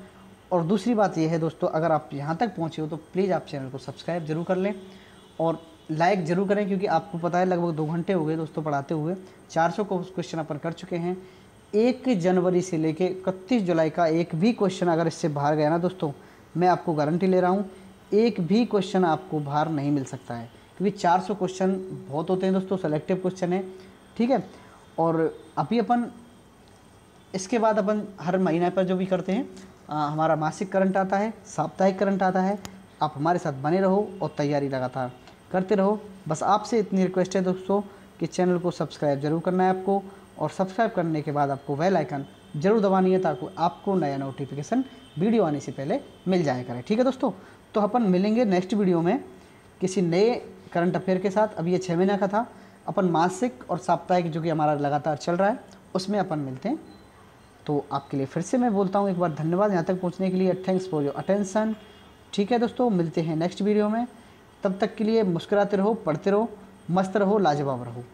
और दूसरी बात यह है दोस्तों, अगर आप यहाँ तक पहुँचे हो तो प्लीज़ आप चैनल को सब्सक्राइब ज़रूर कर लें। और लाइक ज़रूर करें, क्योंकि आपको पता है लगभग दो घंटे हो गए दोस्तों पढ़ाते हुए। 400 को क्वेश्चन अपन कर चुके हैं। एक जनवरी से लेके इकतीस जुलाई का एक भी क्वेश्चन अगर इससे बाहर गया ना दोस्तों, मैं आपको गारंटी ले रहा हूँ एक भी क्वेश्चन आपको बाहर नहीं मिल सकता है। क्योंकि 400 क्वेश्चन बहुत होते हैं दोस्तों सेलेक्टिव क्वेश्चन है ठीक है? और अभी अपन इसके बाद अपन हर महीने पर जो भी करते हैं आ, हमारा मासिक करंट आता है साप्ताहिक करंट आता है आप हमारे साथ बने रहो और तैयारी लगातार करते रहो। बस आपसे इतनी रिक्वेस्ट है दोस्तों कि चैनल को सब्सक्राइब ज़रूर करना है आपको और सब्सक्राइब करने के बाद आपको वेल आइकन ज़रूर दबानी है ताकि आपको नया नोटिफिकेशन वीडियो आने से पहले मिल जाया करें ठीक है दोस्तों? तो अपन मिलेंगे नेक्स्ट वीडियो में किसी नए करंट अफेयर के साथ। अभी ये छः महीना का था। अपन मासिक और साप्ताहिक जो कि हमारा लगातार चल रहा है, उसमें अपन मिलते हैं। तो आपके लिए फिर से मैं बोलता हूँ, एक बार धन्यवाद यहाँ तक पहुँचने के लिए। थैंक्स फॉर योर अटेंशन ठीक है दोस्तों, मिलते हैं नेक्स्ट वीडियो में। तब तक के लिए मुस्कुराते रहो, पढ़ते रहो, मस्त रहो, लाजवाब रहो।